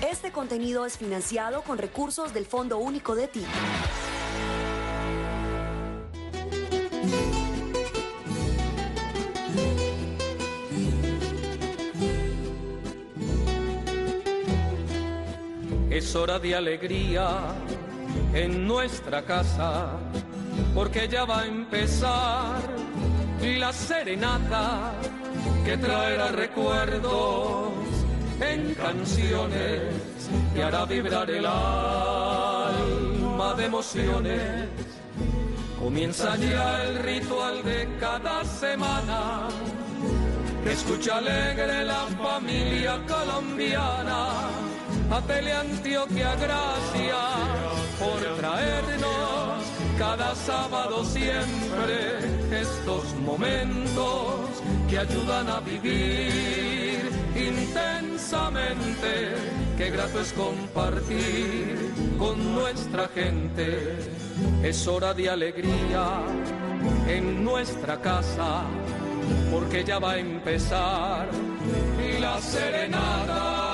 Este contenido es financiado con recursos del Fondo Único de Ti. Es hora de alegría en nuestra casa, porque ya va a empezar la serenata que traerá recuerdos en canciones y hará vibrar el alma de emociones. Comienza ya el ritual de cada semana, que escucha alegre la familia colombiana. A Tele Antioquia, gracias por traernos cada sábado siempre estos momentos que ayudan a vivir intensamente. Qué grato es compartir con nuestra gente. Es hora de alegría en nuestra casa, porque ya va a empezar la serenata.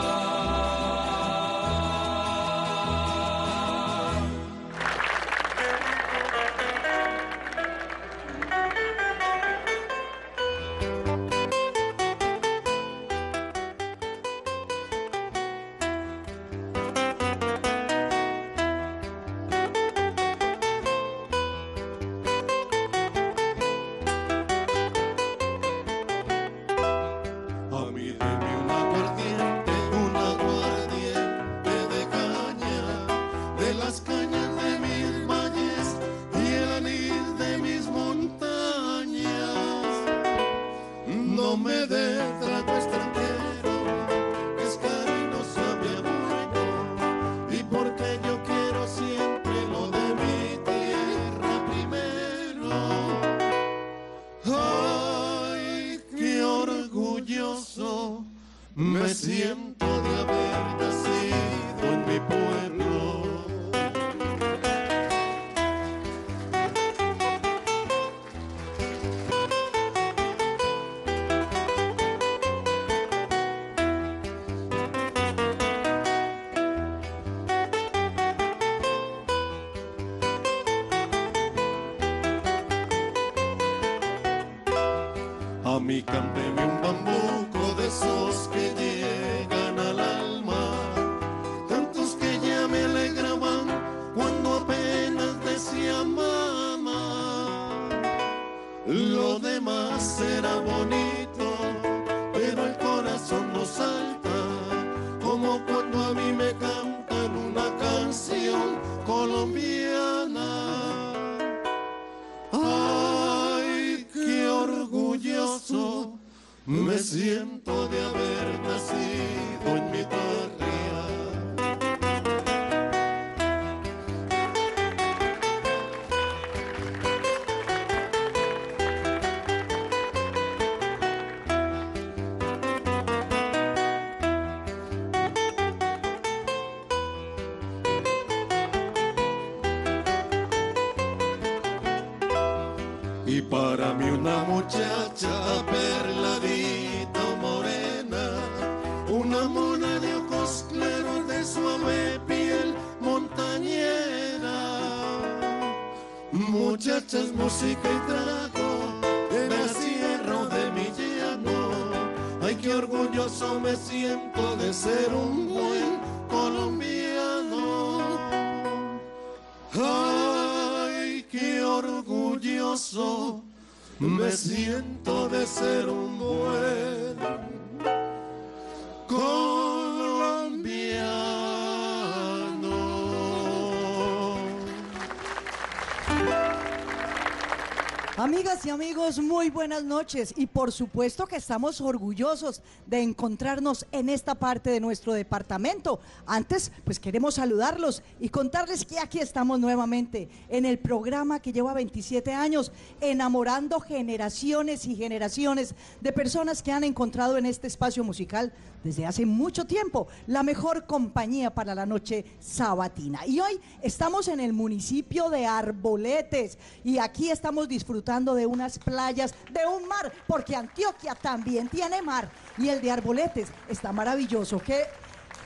Música y trago, en el cierro de mi llano. Ay, qué orgulloso me siento de ser un buen colombiano. Ay, qué orgulloso me siento de ser un Amigas y amigos, muy buenas noches y por supuesto que estamos orgullosos de encontrarnos en esta parte de nuestro departamento. Antes, pues queremos saludarlos y contarles que aquí estamos nuevamente en el programa que lleva 27 años enamorando generaciones y generaciones de personas que han encontrado en este espacio musical desde hace mucho tiempo la mejor compañía para la noche sabatina. Y hoy estamos en el municipio de Arboletes y aquí estamos disfrutando de unas playas, de un mar, porque Antioquia también tiene mar y el de Arboletes está maravilloso. Qué,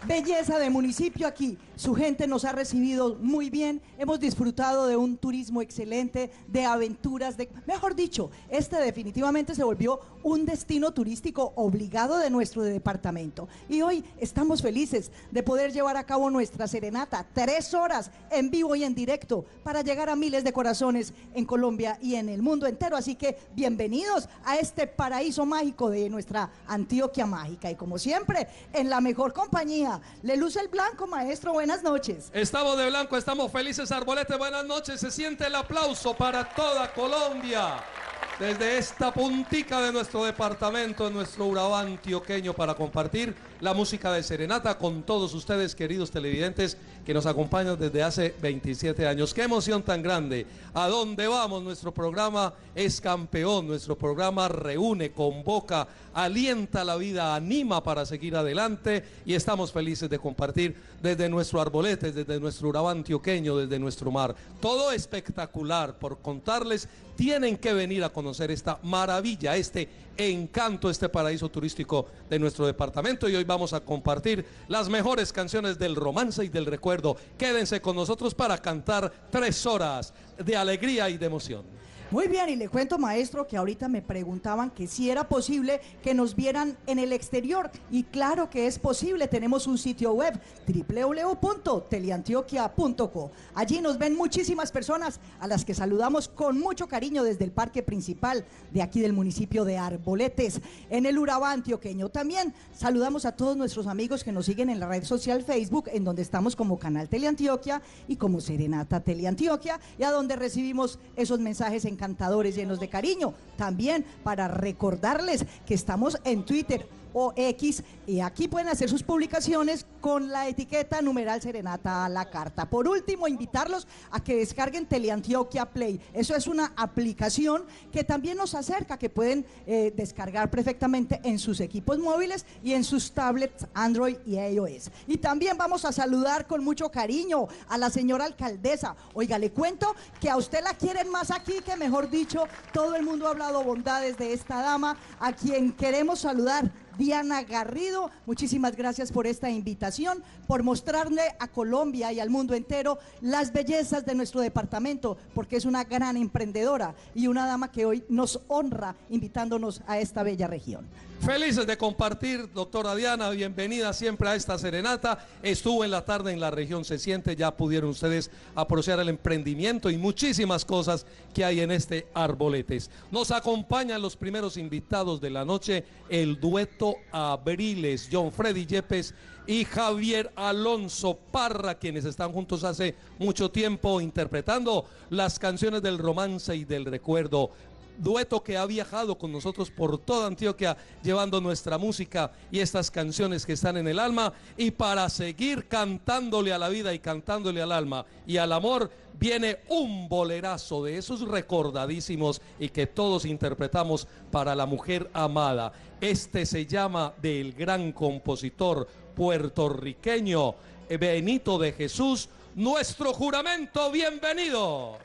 belleza de municipio aquí. Su gente nos ha recibido muy bien, hemos disfrutado de un turismo excelente, de aventuras, de, mejor dicho, este definitivamente se volvió un destino turístico obligado de nuestro departamento. Y hoy estamos felices de poder llevar a cabo nuestra serenata, tres horas en vivo y en directo, para llegar a miles de corazones en Colombia y en el mundo entero. Así que bienvenidos a este paraíso mágico de nuestra Antioquia mágica. Y como siempre, en la mejor compañía, le luce el blanco, maestro. Buenas noches. Estamos de blanco, estamos felices, Arbolete. Buenas noches. Se siente el aplauso para toda Colombia. Desde esta puntica de nuestro departamento, en nuestro Urabá antioqueño, para compartir la música de Serenata con todos ustedes, queridos televidentes, que nos acompañan desde hace 27 años. ¡Qué emoción tan grande! ¿A dónde vamos? Nuestro programa es campeón, nuestro programa reúne, convoca, alienta la vida, anima para seguir adelante y estamos felices de compartir desde nuestro arbolete, desde nuestro Urabá antioqueño, desde nuestro mar. Todo espectacular por contarles tienen que venir a conocer esta maravilla, este encanto, este paraíso turístico de nuestro departamento y hoy vamos a compartir las mejores canciones del romance y del recuerdo. Quédense con nosotros para cantar tres horas de alegría y de emoción. Muy bien, y le cuento, maestro, que ahorita me preguntaban que si era posible que nos vieran en el exterior. Y claro que es posible, tenemos un sitio web, www.teleantioquia.co. Allí nos ven muchísimas personas a las que saludamos con mucho cariño desde el parque principal de aquí del municipio de Arboletes, en el Urabá antioqueño. También saludamos a todos nuestros amigos que nos siguen en la red social Facebook, en donde estamos como Canal Teleantioquia y como Serenata Teleantioquia, y a donde recibimos esos mensajes en cantadores llenos de cariño. También para recordarles que estamos en Twitter o X y aquí pueden hacer sus publicaciones con la etiqueta numeral serenata a la carta. Por último, invitarlos a que descarguen Teleantioquia Play. Eso es una aplicación que también nos acerca, que pueden eh, descargar perfectamente en sus equipos móviles y en sus tablets Android y iOS. Y también vamos a saludar con mucho cariño a la señora alcaldesa. Oiga, le cuento que a usted la quieren más aquí que mejor dicho, todo el mundo ha hablado bondades de esta dama a quien queremos saludar Diana Garrido. Muchísimas gracias por esta invitación, por mostrarle a Colombia y al mundo entero las bellezas de nuestro departamento, porque es una gran emprendedora y una dama que hoy nos honra invitándonos a esta bella región. Felices de compartir, doctora Diana, bienvenida siempre a esta serenata. Estuvo en la tarde en la región, se siente, ya pudieron ustedes apreciar el emprendimiento y muchísimas cosas que hay en este Arboletes. Nos acompañan los primeros invitados de la noche, el dueto Abriles, John Freddy Yepes y Javier Alonso Parra, quienes están juntos hace mucho tiempo interpretando las canciones del romance y del recuerdo dueto que ha viajado con nosotros por toda Antioquia, llevando nuestra música y estas canciones que están en el alma. Y para seguir cantándole a la vida y cantándole al alma y al amor, viene un bolerazo de esos recordadísimos y que todos interpretamos para la mujer amada. Este se llama del gran compositor puertorriqueño Benito de Jesús, nuestro juramento. Bienvenidos.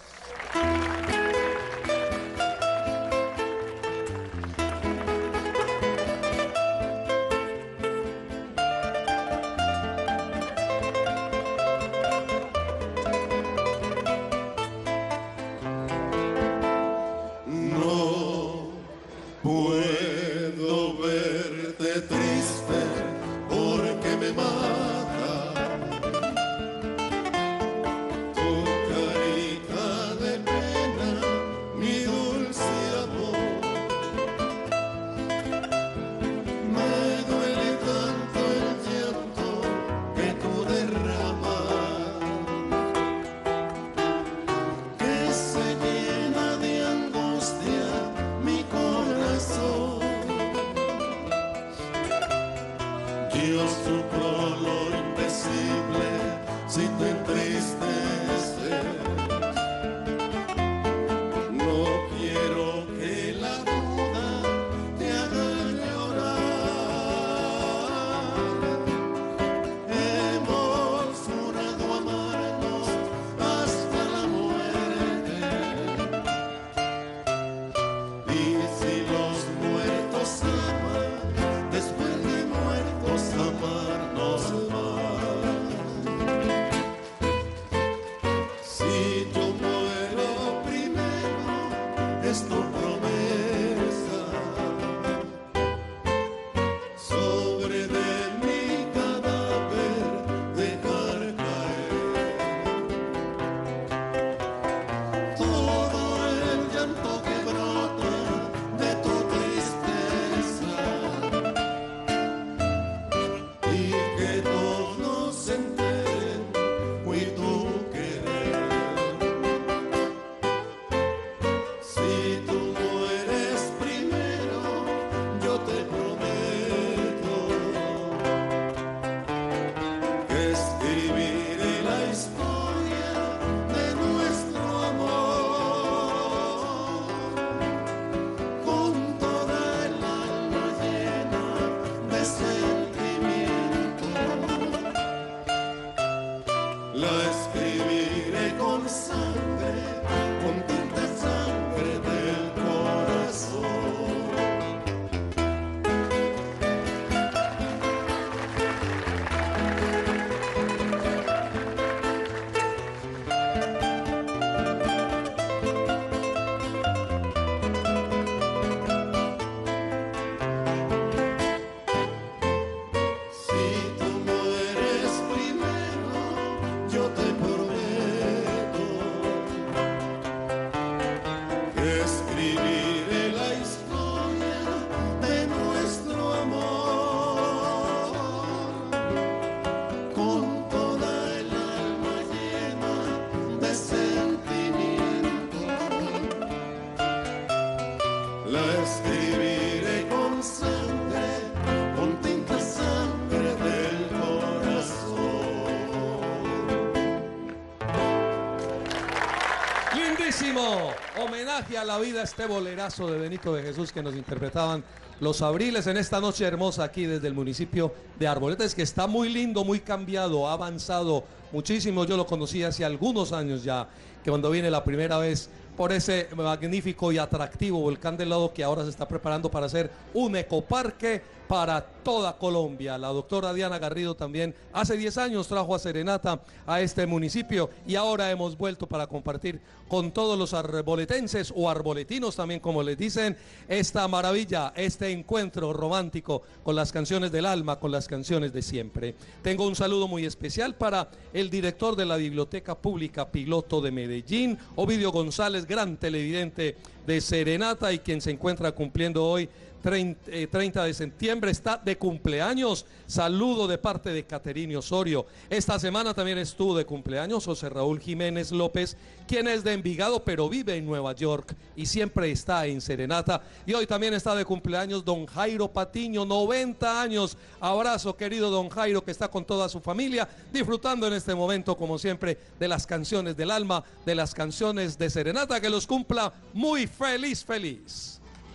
Homenaje a la vida este bolerazo de Benito de Jesús que nos interpretaban los abriles en esta noche hermosa aquí desde el municipio de Arboletes, que está muy lindo, muy cambiado, ha avanzado muchísimo. Yo lo conocí hace algunos años ya, que cuando viene la primera vez por ese magnífico y atractivo volcán del lado que ahora se está preparando para hacer un ecoparque para toda Colombia. La doctora Diana Garrido también hace 10 años trajo a Serenata a este municipio y ahora hemos vuelto para compartir con todos los arboletenses o arboletinos también como les dicen esta maravilla, este encuentro romántico con las canciones del alma, con las canciones de siempre. Tengo un saludo muy especial para el director de la Biblioteca Pública Piloto de Medellín, Ovidio González, gran televidente de Serenata y quien se encuentra cumpliendo hoy 30, eh, de septiembre, está de cumpleaños. Saludo de parte de Caterine Osorio. Esta semana también estuvo de cumpleaños José Raúl Jiménez López, quien es de Envigado, pero vive en Nueva York y siempre está en Serenata. Y hoy también está de cumpleaños don Jairo Patiño, 90 años. Abrazo, querido don Jairo, que está con toda su familia, disfrutando en este momento, como siempre, de las canciones del alma, de las canciones de Serenata. Que los cumpla muy feliz, feliz.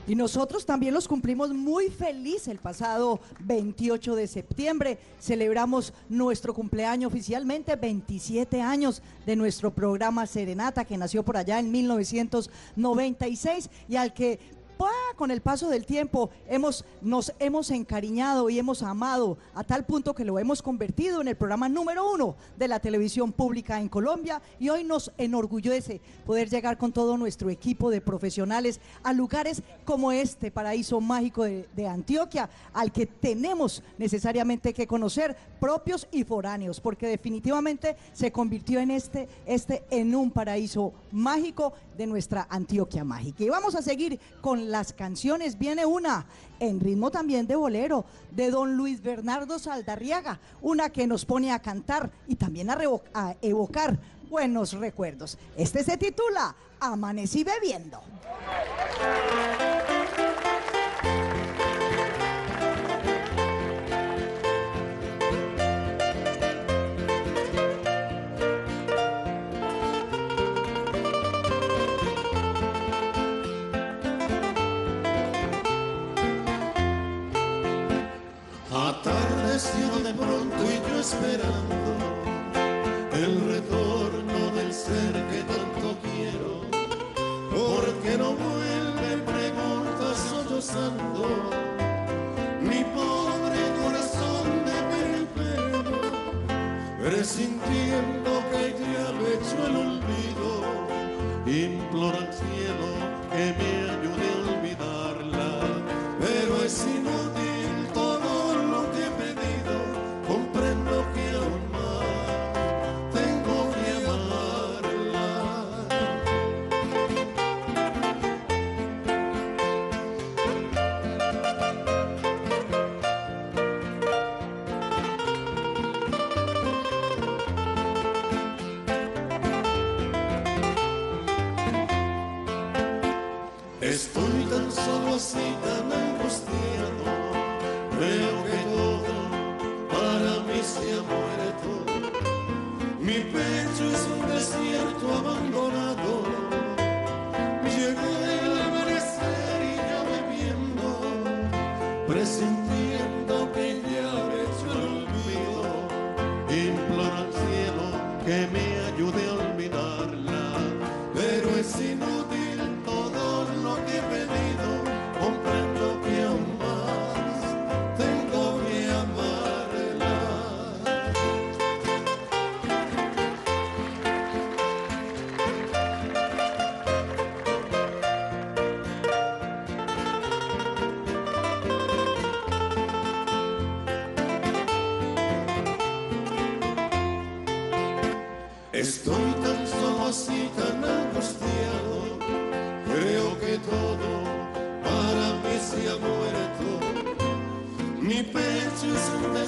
Y nosotros también los cumplimos muy feliz el pasado 28 de septiembre. Celebramos nuestro cumpleaños oficialmente, 27 años de nuestro programa Serenata, que nació por allá en 1996 y al que con el paso del tiempo hemos, nos hemos encariñado y hemos amado a tal punto que lo hemos convertido en el programa número uno de la televisión pública en Colombia y hoy nos enorgullece poder llegar con todo nuestro equipo de profesionales a lugares como este paraíso mágico de, de Antioquia, al que tenemos necesariamente que conocer propios y foráneos, porque definitivamente se convirtió en este, este en un paraíso mágico de nuestra Antioquia mágica. Y vamos a seguir con las canciones. Viene una en ritmo también de bolero de don Luis Bernardo Saldarriaga, una que nos pone a cantar y también a, a evocar buenos recuerdos. Este se titula Amanecí bebiendo. Pronto y yo esperando el retorno del ser que tanto quiero. porque no vuelve? Pregunta sollozando mi pobre corazón de perifero, presintiendo que ya lo hecho el olvido, implora al cielo que me been through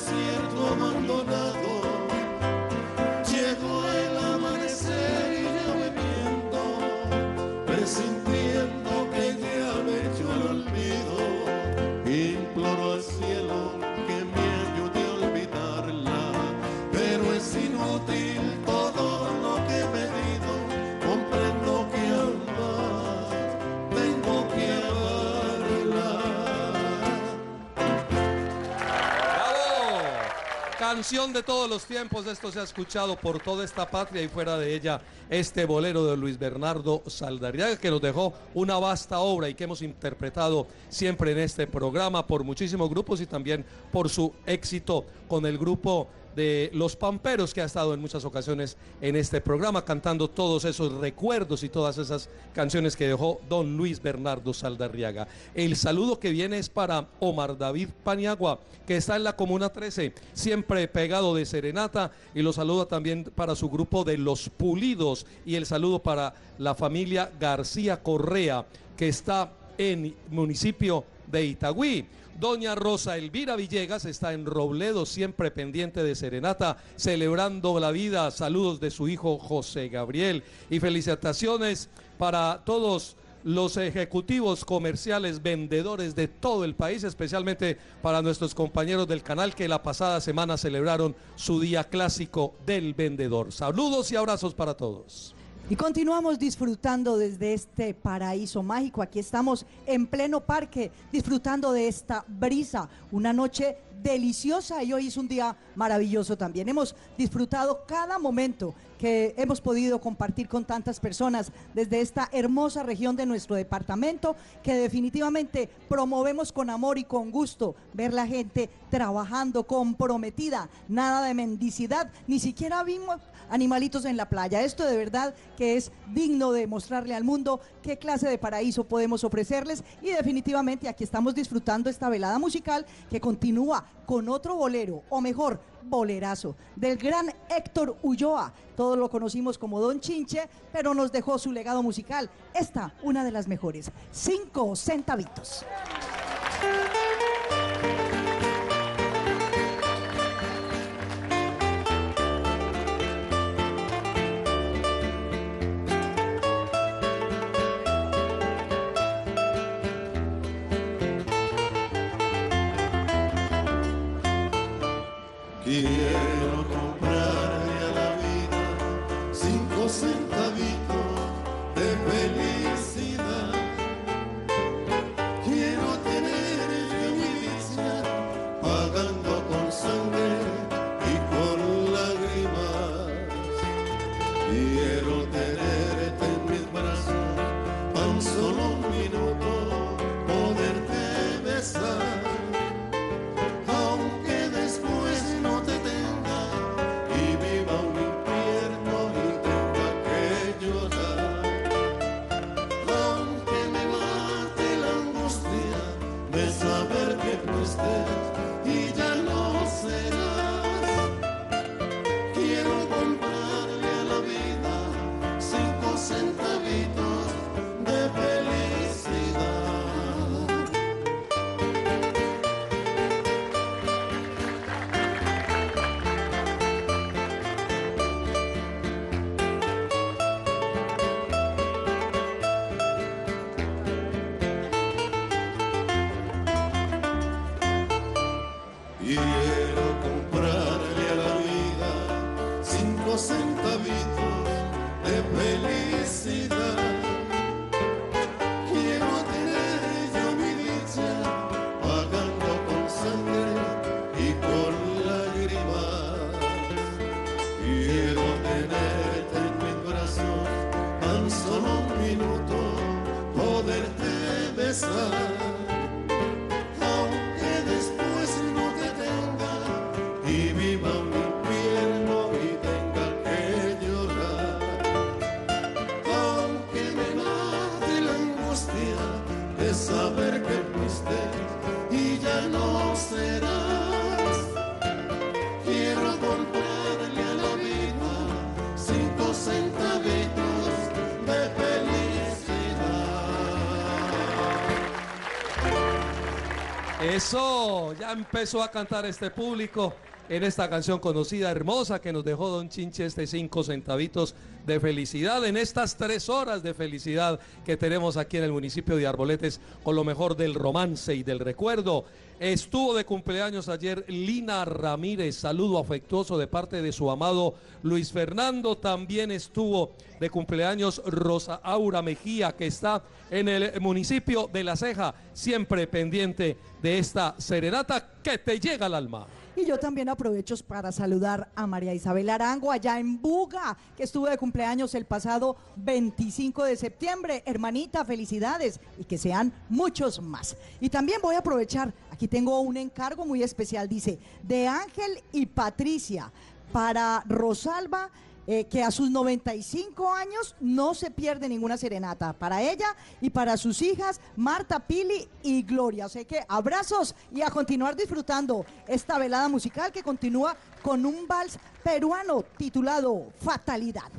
es un desierto Canción de todos los tiempos, esto se ha escuchado por toda esta patria y fuera de ella este bolero de Luis Bernardo Saldarriaga que nos dejó una vasta obra y que hemos interpretado siempre en este programa por muchísimos grupos y también por su éxito con el grupo de Los Pamperos que ha estado en muchas ocasiones en este programa cantando todos esos recuerdos y todas esas canciones que dejó don Luis Bernardo Saldarriaga. El saludo que viene es para Omar David Paniagua que está en la Comuna 13, siempre pegado de Serenata y lo saluda también para su grupo de Los Pulidos y el saludo para la familia García Correa que está en municipio de Itagüí. Doña Rosa Elvira Villegas está en Robledo, siempre pendiente de Serenata, celebrando la vida. Saludos de su hijo José Gabriel y felicitaciones para todos los ejecutivos comerciales, vendedores de todo el país, especialmente para nuestros compañeros del canal que la pasada semana celebraron su día clásico del vendedor. Saludos y abrazos para todos. Y continuamos disfrutando desde este paraíso mágico. Aquí estamos en pleno parque, disfrutando de esta brisa. Una noche deliciosa y hoy es un día maravilloso también. Hemos disfrutado cada momento que hemos podido compartir con tantas personas desde esta hermosa región de nuestro departamento que definitivamente promovemos con amor y con gusto ver la gente trabajando comprometida, nada de mendicidad, ni siquiera vimos animalitos en la playa. Esto de verdad que es digno de mostrarle al mundo qué clase de paraíso podemos ofrecerles y definitivamente aquí estamos disfrutando esta velada musical que continúa con otro bolero, o mejor, bolerazo, del gran Héctor Ulloa. Todos lo conocimos como Don Chinche, pero nos dejó su legado musical. Esta, una de las mejores, cinco centavitos. Eso, ya empezó a cantar este público en esta canción conocida, hermosa, que nos dejó Don Chinche este cinco centavitos de felicidad en estas tres horas de felicidad que tenemos aquí en el municipio de Arboletes con lo mejor del romance y del recuerdo. Estuvo de cumpleaños ayer Lina Ramírez, saludo afectuoso de parte de su amado Luis Fernando. También estuvo de cumpleaños Rosa Aura Mejía, que está en el municipio de La Ceja, siempre pendiente de esta serenata que te llega al alma. Y yo también aprovecho para saludar a María Isabel Arango allá en Buga, que estuvo de cumpleaños el pasado 25 de septiembre. Hermanita, felicidades y que sean muchos más. Y también voy a aprovechar, aquí tengo un encargo muy especial, dice, de Ángel y Patricia para Rosalba eh, que a sus 95 años no se pierde ninguna serenata para ella y para sus hijas Marta, Pili y Gloria. Así que abrazos y a continuar disfrutando esta velada musical que continúa con un vals peruano titulado Fatalidad.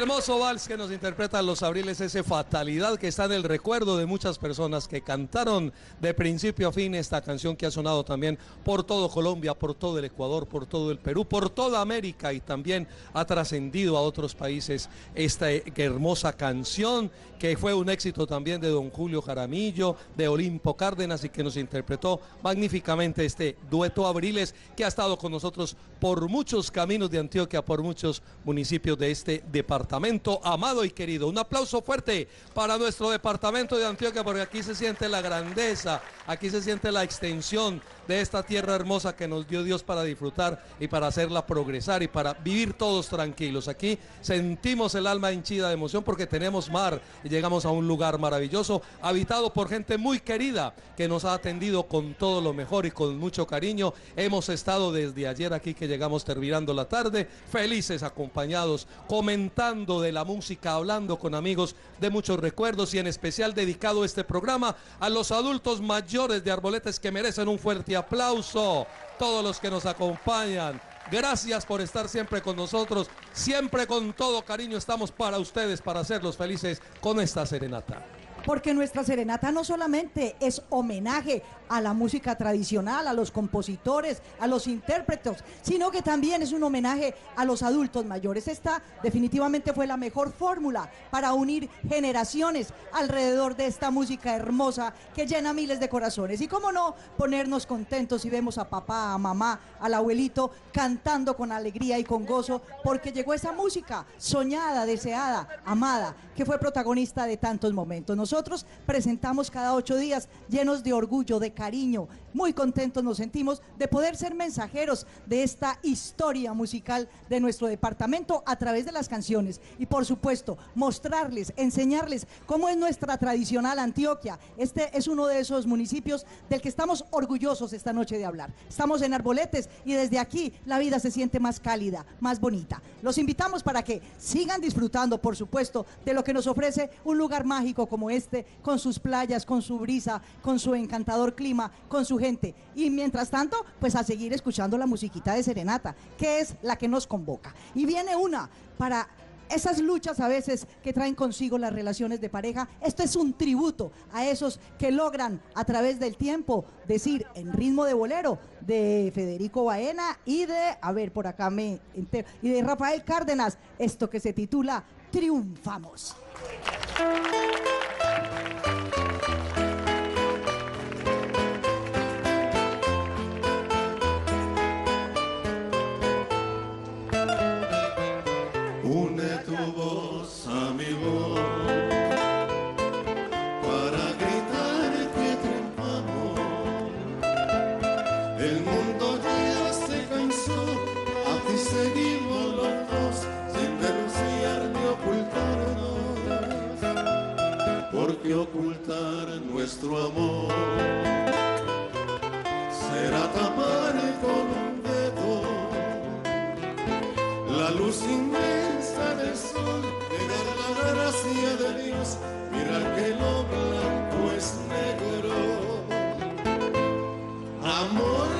Hermoso vals que nos interpretan los abriles, ese fatalidad que está en el recuerdo de muchas personas que cantaron de principio a fin esta canción que ha sonado también por todo Colombia, por todo el Ecuador, por todo el Perú, por toda América y también ha trascendido a otros países esta hermosa canción que fue un éxito también de don Julio Jaramillo, de Olimpo Cárdenas y que nos interpretó magníficamente este dueto Abriles que ha estado con nosotros por muchos caminos de Antioquia, por muchos municipios de este departamento amado y querido. Un aplauso fuerte para nuestro departamento de Antioquia porque aquí se siente la grandeza, aquí se siente la extensión de esta tierra hermosa que nos dio Dios para disfrutar y para hacerla progresar y para vivir todos tranquilos. Aquí sentimos el alma hinchida de emoción porque tenemos mar y llegamos a un lugar maravilloso, habitado por gente muy querida que nos ha atendido con todo lo mejor y con mucho cariño. Hemos estado desde ayer aquí que llegamos terminando la tarde, felices, acompañados, comentando de la música, hablando con amigos de muchos recuerdos y en especial dedicado este programa a los adultos mayores de Arboletes que merecen un fuerte aplauso. Todos los que nos acompañan. Gracias por estar siempre con nosotros. Siempre con todo cariño estamos para ustedes, para hacerlos felices con esta serenata porque nuestra serenata no solamente es homenaje a la música tradicional, a los compositores, a los intérpretes, sino que también es un homenaje a los adultos mayores. Esta definitivamente fue la mejor fórmula para unir generaciones alrededor de esta música hermosa que llena miles de corazones. Y cómo no ponernos contentos si vemos a papá, a mamá, al abuelito cantando con alegría y con gozo, porque llegó esa música soñada, deseada, amada, que fue protagonista de tantos momentos. Nosotros presentamos cada ocho días llenos de orgullo, de cariño, muy contentos nos sentimos de poder ser mensajeros de esta historia musical de nuestro departamento a través de las canciones y por supuesto mostrarles, enseñarles cómo es nuestra tradicional Antioquia. Este es uno de esos municipios del que estamos orgullosos esta noche de hablar. Estamos en Arboletes y desde aquí la vida se siente más cálida, más bonita. Los invitamos para que sigan disfrutando, por supuesto, de lo que nos ofrece un lugar mágico como este, con sus playas, con su brisa, con su encantador clima, con su gente. Y mientras tanto, pues a seguir escuchando la musiquita de Serenata, que es la que nos convoca. Y viene una para esas luchas a veces que traen consigo las relaciones de pareja. Esto es un tributo a esos que logran a través del tiempo decir en ritmo de bolero de Federico Baena y de, a ver, por acá me entero, y de Rafael Cárdenas, esto que se titula Triunfamos. Ocultar nuestro amor. Será tapar con un dedo la luz inmensa del sol, negar la gracia de Dios, mirar que lo blanco es negro. Amor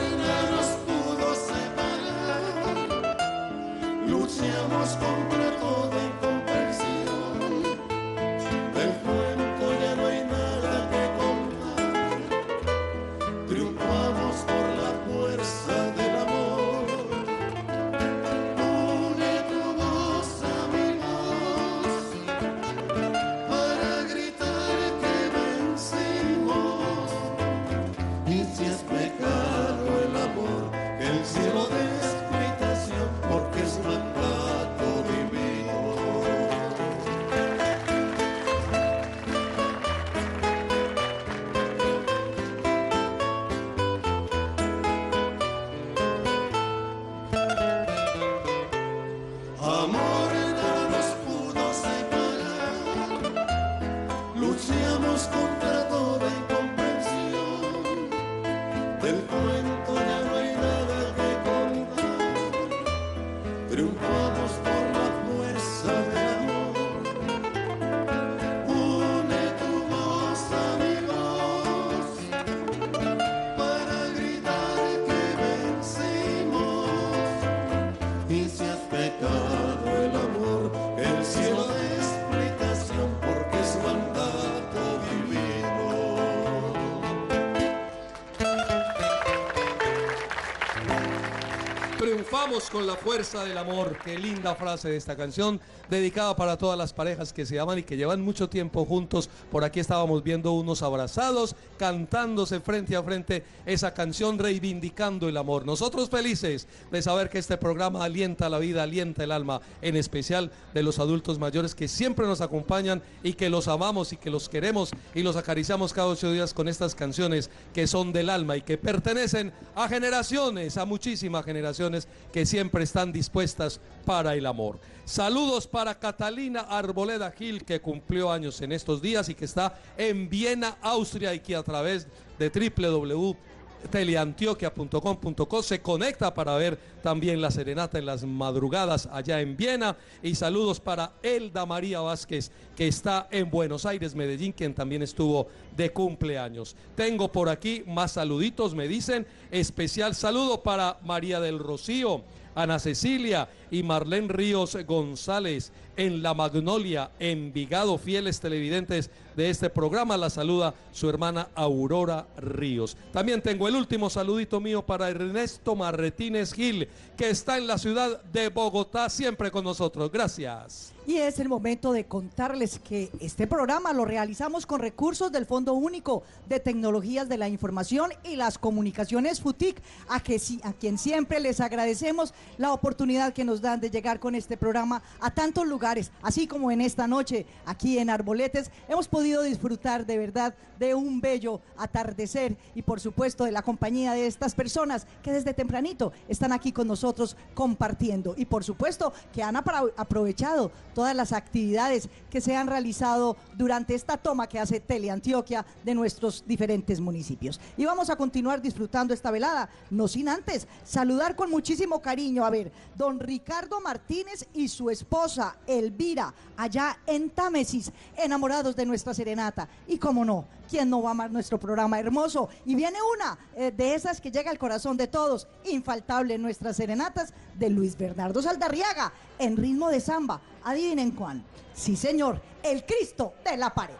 con la fuerza del amor. Qué linda frase de esta canción, dedicada para todas las parejas que se aman y que llevan mucho tiempo juntos. Por aquí estábamos viendo unos abrazados, cantándose frente a frente esa canción, reivindicando el amor. Nosotros felices de saber que este programa alienta la vida, alienta el alma, en especial de los adultos mayores que siempre nos acompañan y que los amamos y que los queremos y los acariciamos cada ocho días con estas canciones que son del alma y que pertenecen a generaciones, a muchísimas generaciones que siempre están dispuestas para el amor. Saludos para Catalina Arboleda Gil, que cumplió años en estos días y que está en Viena, Austria, y que a través de www teleantioquia.com.co se conecta para ver también la serenata en las madrugadas allá en Viena y saludos para Elda María Vázquez que está en Buenos Aires, Medellín, quien también estuvo de cumpleaños. Tengo por aquí más saluditos, me dicen, especial saludo para María del Rocío. Ana Cecilia y Marlene Ríos González en La Magnolia, Envigado, fieles televidentes de este programa. La saluda su hermana Aurora Ríos. También tengo el último saludito mío para Ernesto Marretínez Gil, que está en la ciudad de Bogotá, siempre con nosotros. Gracias. Y es el momento de contarles que este programa lo realizamos con recursos del Fondo Único de Tecnologías de la Información y las Comunicaciones FUTIC, a, que, a quien siempre les agradecemos la oportunidad que nos dan de llegar con este programa a tantos lugares, así como en esta noche aquí en Arboletes. Hemos podido disfrutar de verdad de un bello atardecer y por supuesto de la compañía de estas personas que desde tempranito están aquí con nosotros compartiendo y por supuesto que han aprovechado todas las actividades que se han realizado durante esta toma que hace Teleantioquia de nuestros diferentes municipios. Y vamos a continuar disfrutando esta velada, no sin antes saludar con muchísimo cariño, a ver, don Ricardo Martínez y su esposa Elvira, allá en Támesis, enamorados de nuestra serenata. Y cómo no, ¿quién no va a amar nuestro programa hermoso? Y viene una eh, de esas que llega al corazón de todos, infaltable en nuestras serenatas, de Luis Bernardo Saldarriaga, en ritmo de samba. Adivinen cuán. Sí, señor, el Cristo de la pared.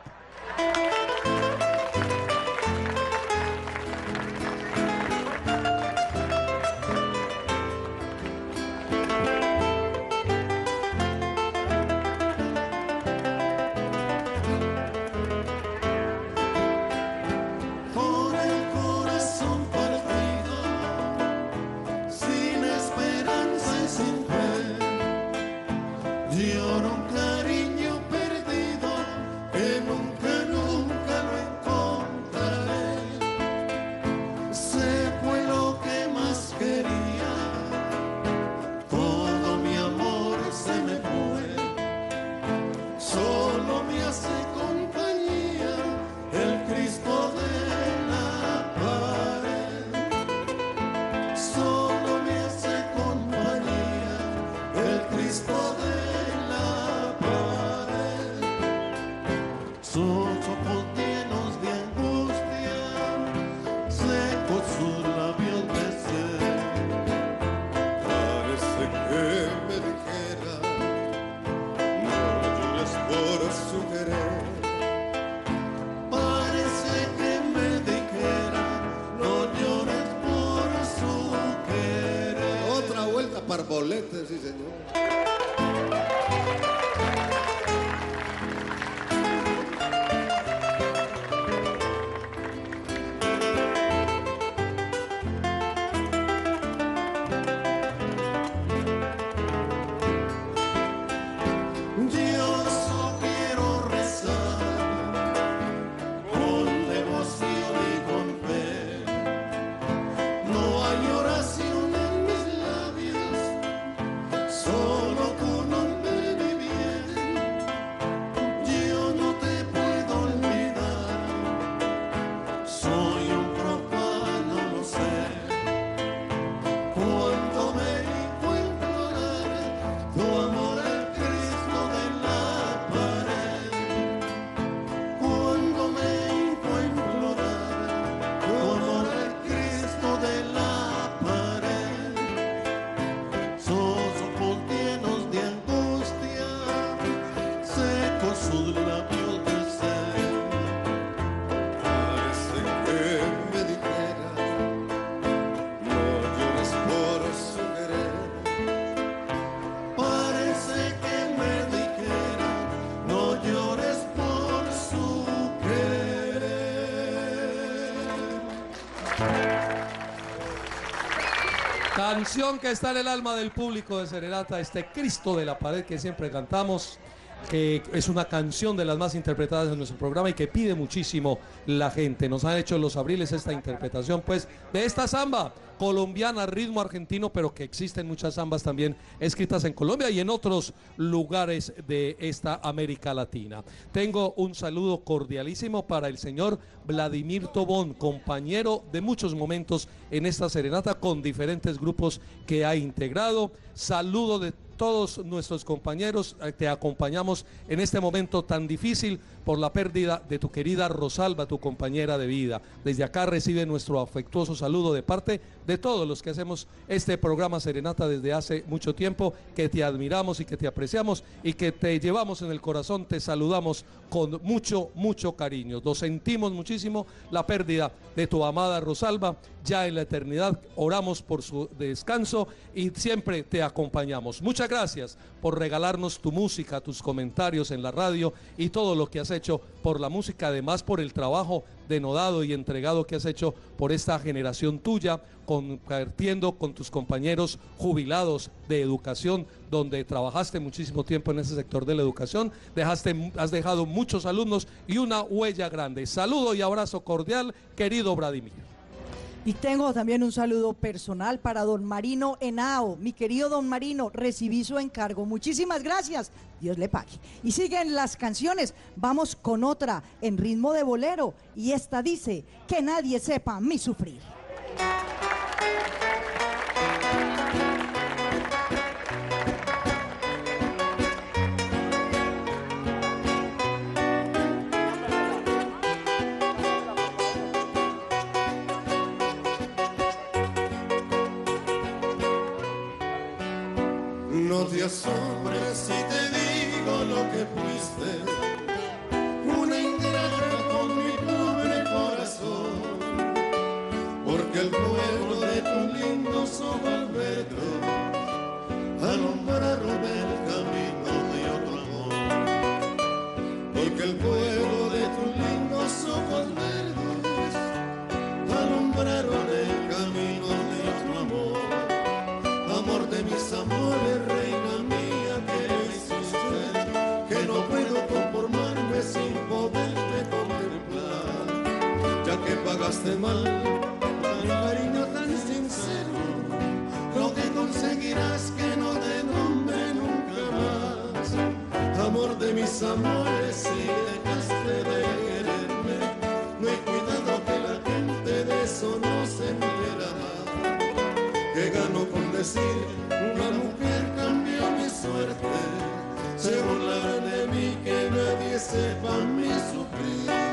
Canción que está en el alma del público de Serenata, este Cristo de la pared que siempre cantamos, que es una canción de las más interpretadas en nuestro programa y que pide muchísimo la gente. Nos han hecho los abriles esta interpretación, pues, de esta samba colombiana, ritmo argentino, pero que existen muchas zambas también escritas en Colombia y en otros lugares de esta América Latina. Tengo un saludo cordialísimo para el señor Vladimir Tobón, compañero de muchos momentos en esta serenata con diferentes grupos que ha integrado. Saludo de todos nuestros compañeros, eh, te acompañamos en este momento tan difícil por la pérdida de tu querida Rosalba, tu compañera de vida. Desde acá recibe nuestro afectuoso saludo de parte de todos los que hacemos este programa Serenata desde hace mucho tiempo, que te admiramos y que te apreciamos y que te llevamos en el corazón, te saludamos con mucho, mucho cariño. Lo sentimos muchísimo la pérdida de tu amada Rosalba, ya en la eternidad oramos por su descanso y siempre te acompañamos. Muchas gracias por regalarnos tu música, tus comentarios en la radio y todo lo que has hecho por la música, además por el trabajo denodado y entregado que has hecho por esta generación tuya, compartiendo con tus compañeros jubilados de educación, donde trabajaste muchísimo tiempo en ese sector de la educación, dejaste, has dejado muchos alumnos y una huella grande. Saludo y abrazo cordial, querido Vladimir. Y tengo también un saludo personal para don Marino Henao. Mi querido don Marino, recibí su encargo. Muchísimas gracias. Dios le pague. Y siguen las canciones. Vamos con otra en ritmo de bolero. Y esta dice, que nadie sepa mi sufrir. No que pagaste mal, tan cariño tan sincero, lo que conseguirás que no te nombre nunca más, amor de mis amores, si dejaste de quererme, no hay cuidado que la gente de eso no se enterará que gano con decir una mujer cambió mi suerte. Se burlarán de mí que nadie sepa mi sufrir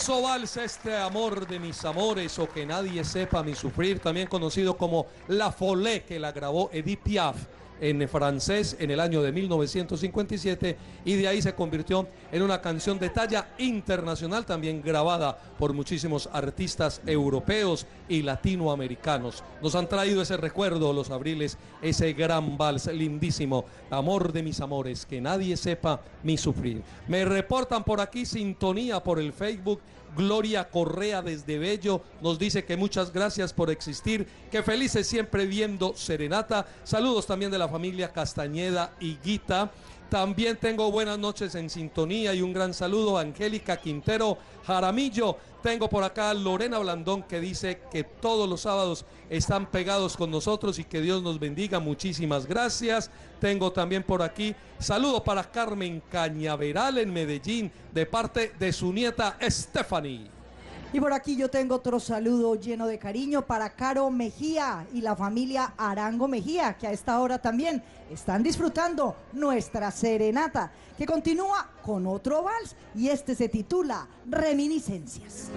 Hermoso vals este amor de mis amores o que nadie sepa mi sufrir, también conocido como La Folé que la grabó Edith Piaf en francés en el año de 1957 y de ahí se convirtió en una canción de talla internacional también grabada por muchísimos artistas europeos y latinoamericanos. Nos han traído ese recuerdo los abriles, ese gran vals lindísimo, amor de mis amores, que nadie sepa mi sufrir. Me reportan por aquí sintonía por el Facebook Gloria Correa desde Bello nos dice que muchas gracias por existir, que felices siempre viendo Serenata. Saludos también de la familia Castañeda y Guita. También tengo buenas noches en sintonía y un gran saludo a Angélica Quintero Jaramillo. Tengo por acá a Lorena Blandón que dice que todos los sábados están pegados con nosotros y que Dios nos bendiga. Muchísimas gracias. Tengo también por aquí saludo para Carmen Cañaveral en Medellín de parte de su nieta Stephanie. Y por aquí yo tengo otro saludo lleno de cariño para Caro Mejía y la familia Arango Mejía, que a esta hora también están disfrutando nuestra serenata, que continúa con otro vals y este se titula Reminiscencias.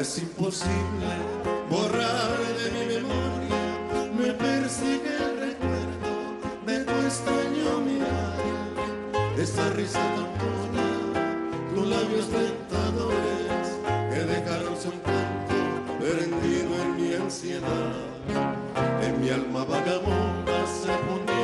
Es imposible borrar de mi memoria, me persigue el recuerdo de tu extraño mirar, esa risa tan buena, tus labios tentadores que dejaron su encanto prendido en mi ansiedad, en mi alma vagabunda se ponía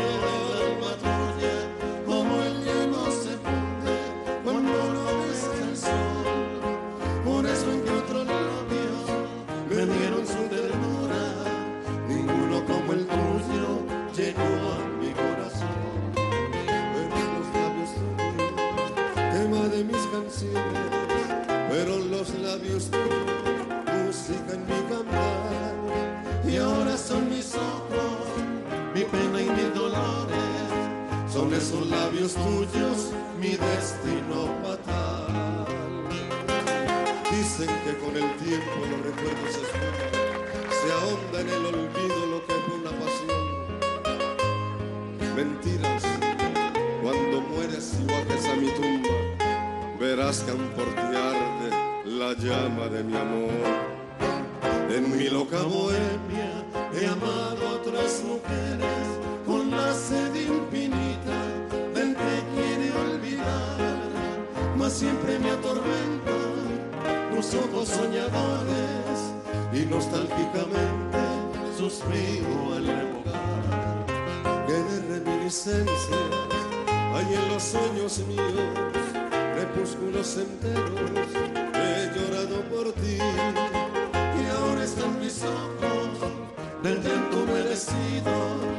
esos labios tuyos, mi destino fatal. Dicen que con el tiempo los recuerdos se esfuman, se ahonda en el olvido lo que fue una pasión. Mentiras, cuando mueres y bajes a mi tumba, verás que aún por ti arde la llama de mi amor. En mi loca bohemia he amado a otras mujeres con la sed infinita del que quiere olvidar, mas siempre me atormentan tus ojos soñadores y nostálgicamente suspiro al evocar que reminiscencias hay en los sueños míos, crepúsculos enteros, he llorado por ti y ahora están mis ojos del llanto merecido,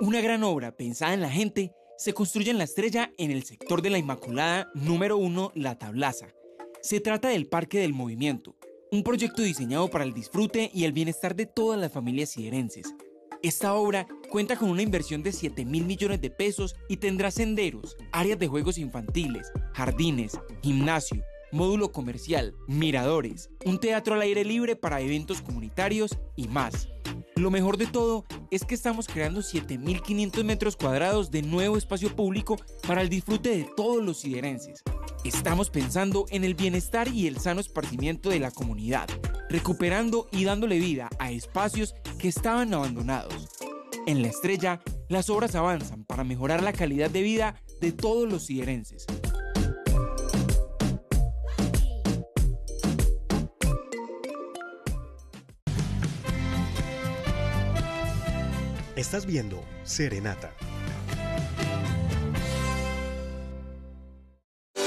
Una gran obra pensada en la gente se construye en la estrella en el sector de la Inmaculada número 1 La Tablaza. Se trata del Parque del Movimiento, un proyecto diseñado para el disfrute y el bienestar de todas las familias siderenses. Esta obra cuenta con una inversión de 7 mil millones de pesos y tendrá senderos, áreas de juegos infantiles, jardines, gimnasio, módulo comercial, miradores, un teatro al aire libre para eventos comunitarios y más. Lo mejor de todo es que estamos creando 7.500 metros cuadrados de nuevo espacio público para el disfrute de todos los siderenses. Estamos pensando en el bienestar y el sano esparcimiento de la comunidad, recuperando y dándole vida a espacios que estaban abandonados. En la estrella, las obras avanzan para mejorar la calidad de vida de todos los siderenses. Estás viendo Serenata.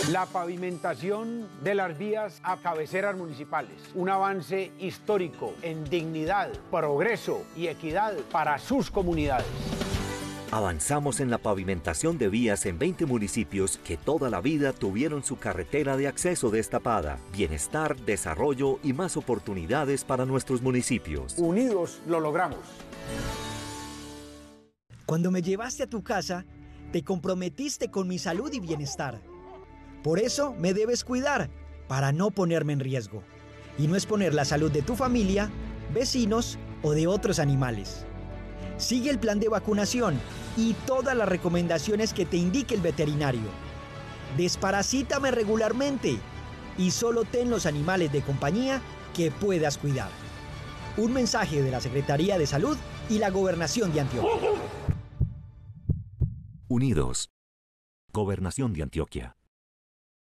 La pavimentación de las vías a cabeceras municipales, un avance histórico en dignidad, progreso y equidad para sus comunidades. Avanzamos en la pavimentación de vías en 20 municipios que toda la vida tuvieron su carretera de acceso destapada. Bienestar, desarrollo y más oportunidades para nuestros municipios. Unidos lo logramos. Cuando me llevaste a tu casa, te comprometiste con mi salud y bienestar. Por eso me debes cuidar, para no ponerme en riesgo. Y no exponer la salud de tu familia, vecinos o de otros animales. Sigue el plan de vacunación y todas las recomendaciones que te indique el veterinario. Desparasítame regularmente y solo ten los animales de compañía que puedas cuidar. Un mensaje de la Secretaría de Salud y la Gobernación de Antioquia. Unidos. Gobernación de Antioquia.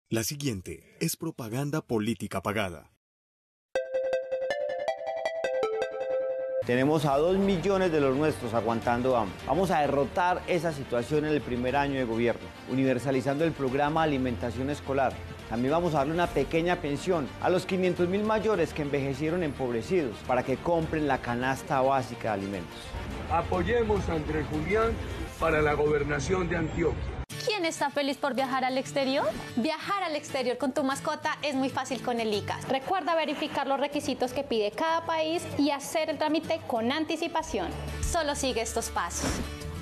La siguiente es propaganda política pagada. Tenemos a dos millones de los nuestros aguantando hambre. Vamos a derrotar esa situación en el primer año de gobierno, universalizando el programa Alimentación Escolar. También vamos a darle una pequeña pensión a los 500 mil mayores que envejecieron empobrecidos para que compren la canasta básica de alimentos. Apoyemos a Andrés Julián para la gobernación de Antioquia. ¿Quién está feliz por viajar al exterior? Viajar al exterior con tu mascota es muy fácil con el ICAS. Recuerda verificar los requisitos que pide cada país y hacer el trámite con anticipación. Solo sigue estos pasos.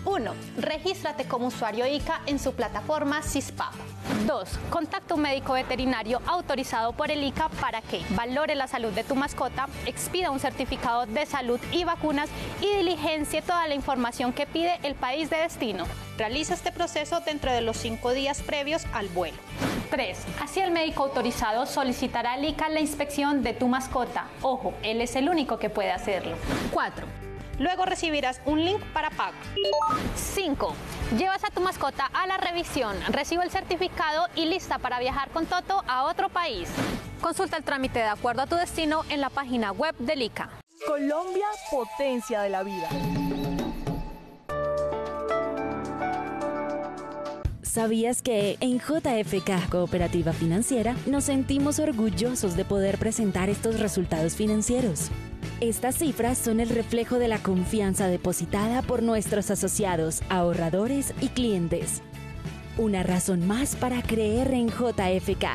1. Regístrate como usuario ICA en su plataforma CISPAP. 2. Contacta un médico veterinario autorizado por el ICA para que valore la salud de tu mascota, expida un certificado de salud y vacunas y diligencie toda la información que pide el país de destino. Realiza este proceso dentro de los 5 días previos al vuelo. 3. Así el médico autorizado solicitará al ICA la inspección de tu mascota. Ojo, él es el único que puede hacerlo. 4. Luego recibirás un link para pago. 5. Llevas a tu mascota a la revisión, recibe el certificado y lista para viajar con Toto a otro país. Consulta el trámite de acuerdo a tu destino en la página web del ICA. Colombia, potencia de la vida. ¿Sabías que en JFK Cooperativa Financiera nos sentimos orgullosos de poder presentar estos resultados financieros? Estas cifras son el reflejo de la confianza depositada por nuestros asociados, ahorradores y clientes. Una razón más para creer en JFK.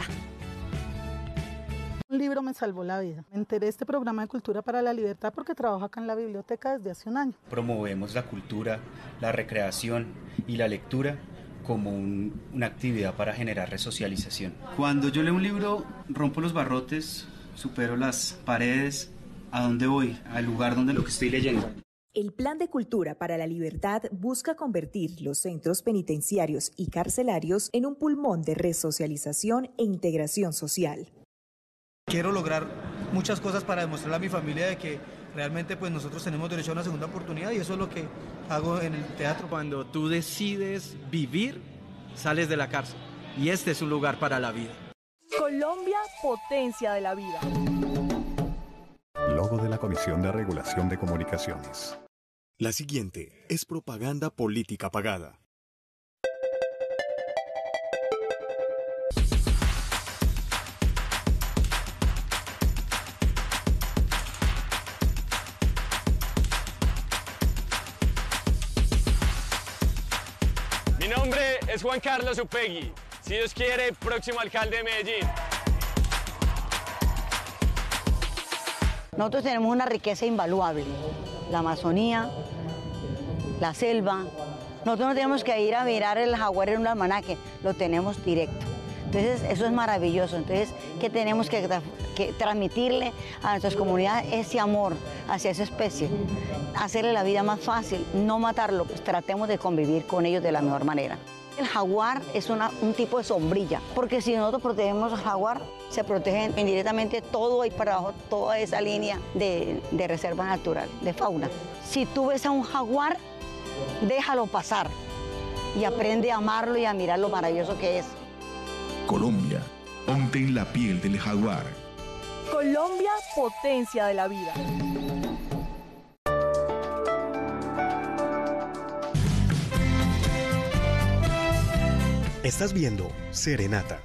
Un libro me salvó la vida. Me enteré de este programa de Cultura para la Libertad porque trabajo acá en la biblioteca desde hace un año. Promovemos la cultura, la recreación y la lectura como un, una actividad para generar resocialización. Cuando yo leo un libro, rompo los barrotes, supero las paredes, ¿a dónde voy? Al lugar donde lo que estoy leyendo. El Plan de Cultura para la Libertad busca convertir los centros penitenciarios y carcelarios en un pulmón de resocialización e integración social. Quiero lograr muchas cosas para demostrarle a mi familia de que realmente pues nosotros tenemos derecho a una segunda oportunidad y eso es lo que hago en el teatro. Cuando tú decides vivir, sales de la cárcel y este es un lugar para la vida. Colombia, potencia de la vida. Logo de la Comisión de Regulación de Comunicaciones. La siguiente es propaganda política pagada. Mi nombre es Juan Carlos Upegui. Si Dios quiere, próximo alcalde de Medellín. Nosotros tenemos una riqueza invaluable, la Amazonía, la selva. Nosotros no tenemos que ir a mirar el jaguar en un almanaque, lo tenemos directo. Entonces, eso es maravilloso. Entonces, ¿qué tenemos que, que transmitirle a nuestras comunidades? Ese amor hacia esa especie. Hacerle la vida más fácil, no matarlo, pues tratemos de convivir con ellos de la mejor manera. El jaguar es una, un tipo de sombrilla, porque si nosotros protegemos al jaguar, se protegen indirectamente todo ahí para abajo, toda esa línea de, de reserva natural, de fauna. Si tú ves a un jaguar, déjalo pasar y aprende a amarlo y a mirar lo maravilloso que es. Colombia, ponte en la piel del jaguar. Colombia, potencia de la vida. Estás viendo Serenata.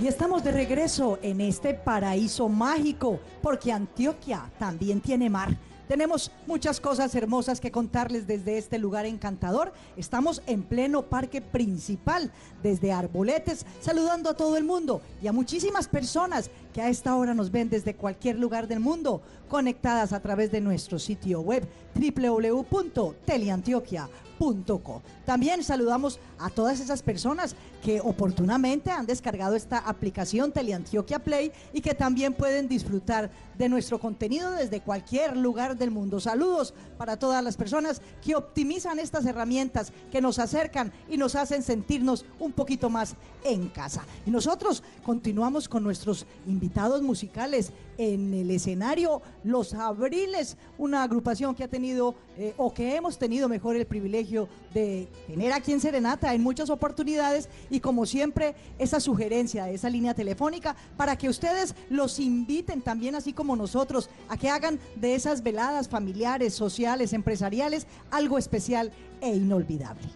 Y estamos de regreso en este paraíso mágico, porque Antioquia también tiene mar. Tenemos muchas cosas hermosas que contarles desde este lugar encantador. Estamos en pleno parque principal, desde Arboletes, saludando a todo el mundo y a muchísimas personas que a esta hora nos ven desde cualquier lugar del mundo, conectadas a través de nuestro sitio web www.teleantioquia.co. También saludamos a todas esas personas que oportunamente han descargado esta aplicación Teleantioquia Play y que también pueden disfrutar de nuestro contenido desde cualquier lugar del mundo. Saludos para todas las personas que optimizan estas herramientas, que nos acercan y nos hacen sentirnos un poquito más en casa. Y nosotros continuamos con nuestros invitados musicales en el escenario Los Abriles, una agrupación que ha tenido eh, o que hemos tenido mejor el privilegio de tener aquí en Serenata en muchas oportunidades y como siempre esa sugerencia, esa línea telefónica para que ustedes los inviten también así como nosotros a que hagan de esas veladas familiares, sociales, empresariales algo especial e inolvidable.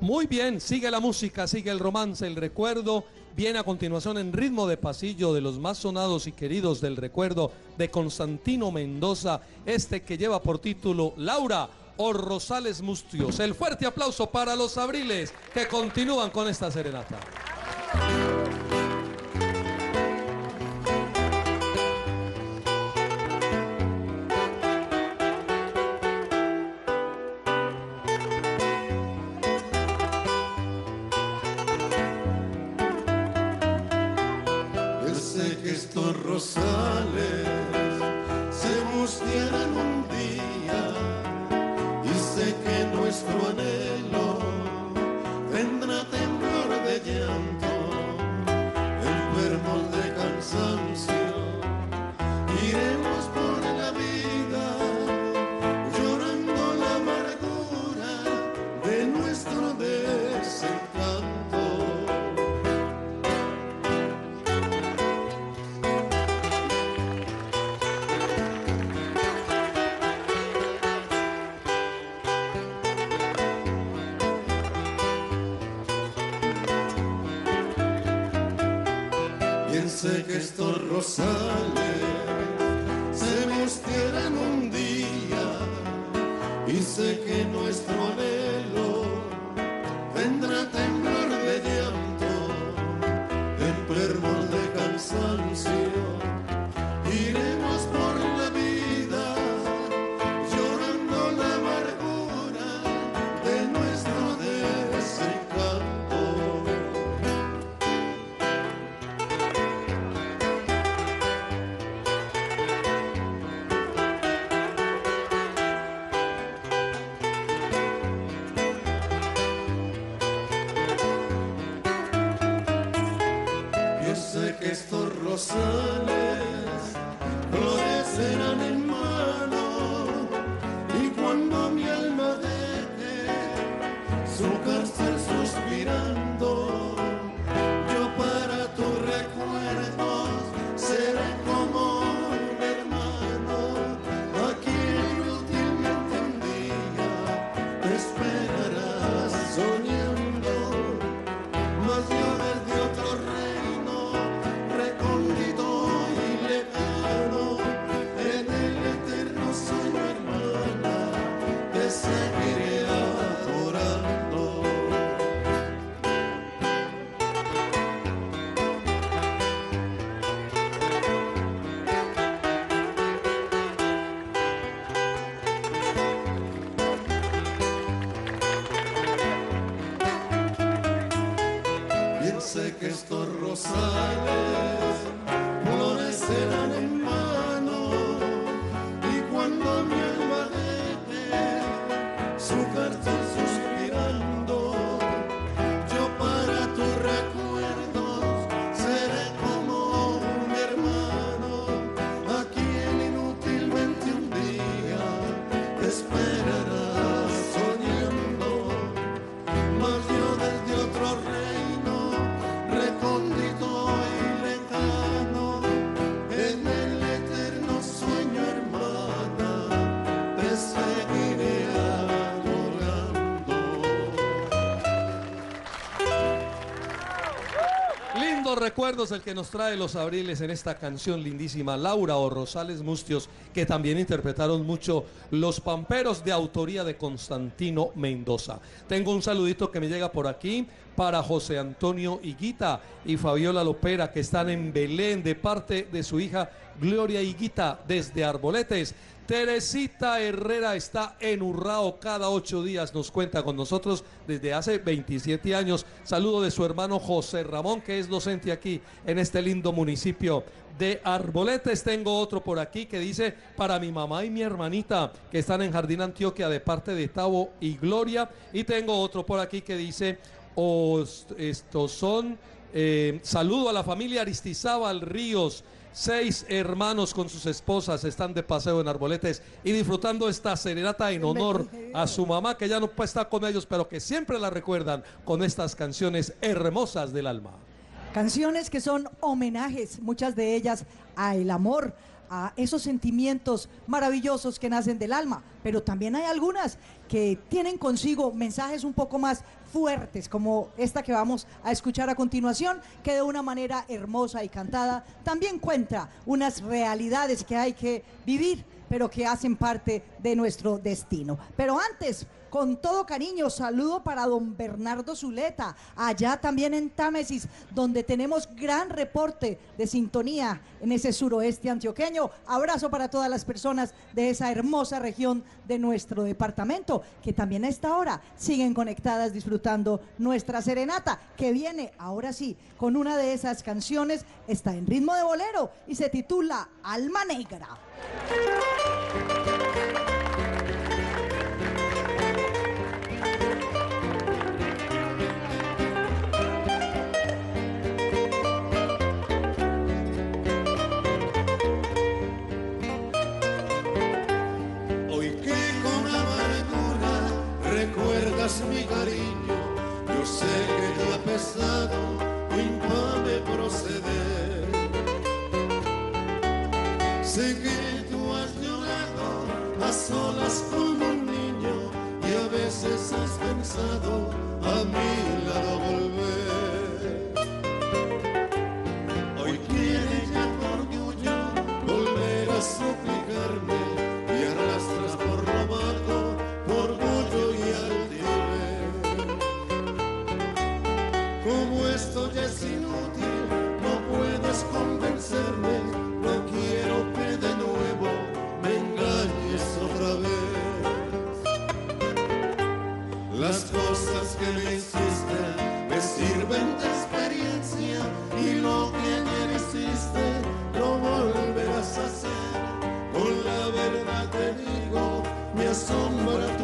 Muy bien, sigue la música, sigue el romance, el recuerdo. Viene a continuación en ritmo de pasillo de los más sonados y queridos del recuerdo de Constantino Mendoza, este que lleva por título Laura o Rosales Mustios. El fuerte aplauso para los abriles que continúan con esta serenata. Yo sé que estos rosales recuerdos el que nos trae los abriles en esta canción lindísima. Laura o Rosales Mustios, que también interpretaron mucho Los Pamperos de autoría de Constantino Mendoza. Tengo un saludito que me llega por aquí para José Antonio Higuita y Fabiola Lopera, que están en Belén de parte de su hija Gloria Higuita desde Arboletes. Teresita Herrera está en Urrao cada ocho días, nos cuenta con nosotros desde hace 27 años. Saludo de su hermano José Ramón, que es docente aquí en este lindo municipio de Arboletes. Tengo otro por aquí que dice para mi mamá y mi hermanita que están en Jardín Antioquia de parte de Tavo y Gloria. Y tengo otro por aquí que dice, os- estos son, eh, saludo a la familia Aristizábal Ríos. Seis hermanos con sus esposas están de paseo en Arboletes y disfrutando esta serenata en honor a su mamá que ya no puede estar con ellos, pero que siempre la recuerdan con estas canciones hermosas del alma. Canciones que son homenajes, muchas de ellas al amor, a esos sentimientos maravillosos que nacen del alma, pero también hay algunas que tienen consigo mensajes un poco más fuertes, como esta que vamos a escuchar a continuación, que de una manera hermosa y cantada también cuenta unas realidades que hay que vivir, pero que hacen parte de nuestro destino. Pero antes, con todo cariño, saludo para don Bernardo Zuleta, allá también en Támesis, donde tenemos gran reporte de sintonía en ese suroeste antioqueño. Abrazo para todas las personas de esa hermosa región de nuestro departamento, que también a esta hora siguen conectadas disfrutando nuestra serenata, que viene ahora sí con una de esas canciones, está en ritmo de bolero y se titula Alma Negra. Mi cariño, yo sé que te ha pesado tu infame proceder. Sé que tú has llorado a solas como un niño y a veces has pensado a mi me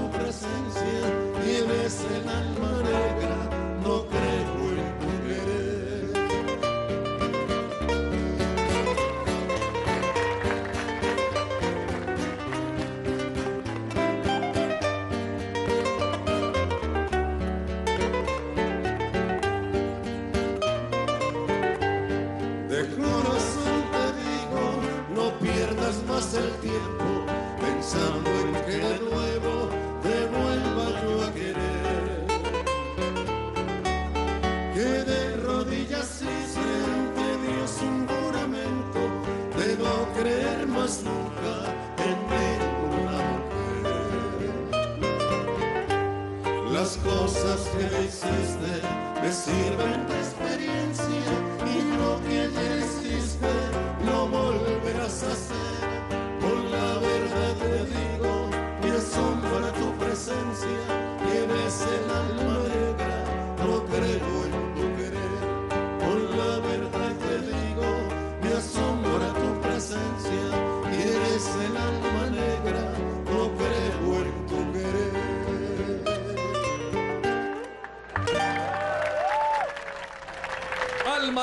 hiciste me sirven de experiencia y lo que ayer hiciste lo volverás a hacer.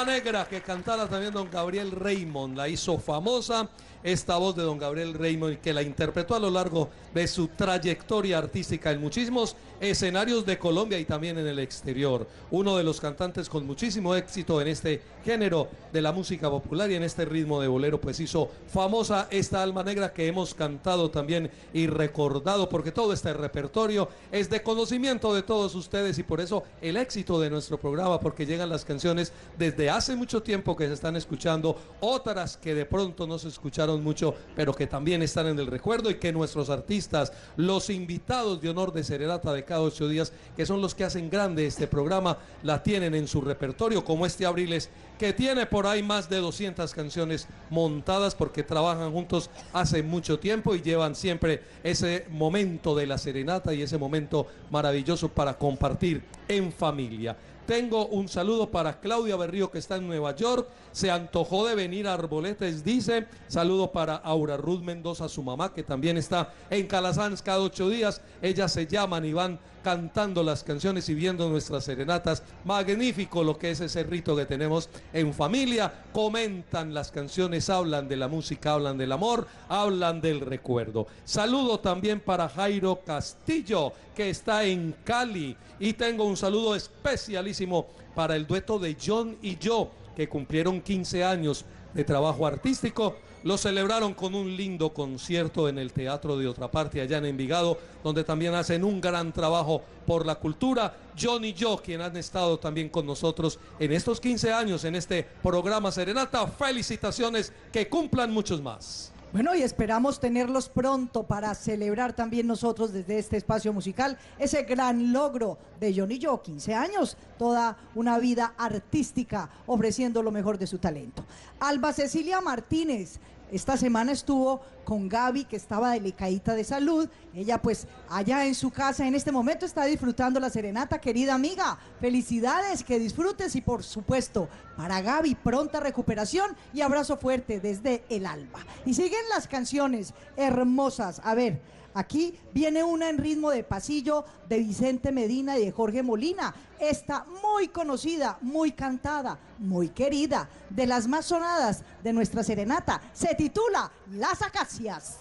Negra, que cantara también don Gabriel Raymond, la hizo famosa. Esta voz de don Gabriel Raymond, que la interpretó a lo largo de su trayectoria artística en muchísimos escenarios de Colombia y también en el exterior. Uno de los cantantes con muchísimo éxito en este género de la música popular y en este ritmo de bolero, pues hizo famosa esta alma negra que hemos cantado también y recordado, porque todo este repertorio es de conocimiento de todos ustedes y por eso el éxito de nuestro programa, porque llegan las canciones desde hace mucho tiempo que se están escuchando, otras que de pronto no se escucharon mucho, pero que también están en el recuerdo y que nuestros artistas, los invitados de honor de Serenata de cada ocho días, que son los que hacen grande este programa, la tienen en su repertorio, como este Abriles, que tiene por ahí más de 200 canciones montadas porque trabajan juntos hace mucho tiempo y llevan siempre ese momento de la serenata y ese momento maravilloso para compartir en familia. Tengo un saludo para Claudia Berrío que está en Nueva York. Se antojó de venir a Arboletes, dice. Saludo para Aura Ruth Mendoza, su mamá, que también está en Calasanz cada ocho días. Ellas se llaman y van cantando las canciones y viendo nuestras serenatas. Magnífico lo que es ese rito que tenemos en familia. Comentan las canciones, hablan de la música, hablan del amor, hablan del recuerdo. Saludo también para Jairo Castillo, que está en Cali. Y tengo un saludo especialísimo para el dueto de John y yo, que cumplieron 15 años de trabajo artístico. Lo celebraron con un lindo concierto en el Teatro de Otra Parte allá en Envigado, donde también hacen un gran trabajo por la cultura. John y yo, quien han estado también con nosotros en estos 15 años en este programa Serenata. Felicitaciones, que cumplan muchos más. Bueno, y esperamos tenerlos pronto para celebrar también nosotros desde este espacio musical ese gran logro de Johnny Yo, 15 años, toda una vida artística ofreciendo lo mejor de su talento. Alba Cecilia Martínez, esta semana estuvo con Gaby, que estaba delicadita de salud. Ella, pues, allá en su casa en este momento está disfrutando la serenata, querida amiga. Felicidades, que disfrutes y, por supuesto, para Gaby, pronta recuperación y abrazo fuerte desde el alba. Y siguen las canciones hermosas. A ver. Aquí viene una en ritmo de pasillo de Vicente Medina y de Jorge Molina. Esta muy conocida, muy cantada, muy querida, de las más sonadas de nuestra serenata. Se titula Las Acacias.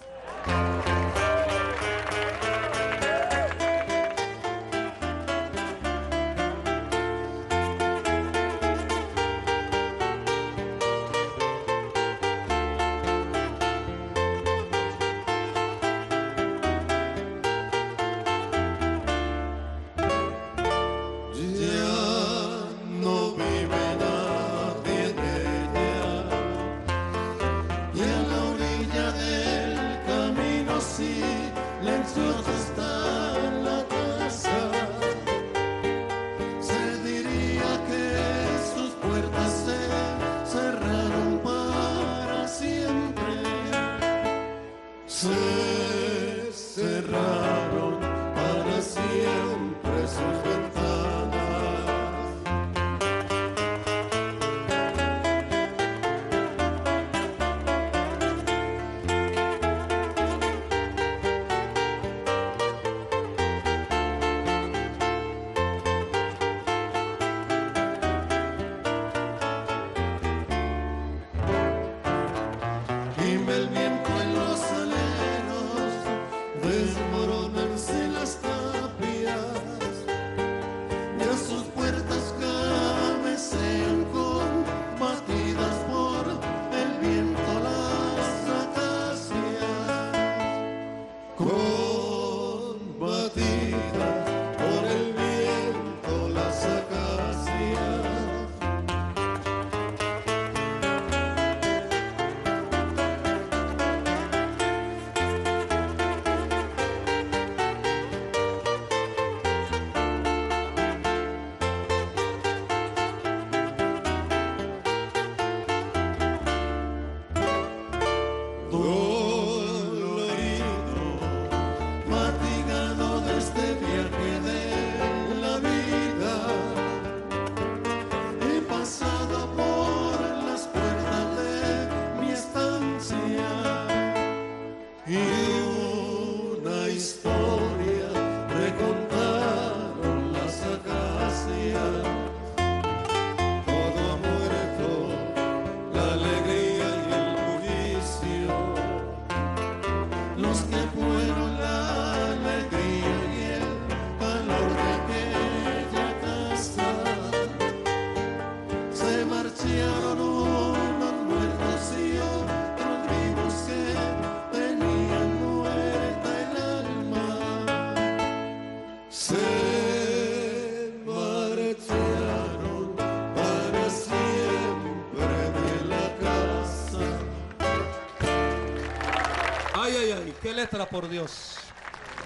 Letra, por Dios.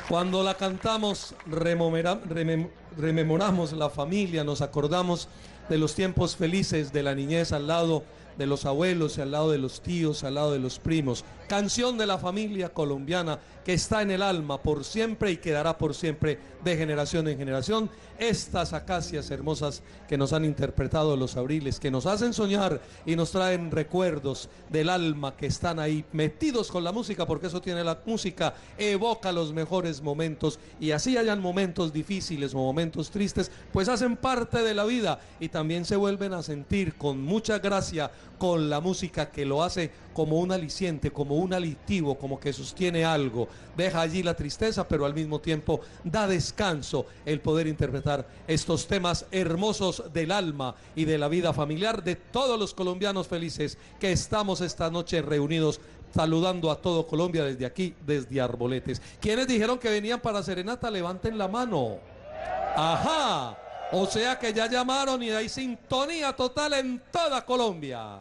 Cuando la cantamos, rememoramos la familia, nos acordamos de los tiempos felices de la niñez al lado de los abuelos y al lado de los tíos, al lado de los primos. Canción de la familia colombiana que está en el alma por siempre y quedará por siempre de generación en generación. Estas acacias hermosas que nos han interpretado los abriles, que nos hacen soñar y nos traen recuerdos del alma que están ahí metidos con la música, porque eso tiene la música, evoca los mejores momentos y así hayan momentos difíciles o momentos tristes, pues hacen parte de la vida y también se vuelven a sentir con mucha gracia con la música que lo hace como un aliciente, como un aditivo, como que sostiene algo. Deja allí la tristeza, pero al mismo tiempo da descanso el poder interpretar estos temas hermosos del alma y de la vida familiar de todos los colombianos felices que estamos esta noche reunidos saludando a todo Colombia desde aquí, desde Arboletes. Quienes dijeron que venían para Serenata, levanten la mano. Ajá. O sea que ya llamaron y hay sintonía total en toda Colombia.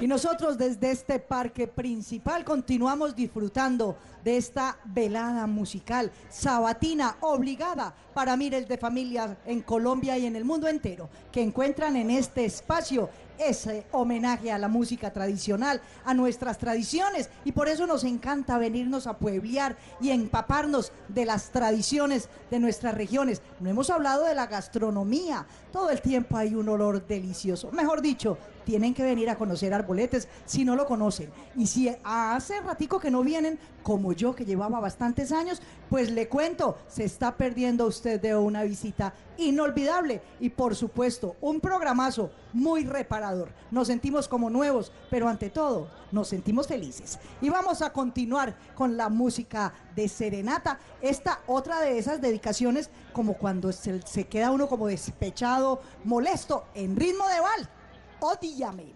Y nosotros desde este parque principal continuamos disfrutando de esta velada musical sabatina obligada para miles de familias en Colombia y en el mundo entero que encuentran en este espacio ese homenaje a la música tradicional, a nuestras tradiciones y por eso nos encanta venirnos a pueblear y empaparnos de las tradiciones de nuestras regiones. No hemos hablado de la gastronomía, todo el tiempo hay un olor delicioso. Mejor dicho, tienen que venir a conocer Arboletes si no lo conocen. Y si hace ratico que no vienen, como yo que llevaba bastantes años, pues le cuento, se está perdiendo usted de una visita inolvidable y por supuesto un programazo muy reparador. Nos sentimos como nuevos, pero ante todo nos sentimos felices. Y vamos a continuar con la música de Serenata, esta otra de esas dedicaciones como cuando se, queda uno como despechado, molesto, en ritmo de bal. Odíllame.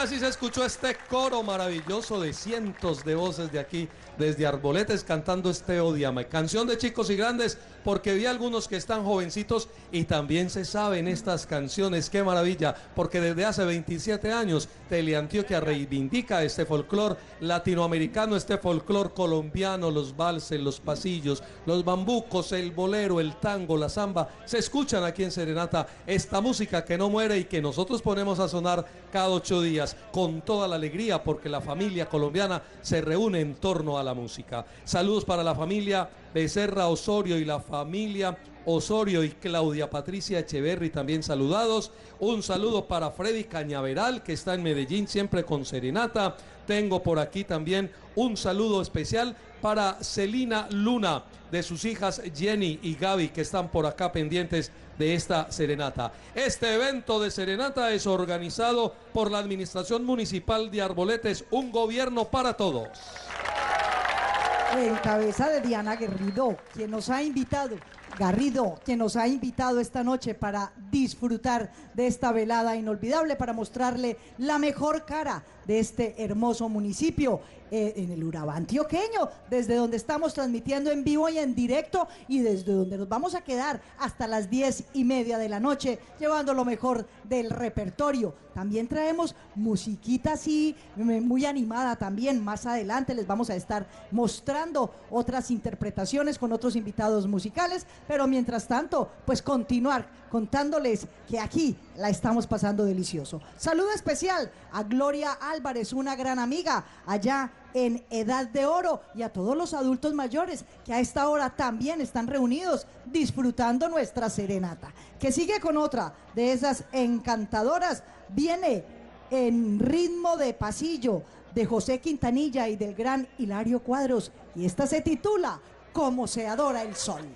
Ahora se escuchó este coro maravilloso de cientos de voces de aquí, desde Arboletes, cantando este Odiame. Canción de chicos y grandes, porque vi algunos que están jovencitos y también se saben estas canciones. Qué maravilla, porque desde hace 27 años Teleantioquia reivindica este folclor latinoamericano, este folclor colombiano, los valses, los pasillos, los bambucos, el bolero, el tango, la samba. Se escuchan aquí en Serenata esta música que no muere y que nosotros ponemos a sonar cada ocho días con toda la alegría porque la familia colombiana se reúne en torno a la música. Saludos para la familia Becerra Osorio y la familia Osorio y Claudia Patricia Echeverry también saludados. Un saludo para Freddy Cañaveral que está en Medellín siempre con Serenata. Tengo por aquí también un saludo especial para Celina Luna de sus hijas Jenny y Gaby que están por acá pendientes de esta serenata. Este evento de serenata es organizado por la Administración Municipal de Arboletes, un gobierno para todos. En cabeza de Diana Garrido, quien nos ha invitado, Garrido, quien nos ha invitado esta noche para disfrutar de esta velada inolvidable, para mostrarle la mejor cara de este hermoso municipio eh, en el Urabá antioqueño, desde donde estamos transmitiendo en vivo y en directo y desde donde nos vamos a quedar hasta las diez y media de la noche, llevando lo mejor del repertorio. También traemos musiquita así, muy animada también. Más adelante les vamos a estar mostrando otras interpretaciones con otros invitados musicales, pero mientras tanto, pues continuar contándoles que aquí la estamos pasando delicioso. Saludo especial a Gloria Álvarez, una gran amiga allá en Edad de Oro y a todos los adultos mayores que a esta hora también están reunidos disfrutando nuestra serenata. Que sigue con otra de esas encantadoras, viene en ritmo de pasillo de José Quintanilla y del gran Hilario Cuadros y esta se titula Como se adora el sol.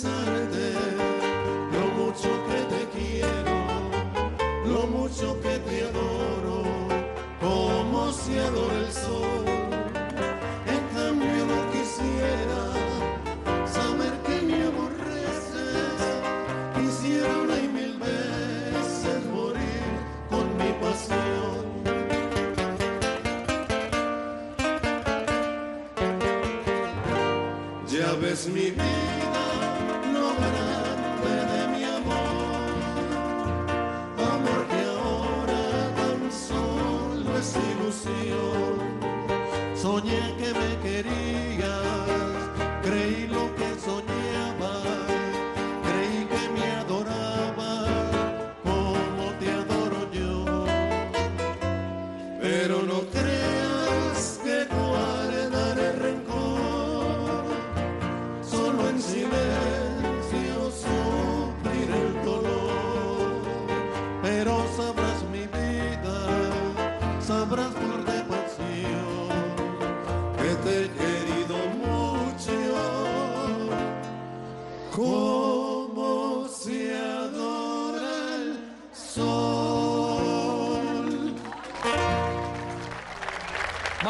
lo mucho que te quiero, lo mucho que te adoro, como si adora el sol. En cambio no quisiera saber que me aborreces, quisiera una y mil veces morir con mi pasión. Ya ves mi vida.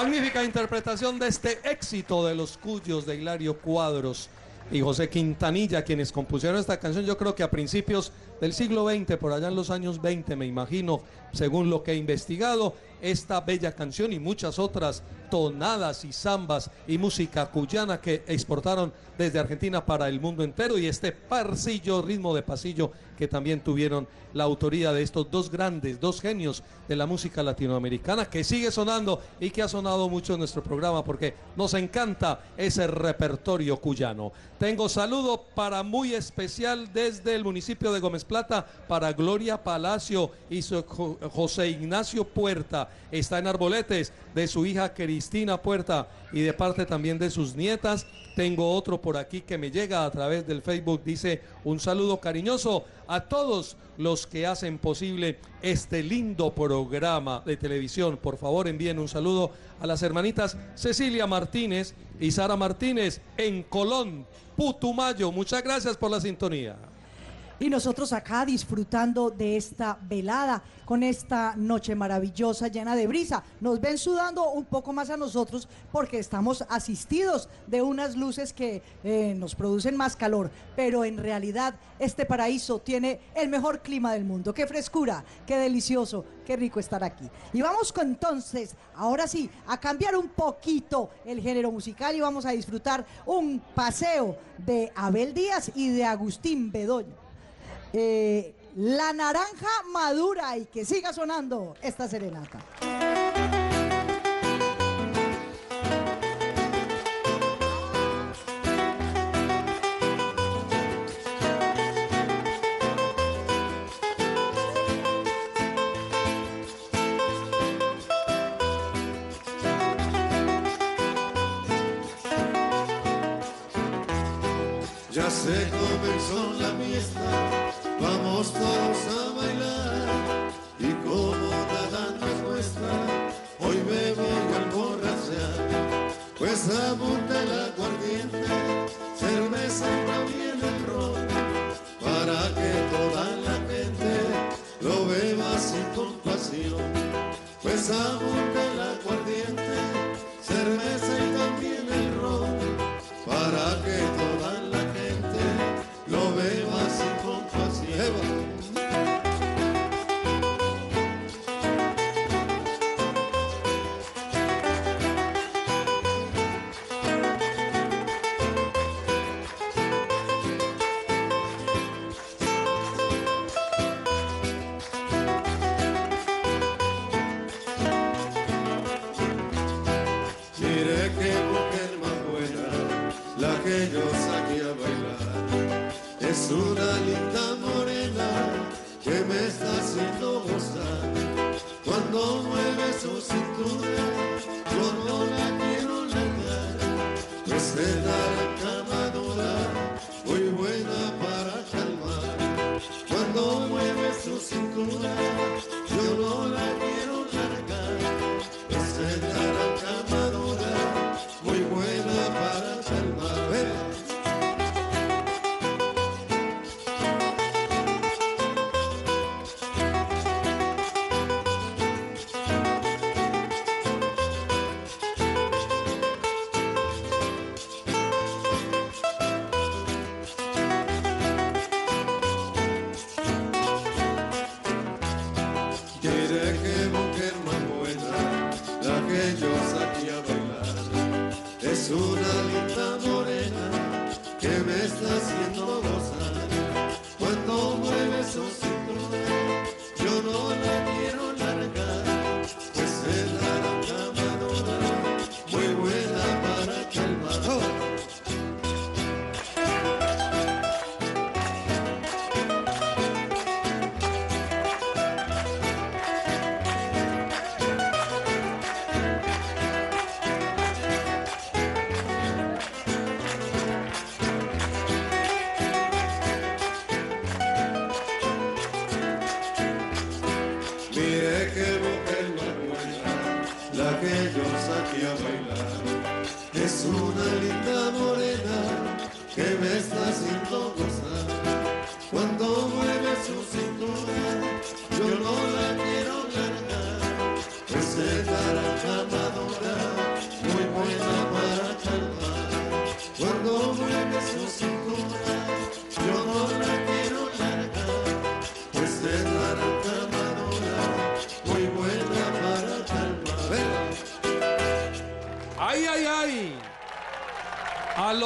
Magnífica interpretación de este éxito de los cuyos de Hilario Cuadros y José Quintanilla, quienes compusieron esta canción, yo creo que a principios del siglo XX, por allá en los años 20, me imagino, según lo que he investigado, esta bella canción y muchas otras tonadas y zambas y música cuyana que exportaron desde Argentina para el mundo entero y este parcillo, ritmo de pasillo que también tuvieron la autoría de estos dos grandes, dos genios de la música latinoamericana que sigue sonando y que ha sonado mucho en nuestro programa porque nos encanta ese repertorio cuyano. Tengo saludo para muy especial desde el municipio de Gómez Plata para Gloria Palacio y su Jo- José Ignacio Puerta. Está en Arboletes de su hija Cristina Puerta y de parte también de sus nietas. Tengo otro por aquí que me llega a través del Facebook. Dice un saludo cariñoso a todos los que hacen posible este lindo programa de televisión. Por favor, envíen un saludo a las hermanitas Cecilia Martínez y Sara Martínez en Colón, Putumayo. Muchas gracias por la sintonía. Y nosotros acá disfrutando de esta velada, con esta noche maravillosa llena de brisa. Nos ven sudando un poco más a nosotros porque estamos asistidos de unas luces que eh, nos producen más calor. Pero en realidad este paraíso tiene el mejor clima del mundo. Qué frescura, qué delicioso, qué rico estar aquí. Y vamos entonces, ahora sí, a cambiar un poquito el género musical y vamos a disfrutar un paseo de Abel Díaz y de Agustín Bedoya. Eh, la naranja madura y que siga sonando esta serenata. Ya se comenzó la fiesta,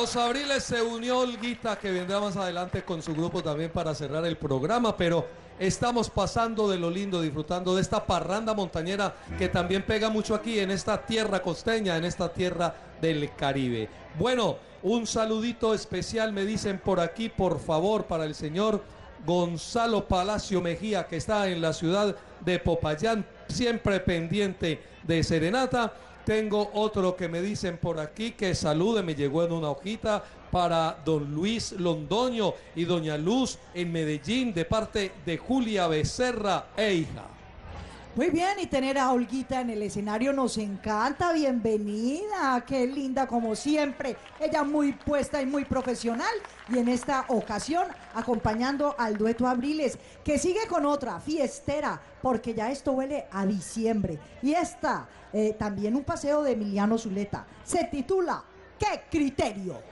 los abriles se unió Olguita, que vendrá más adelante con su grupo también para cerrar el programa, pero estamos pasando de lo lindo, disfrutando de esta parranda montañera que también pega mucho aquí en esta tierra costeña, en esta tierra del Caribe. Bueno, un saludito especial me dicen por aquí, por favor, para el señor Gonzalo Palacio Mejía, que está en la ciudad de Popayán, siempre pendiente de Serenata. Tengo otro que me dicen por aquí que salude, me llegó en una hojita para don Luis Londoño y doña Luz en Medellín de parte de Julia Becerra e hija. Muy bien, y tener a Olguita en el escenario nos encanta. Bienvenida, qué linda como siempre. Ella muy puesta y muy profesional. Y en esta ocasión acompañando al dueto Abriles, que sigue con otra fiestera, porque ya esto huele a diciembre. Y esta, eh, también un paseo de Emiliano Zuleta. Se titula ¿Qué criterio?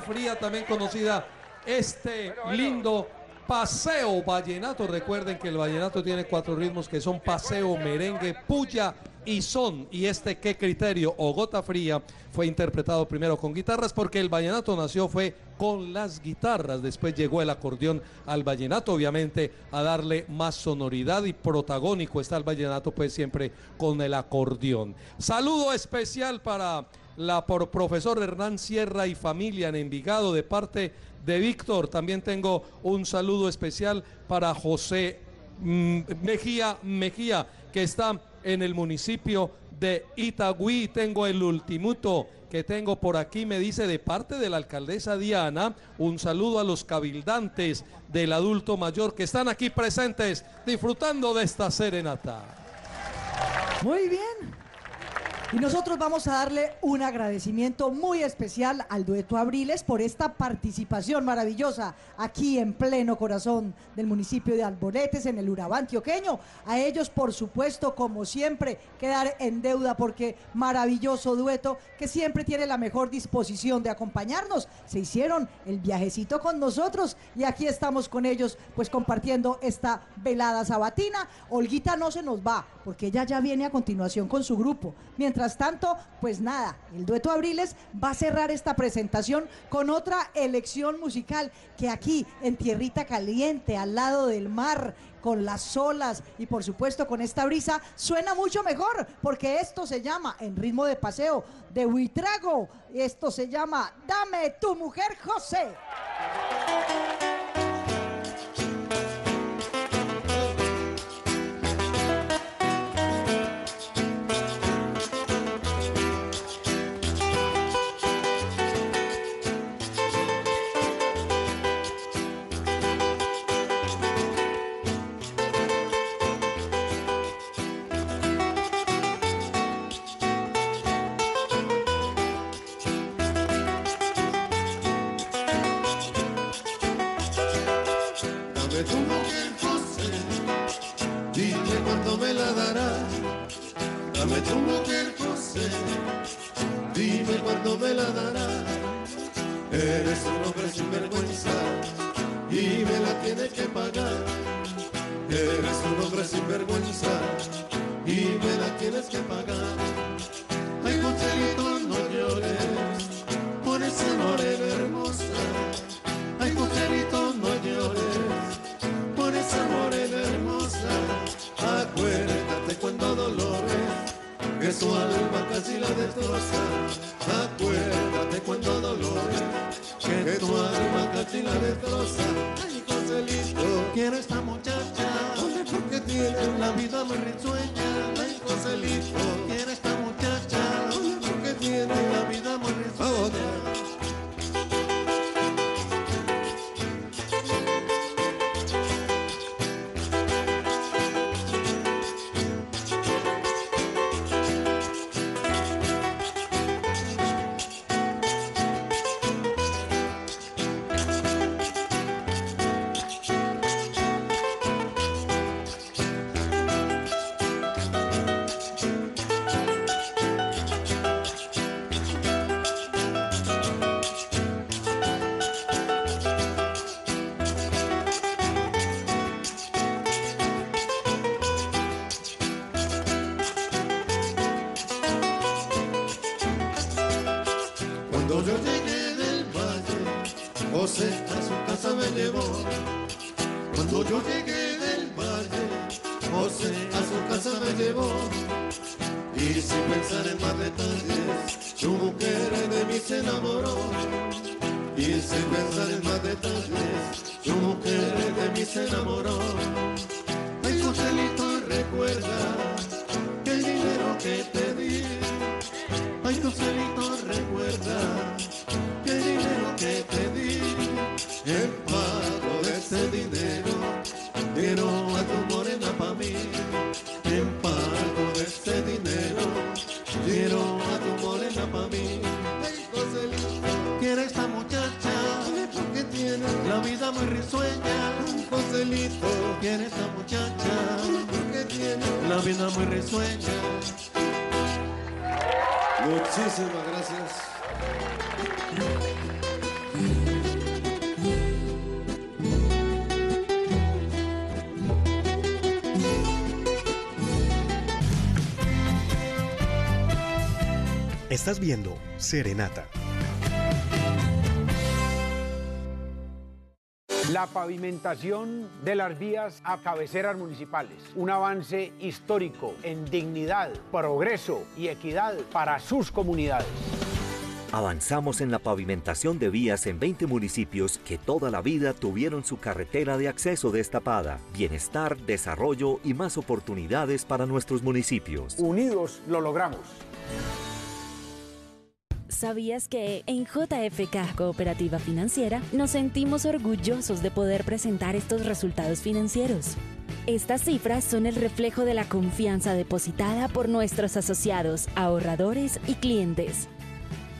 Fría, también conocida, este lindo paseo vallenato. Recuerden que el vallenato tiene cuatro ritmos que son paseo, merengue, puya y son. Y este qué criterio o gota fría fue interpretado primero con guitarras porque el vallenato nació fue con las guitarras. Después llegó el acordeón al vallenato, obviamente, a darle más sonoridad y protagónico está el vallenato, pues siempre con el acordeón. Saludo especial para la por profesor Hernán Sierra y familia en Envigado de parte de Víctor. También tengo un saludo especial para José mm, Mejía Mejía, que está en el municipio de Itagüí. Tengo el ultimuto que tengo por aquí, me dice de parte de la alcaldesa Diana, un saludo a los cabildantes del adulto mayor que están aquí presentes disfrutando de esta serenata. Muy bien. Y nosotros vamos a darle un agradecimiento muy especial al dueto Abriles por esta participación maravillosa aquí en pleno corazón del municipio de Alboretes, en el Urabá antioqueño. A ellos, por supuesto, como siempre, quedar en deuda porque maravilloso dueto que siempre tiene la mejor disposición de acompañarnos. Se hicieron el viajecito con nosotros y aquí estamos con ellos, pues compartiendo esta velada sabatina. Olguita no se nos va porque ella ya viene a continuación con su grupo. Mientras Mientras tanto, pues nada, el dueto Abriles va a cerrar esta presentación con otra elección musical que aquí en Tierrita Caliente, al lado del mar, con las olas y por supuesto con esta brisa, suena mucho mejor porque esto se llama en ritmo de paseo de Huitrago, esto se llama Dame tu mujer José. dame tu mujer, José. Dime cuándo me la darás. Dame tu mujer, José. Dime cuándo me la darás. Eres un hombre sin vergüenza y me la tienes que pagar. Eres un hombre sin vergüenza y me la tienes que pagar. Estás viendo Serenata. La pavimentación de las vías a cabeceras municipales, un avance histórico en dignidad, progreso y equidad para sus comunidades. Avanzamos en la pavimentación de vías en 20 municipios que toda la vida tuvieron su carretera de acceso destapada. Bienestar, desarrollo y más oportunidades para nuestros municipios. Unidos lo logramos. ¿Sabías que en JFK Cooperativa Financiera nos sentimos orgullosos de poder presentar estos resultados financieros? Estas cifras son el reflejo de la confianza depositada por nuestros asociados, ahorradores y clientes.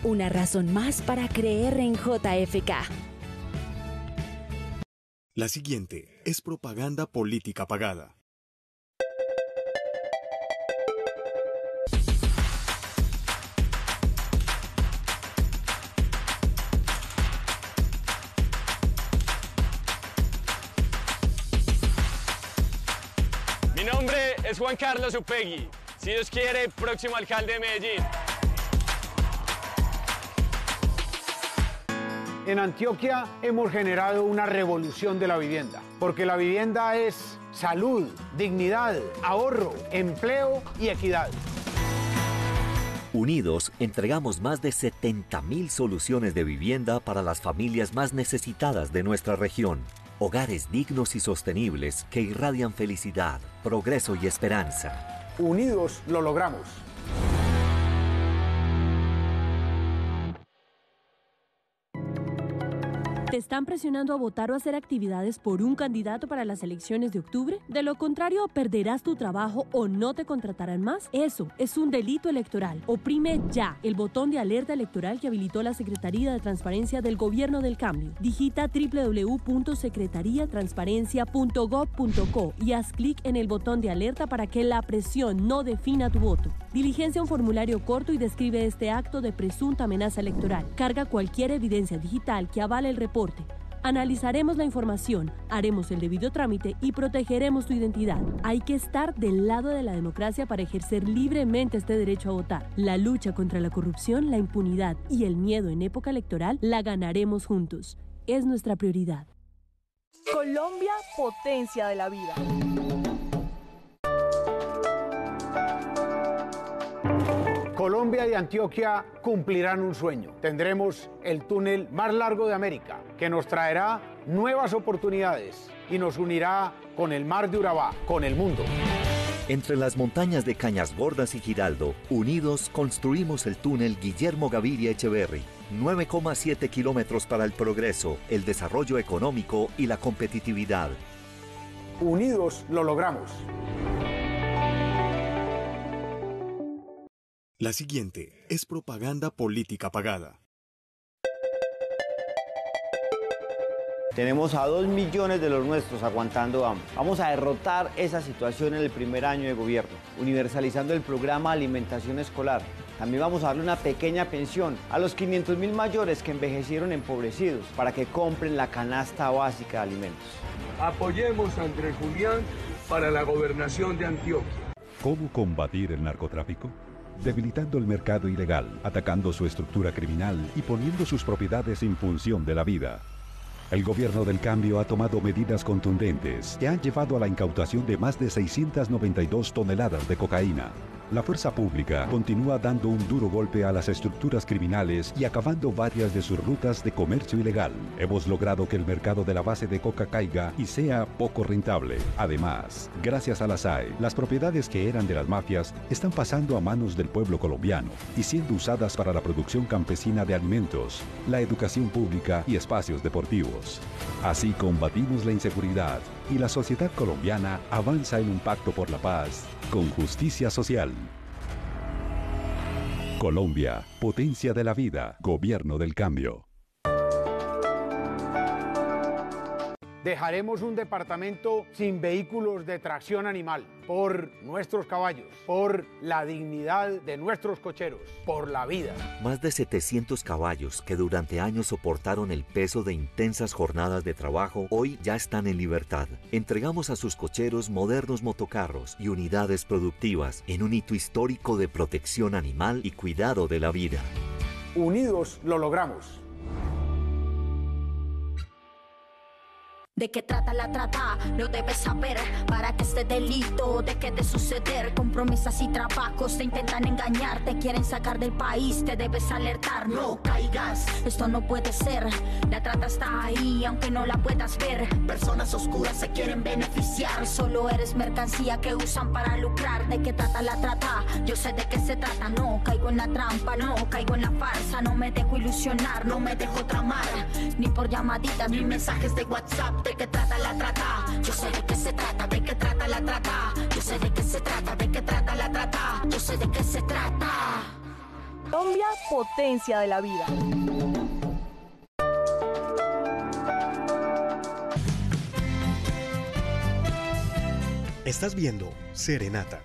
Una razón más para creer en JFK. La siguiente es propaganda política pagada. Es Juan Carlos Upegui. Si Dios quiere, próximo alcalde de Medellín. En Antioquia hemos generado una revolución de la vivienda, porque la vivienda es salud, dignidad, ahorro, empleo y equidad. Unidos, entregamos más de 70.000 soluciones de vivienda para las familias más necesitadas de nuestra región. Hogares dignos y sostenibles que irradian felicidad, progreso y esperanza. Unidos lo logramos. ¿Te están presionando a votar o hacer actividades por un candidato para las elecciones de octubre? De lo contrario, perderás tu trabajo o no te contratarán más. Eso es un delito electoral. Oprime ya el botón de alerta electoral que habilitó la Secretaría de Transparencia del Gobierno del Cambio. Digita www.secretariatransparencia.gov.co y haz clic en el botón de alerta para que la presión no defina tu voto. Diligencia un formulario corto y describe este acto de presunta amenaza electoral. Carga cualquier evidencia digital que avale el reporte. Analizaremos la información, haremos el debido trámite y protegeremos tu identidad. Hay que estar del lado de la democracia para ejercer libremente este derecho a votar. La lucha contra la corrupción, la impunidad y el miedo en época electoral la ganaremos juntos. Es nuestra prioridad. Colombia, potencia de la vida. Colombia y Antioquia cumplirán un sueño. Tendremos el túnel más largo de América, que nos traerá nuevas oportunidades y nos unirá con el mar de Urabá, con el mundo. Entre las montañas de Cañas Gordas y Giraldo, unidos construimos el túnel Guillermo Gaviria Echeverry. 9,7 kilómetros para el progreso, el desarrollo económico y la competitividad. Unidos lo logramos. La siguiente es propaganda política pagada. Tenemos a dos millones de los nuestros aguantando hambre. Vamos a derrotar esa situación en el primer año de gobierno, universalizando el programa Alimentación Escolar. También vamos a darle una pequeña pensión a los 500 mil mayores que envejecieron empobrecidos para que compren la canasta básica de alimentos. Apoyemos a Andrés Julián para la gobernación de Antioquia. ¿Cómo combatir el narcotráfico? Debilitando el mercado ilegal, atacando su estructura criminal y poniendo sus propiedades en función de la vida. El gobierno del cambio ha tomado medidas contundentes que han llevado a la incautación de más de 692 toneladas de cocaína. La fuerza pública continúa dando un duro golpe a las estructuras criminales y acabando varias de sus rutas de comercio ilegal. Hemos logrado que el mercado de la base de coca caiga y sea poco rentable. Además, gracias a la SAE, las propiedades que eran de las mafias están pasando a manos del pueblo colombiano y siendo usadas para la producción campesina de alimentos, la educación pública y espacios deportivos. Así combatimos la inseguridad y la sociedad colombiana avanza en un pacto por la paz con justicia social. Colombia, potencia de la vida, gobierno del cambio. Dejaremos un departamento sin vehículos de tracción animal por nuestros caballos, por la dignidad de nuestros cocheros, por la vida. Más de 700 caballos que durante años soportaron el peso de intensas jornadas de trabajo hoy ya están en libertad. Entregamos a sus cocheros modernos motocarros y unidades productivas en un hito histórico de protección animal y cuidado de la vida. Unidos lo logramos. ¿De qué trata la trata? Lo debes saber para que este delito deje de suceder. Con promesas y trabajos te intentan engañar, te quieren sacar del país, te debes alertar. No caigas, esto no puede ser. La trata está ahí, aunque no la puedas ver. Personas oscuras se quieren beneficiar. Solo eres mercancía que usan para lucrar. ¿De qué trata la trata? Yo sé de qué se trata. No caigo en la trampa, no caigo en la farsa. No me dejo ilusionar, no me dejo tramar. Ni por llamaditas, ni mensajes de WhatsApp de qué trata la trata. Yo sé de qué se trata, de qué trata la trata. Yo sé de qué se trata, de qué trata la trata. Yo sé de qué se trata. Colombia, potencia de la vida. Estás viendo Serenata.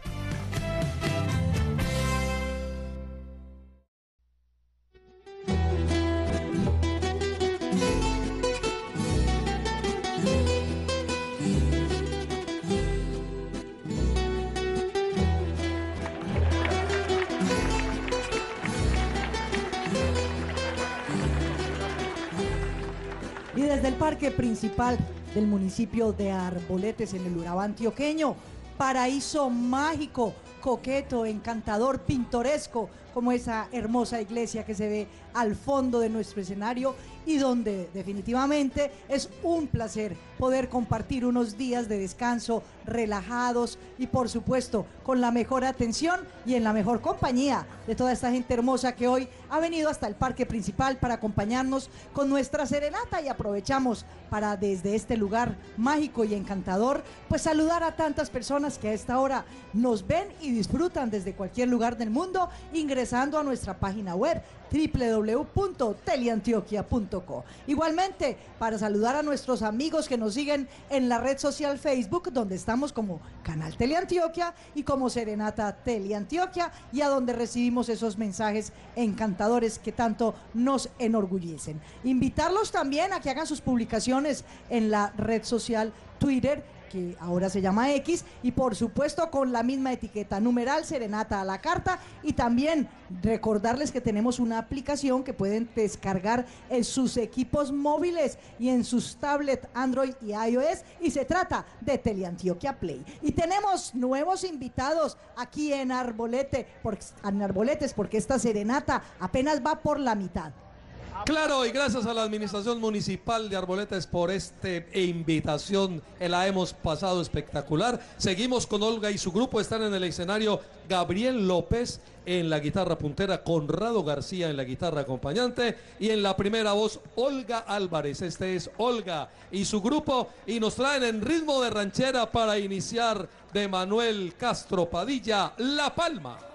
Desde el parque principal del municipio de Arboletes en el Urabá antioqueño, paraíso mágico, coqueto, encantador, pintoresco, como esa hermosa iglesia que se ve al fondo de nuestro escenario y donde definitivamente es un placer poder compartir unos días de descanso relajados y por supuesto con la mejor atención y en la mejor compañía de toda esta gente hermosa que hoy ha venido hasta el parque principal para acompañarnos con nuestra serenata y aprovechamos para desde este lugar mágico y encantador pues saludar a tantas personas que a esta hora nos ven y disfrutan desde cualquier lugar del mundo ingresando a nuestra página web www.teleantioquia.co. Igualmente, para saludar a nuestros amigos que nos siguen en la red social Facebook, donde estamos como Canal Teleantioquia y como Serenata Teleantioquia, y a donde recibimos esos mensajes encantadores que tanto nos enorgullecen. Invitarlos también a que hagan sus publicaciones en la red social Twitter que ahora se llama X, y por supuesto con la misma etiqueta, numeral Serenata a la carta, y también recordarles que tenemos una aplicación que pueden descargar en sus equipos móviles y en sus tablets Android y iOS, y se trata de Teleantioquia Play. Y tenemos nuevos invitados aquí en Arbolete, porque, en Arboletes, porque esta serenata apenas va por la mitad. Claro, y gracias a la Administración Municipal de Arboletes por esta invitación, eh, la hemos pasado espectacular. Seguimos con Olga y su grupo, están en el escenario Gabriel López en la guitarra puntera, Conrado García en la guitarra acompañante y en la primera voz Olga Álvarez. Este es Olga y su grupo y nos traen en ritmo de ranchera para iniciar de Manuel Castro Padilla, La Palma.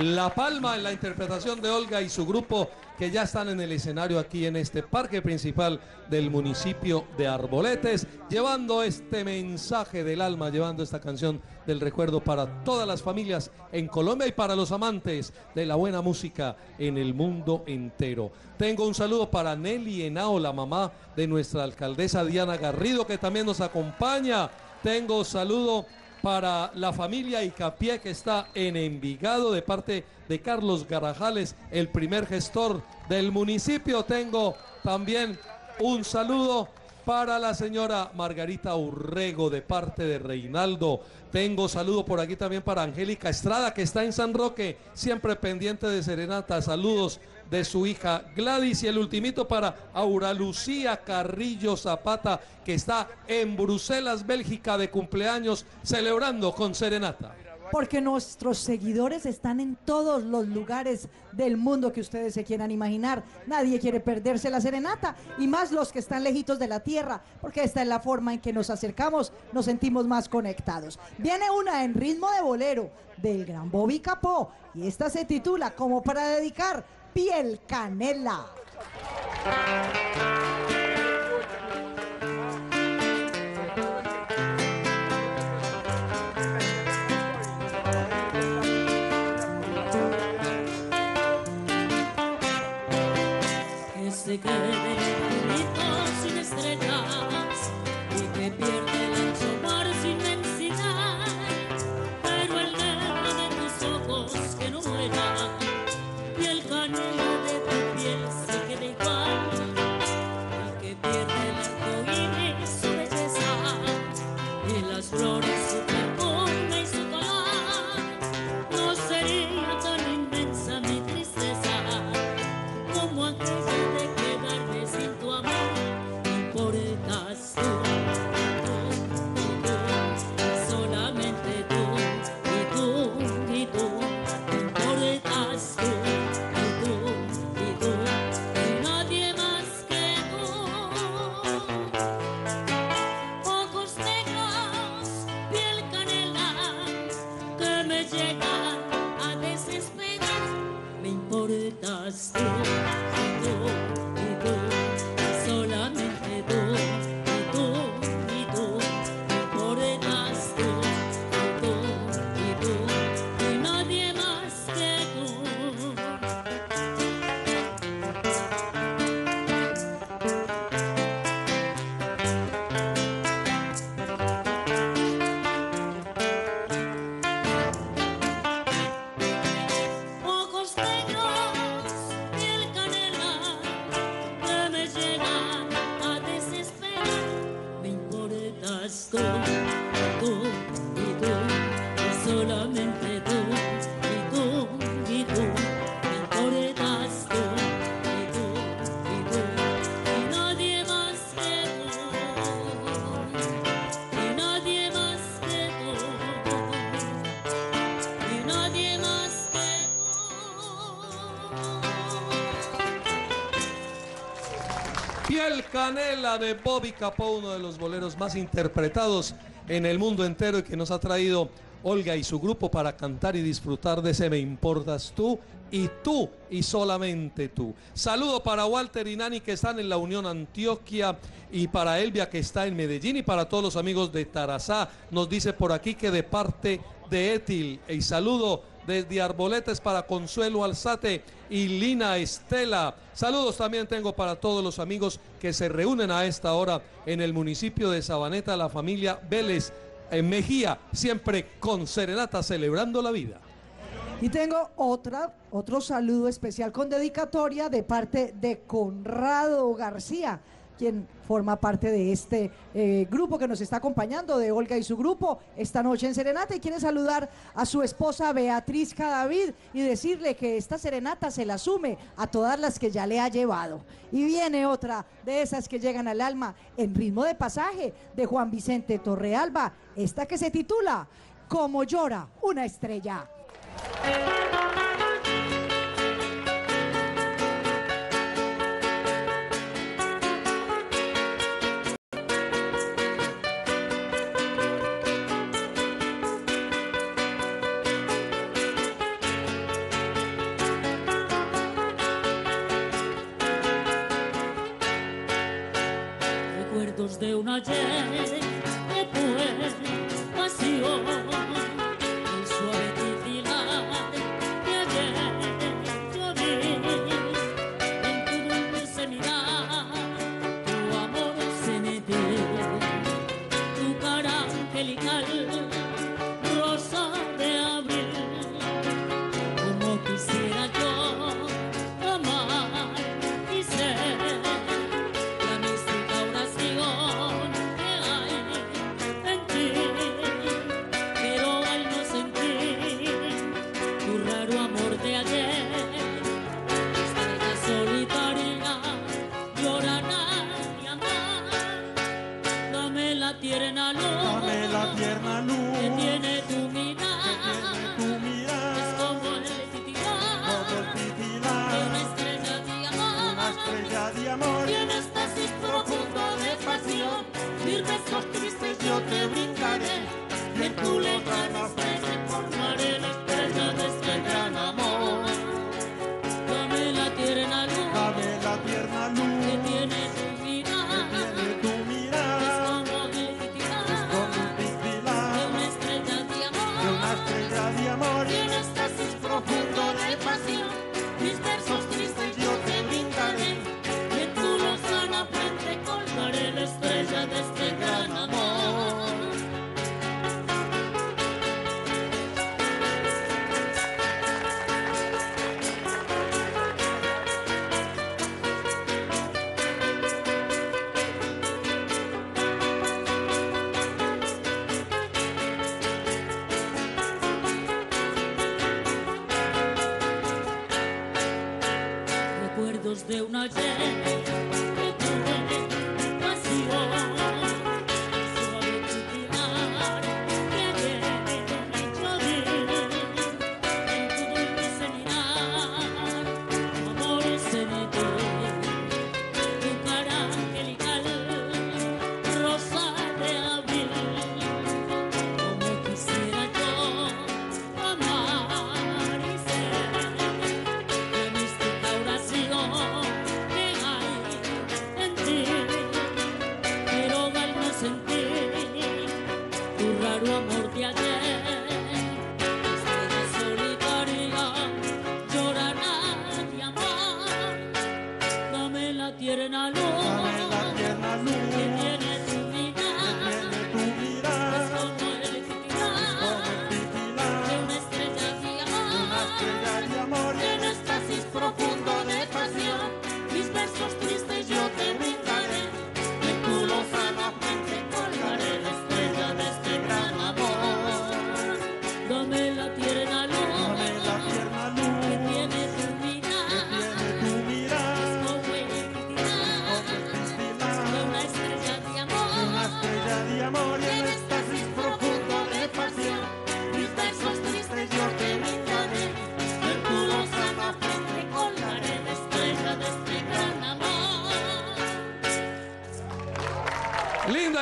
La palma en la interpretación de Olga y su grupo que ya están en el escenario aquí en este parque principal del municipio de Arboletes, llevando este mensaje del alma, llevando esta canción del recuerdo para todas las familias en Colombia y para los amantes de la buena música en el mundo entero. Tengo un saludo para Nelly Henao, la mamá de nuestra alcaldesa Diana Garrido, que también nos acompaña. Tengo saludo para la familia Icapié que está en Envigado de parte de Carlos Garajales, el primer gestor del municipio. Tengo también un saludo para la señora Margarita Urrego de parte de Reinaldo. Tengo saludo por aquí también para Angélica Estrada que está en San Roque, siempre pendiente de Serenata. Saludos de su hija Gladys y el ultimito para Aura Lucía Carrillo Zapata que está en Bruselas, Bélgica de cumpleaños celebrando con Serenata. Porque nuestros seguidores están en todos los lugares del mundo que ustedes se quieran imaginar. Nadie quiere perderse la serenata y más los que están lejitos de la tierra, porque esta es la forma en que nos acercamos, nos sentimos más conectados. Viene una en ritmo de bolero del gran Bobby Capó y esta se titula como para dedicar Piel Canela. Canela de Bobby Capó, uno de los boleros más interpretados en el mundo entero y que nos ha traído Olga y su grupo para cantar y disfrutar de ese Me Importas Tú y tú y solamente tú. Saludo para Walter y Nani que están en la Unión Antioquia y para Elvia que está en Medellín y para todos los amigos de Tarazá. Nos dice por aquí que de parte de Etil. Y saludo desde Arboletes para Consuelo Alzate y Lina Estela. Saludos también tengo para todos los amigos que se reúnen a esta hora en el municipio de Sabaneta, la familia Vélez en Mejía, siempre con serenata celebrando la vida. Y tengo otra, otro saludo especial con dedicatoria de parte de Conrado García, quien forma parte de este eh, grupo que nos está acompañando, de Olga y su grupo, esta noche en Serenata. Y quiere saludar a su esposa Beatriz Cadavid y decirle que esta serenata se la sume a todas las que ya le ha llevado. Y viene otra de esas que llegan al alma en ritmo de pasaje de Juan Vicente Torrealba, esta que se titula Como llora una estrella. de un ayer. de una llave.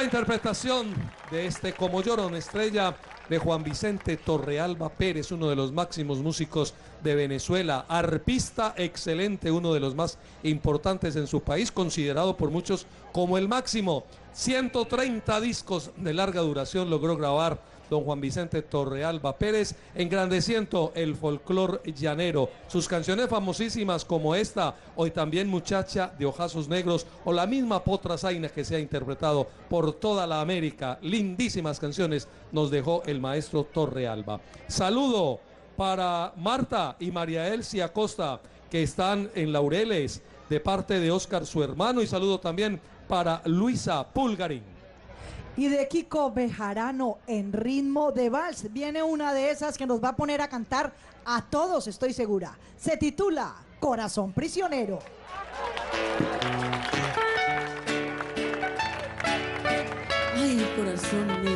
interpretación de este Como lloro una estrella de Juan Vicente Torrealba Pérez, uno de los máximos músicos de Venezuela, arpista excelente, uno de los más importantes en su país, considerado por muchos como el máximo. 130 discos de larga duración logró grabar don Juan Vicente Torrealba Pérez, engrandeciendo el folclor llanero. Sus canciones famosísimas como esta, hoy también Muchacha de Ojazos Negros, o la misma Potra Zaina que se ha interpretado por toda la América. Lindísimas canciones nos dejó el maestro Torrealba. Saludo para Marta y María Elsia Costa, que están en Laureles, de parte de Óscar, su hermano, y saludo también para Luisa Pulgarín y de Kiko Bejarano en ritmo de vals. Viene una de esas que nos va a poner a cantar a todos, estoy segura. Se titula Corazón Prisionero. Ay, corazón mío.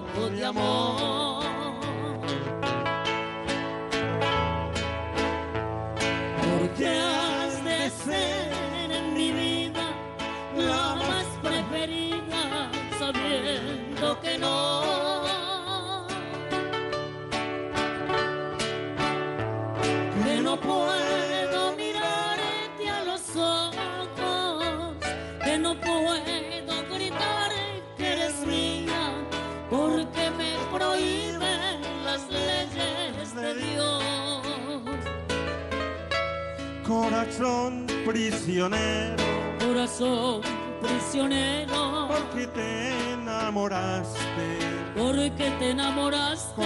Poco de amor. Corazón prisionero, Corazón prisionero, porque te enamoraste, porque te enamoraste,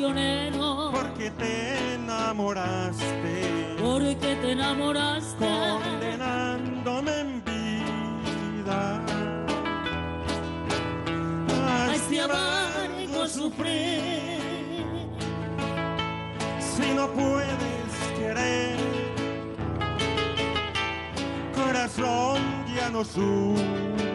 prisionero, porque te enamoraste, porque te enamoraste. condenándome en vida. A este amargo sufrir. Si no puedes querer, corazón ya no sufra.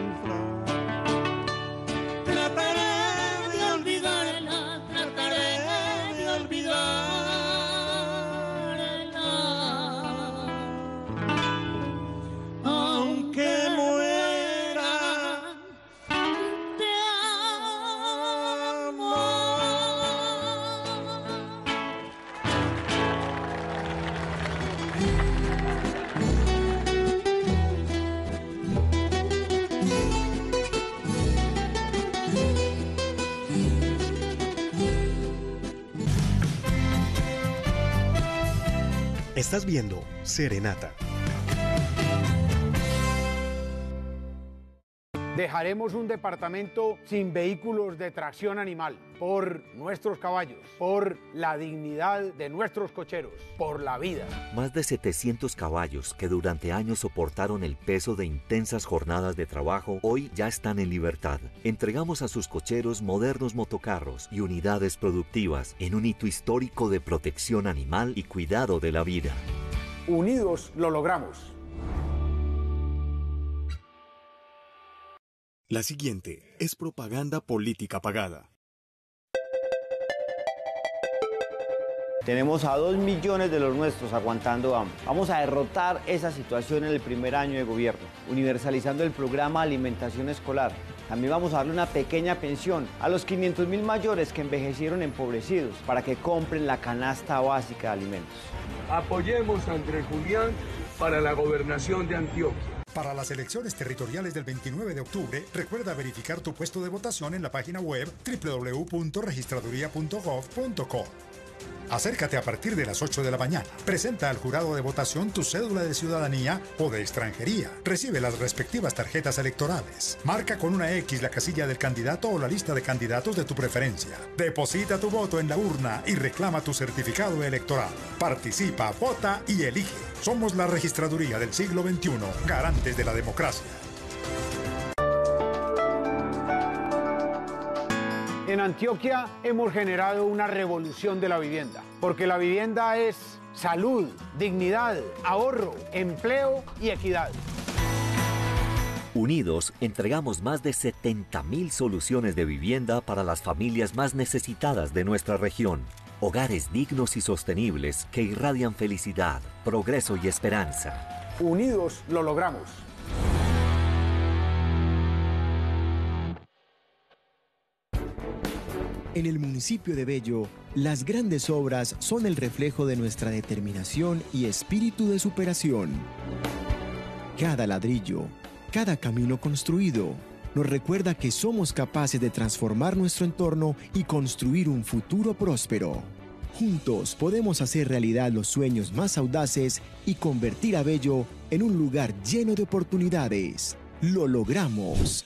Estás viendo Serenata. Dejaremos un departamento sin vehículos de tracción animal por nuestros caballos, por la dignidad de nuestros cocheros, por la vida. Más de 700 caballos que durante años soportaron el peso de intensas jornadas de trabajo hoy ya están en libertad. Entregamos a sus cocheros modernos motocarros y unidades productivas en un hito histórico de protección animal y cuidado de la vida. Unidos lo logramos. La siguiente es propaganda política pagada. Tenemos a dos millones de los nuestros aguantando hambre. Vamos a derrotar esa situación en el primer año de gobierno, universalizando el programa Alimentación Escolar. También vamos a darle una pequeña pensión a los 500 mil mayores que envejecieron empobrecidos para que compren la canasta básica de alimentos. Apoyemos a Andrés Julián para la gobernación de Antioquia. Para las elecciones territoriales del 29 de octubre, recuerda verificar tu puesto de votación en la página web www.registraduría.gov.co. Acércate a partir de las 8 de la mañana. Presenta al jurado de votación tu cédula de ciudadanía o de extranjería. Recibe las respectivas tarjetas electorales. Marca con una X la casilla del candidato o la lista de candidatos de tu preferencia. Deposita tu voto en la urna y reclama tu certificado electoral. Participa, vota y elige. Somos la registraduría del siglo XXI, garantes de la democracia. En Antioquia hemos generado una revolución de la vivienda, porque la vivienda es salud, dignidad, ahorro, empleo y equidad. Unidos, entregamos más de 70.000 soluciones de vivienda para las familias más necesitadas de nuestra región. Hogares dignos y sostenibles que irradian felicidad, progreso y esperanza. Unidos lo logramos. En el municipio de Bello, las grandes obras son el reflejo de nuestra determinación y espíritu de superación. Cada ladrillo, cada camino construido, nos recuerda que somos capaces de transformar nuestro entorno y construir un futuro próspero. Juntos podemos hacer realidad los sueños más audaces y convertir a Bello en un lugar lleno de oportunidades. Lo logramos.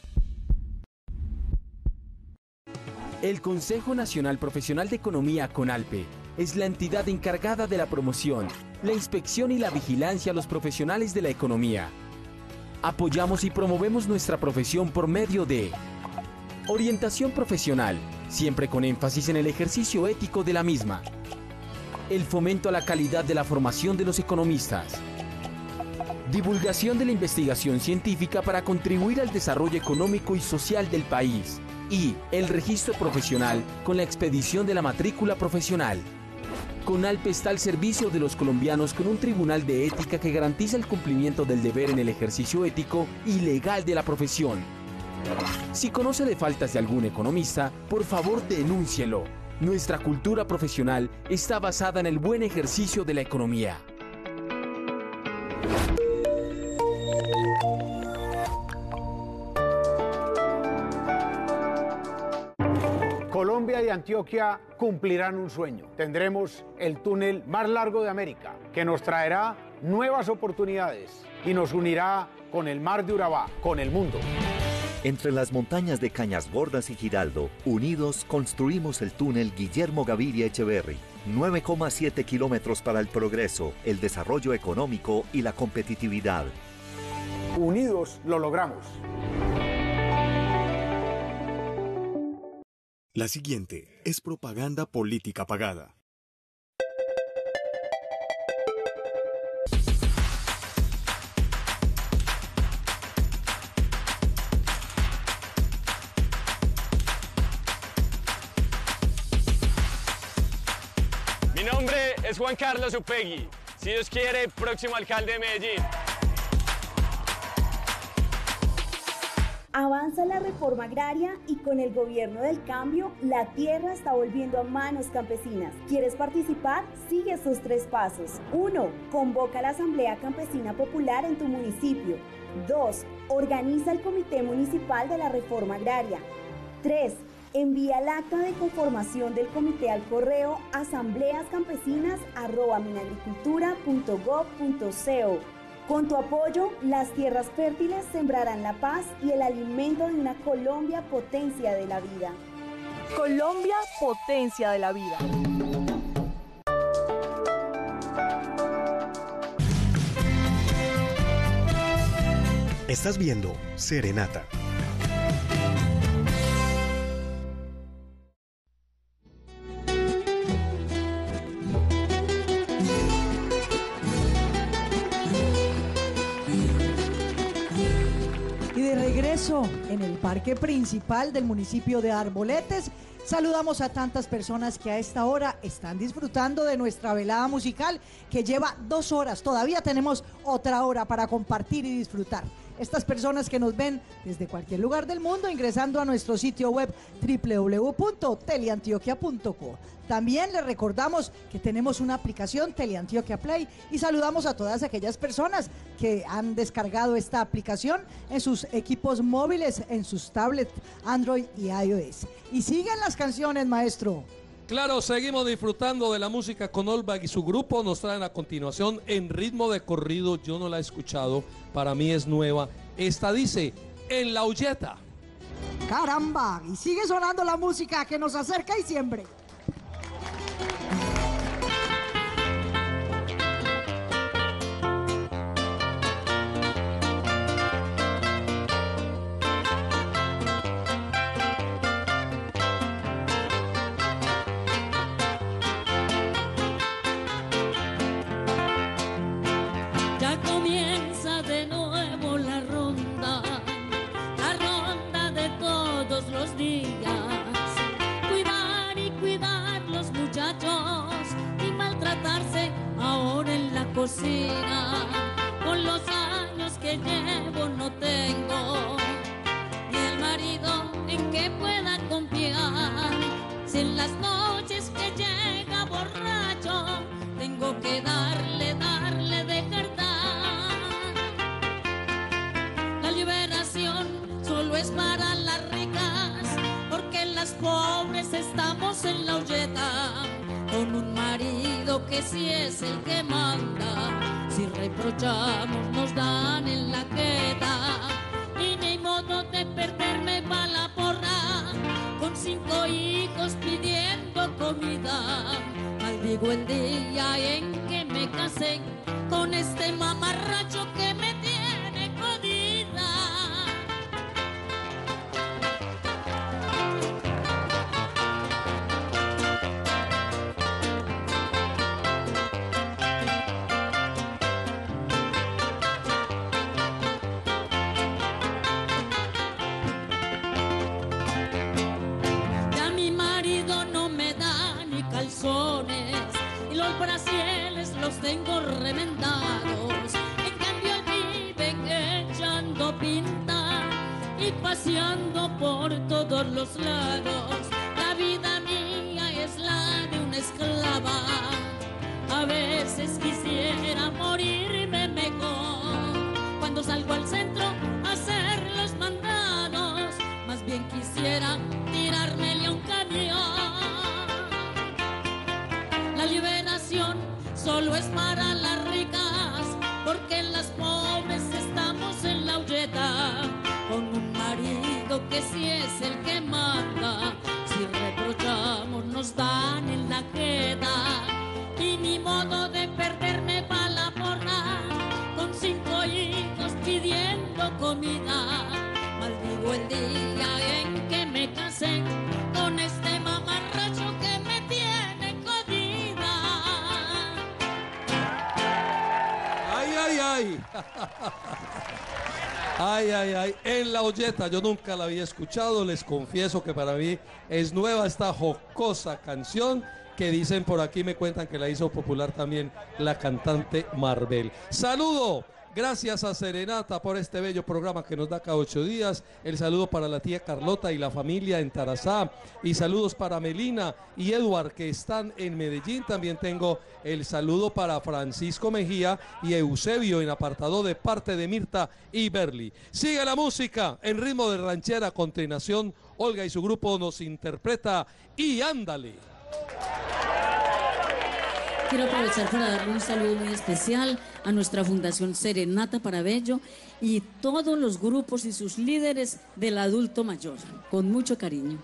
El Consejo Nacional Profesional de Economía CONALPE es la entidad encargada de la promoción, la inspección y la vigilancia a los profesionales de la economía. Apoyamos y promovemos nuestra profesión por medio de orientación profesional, siempre con énfasis en el ejercicio ético de la misma. El fomento a la calidad de la formación de los economistas. Divulgación de la investigación científica para contribuir al desarrollo económico y social del país y el registro profesional con la expedición de la matrícula profesional. CONALPE está al servicio de los colombianos con un tribunal de ética que garantiza el cumplimiento del deber en el ejercicio ético y legal de la profesión. Si conoce de faltas de algún economista, por favor denúncielo. Nuestra cultura profesional está basada en el buen ejercicio de la economía. Colombia y Antioquia cumplirán un sueño. Tendremos el túnel más largo de América, que nos traerá nuevas oportunidades y nos unirá con el mar de Urabá, con el mundo. Entre las montañas de Cañas Gordas y Giraldo, unidos construimos el túnel Guillermo Gaviria Echeverry. 9,7 kilómetros para el progreso, el desarrollo económico y la competitividad. Unidos lo logramos. La siguiente es propaganda política pagada. Mi nombre es Juan Carlos Upegui. Si Dios quiere, próximo alcalde de Medellín. Avanza la reforma agraria y con el gobierno del cambio, la tierra está volviendo a manos campesinas. ¿Quieres participar? Sigue estos tres pasos. 1. Convoca a la Asamblea Campesina Popular en tu municipio. 2. Organiza el Comité Municipal de la Reforma Agraria. 3. Envía el acta de conformación del comité al correo asambleascampesinas.minagricultura.gov.co. Con tu apoyo, las tierras fértiles sembrarán la paz y el alimento de una Colombia potencia de la vida. Colombia, potencia de la vida. Estás viendo Serenata. En el parque principal del municipio de Arboletes, saludamos a tantas personas que a esta hora están disfrutando de nuestra velada musical que lleva dos horas. Todavía tenemos otra hora para compartir y disfrutar. Estas personas que nos ven desde cualquier lugar del mundo ingresando a nuestro sitio web www.teleantioquia.co. También les recordamos que tenemos una aplicación Teleantioquia Play y saludamos a todas aquellas personas que han descargado esta aplicación en sus equipos móviles, en sus tablets Android y iOS. Y siguen las canciones, maestro. Claro, seguimos disfrutando de la música con Olbag y su grupo nos traen a continuación en ritmo de corrido. Yo no la he escuchado, para mí es nueva. Esta dice, en la Ulleta. Caramba, y sigue sonando la música que nos acerca y siempre. En la olleta, yo nunca la había escuchado. Les confieso que para mí es nueva esta jocosa canción que dicen por aquí, me cuentan que la hizo popular también la cantante Marvel. Saludo. Gracias a Serenata por este bello programa que nos da cada ocho días. El saludo para la tía Carlota y la familia en Tarazá. Y saludos para Melina y Eduard que están en Medellín. También tengo el saludo para Francisco Mejía y Eusebio en apartado de parte de Mirta y Berly. Sigue la música en ritmo de ranchera. Continuación, Olga y su grupo nos interpreta y ándale. Quiero aprovechar para darle un saludo muy especial a nuestra Fundación Serenata para Bello y todos los grupos y sus líderes del adulto mayor. Con mucho cariño.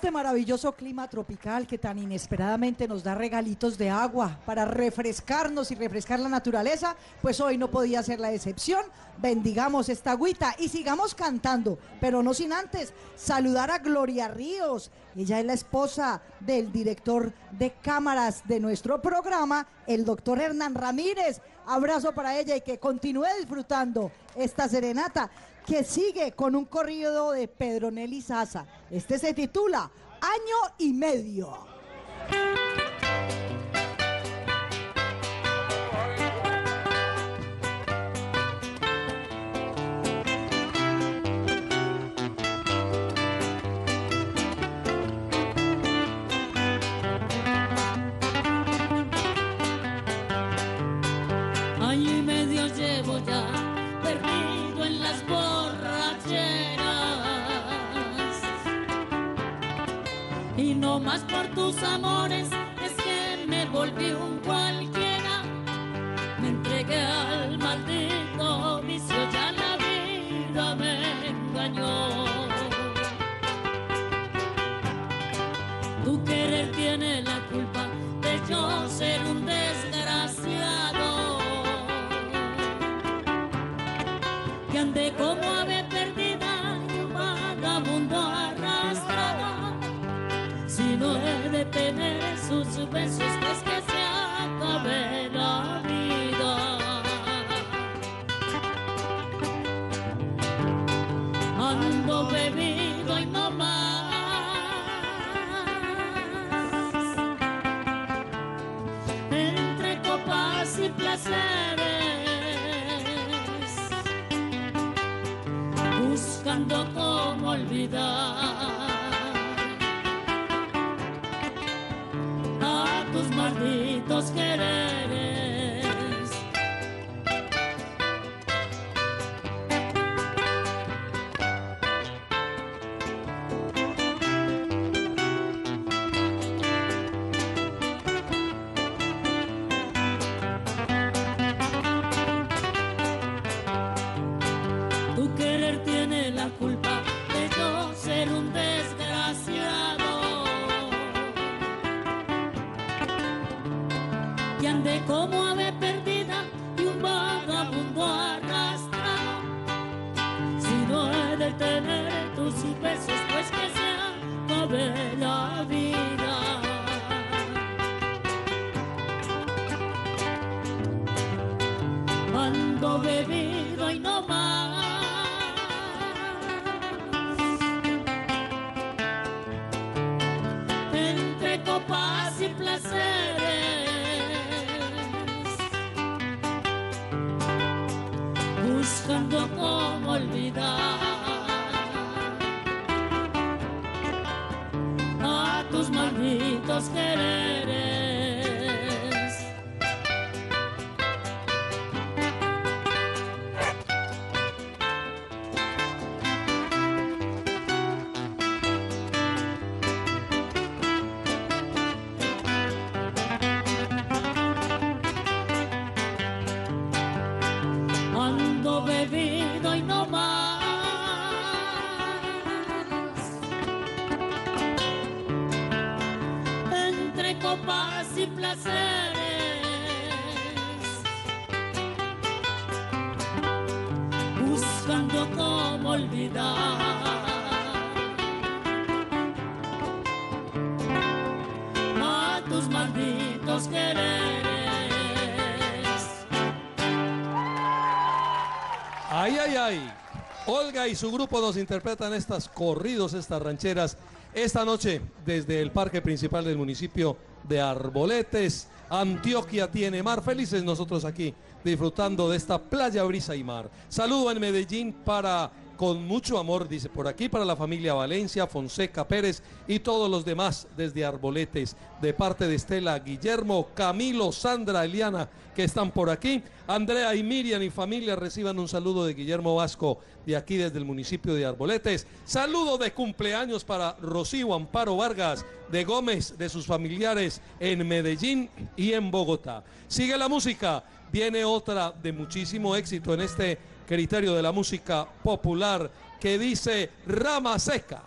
Este maravilloso clima tropical que tan inesperadamente nos da regalitos de agua para refrescarnos y refrescar la naturaleza, pues hoy no podía ser la excepción. Bendigamos esta agüita y sigamos cantando, pero no sin antes saludar a Gloria Ríos. Ella es la esposa del director de cámaras de nuestro programa, el doctor Hernán Ramírez. Abrazo para ella y que continúe disfrutando esta serenata que sigue con un corrido de Pedro Nelly Sasa. Este se titula Año y Medio. Más por tus amores es que me volví olvidar a tus malditos quereres. Copas y placeres. Buscando cómo olvidar. A tus malditos quereres. Ay, ay, ay. Olga y su grupo nos interpretan estas corridos, estas rancheras, esta noche desde el parque principal del municipio de Arboletes. Antioquia tiene mar. Felices nosotros aquí disfrutando de esta playa, brisa y mar. Saludo en Medellín para con mucho amor, dice por aquí, para la familia Valencia, Fonseca Pérez y todos los demás desde Arboletes, de parte de Estela, Guillermo, Camilo, Sandra, Eliana, que están por aquí. Andrea y Miriam y familia reciban un saludo de Guillermo Vasco de aquí desde el municipio de Arboletes. Saludo de cumpleaños para Rocío Amparo Vargas de Gómez, de sus familiares en Medellín y en Bogotá. Sigue la música, viene otra de muchísimo éxito en este criterio de la música popular que dice Rama Seca.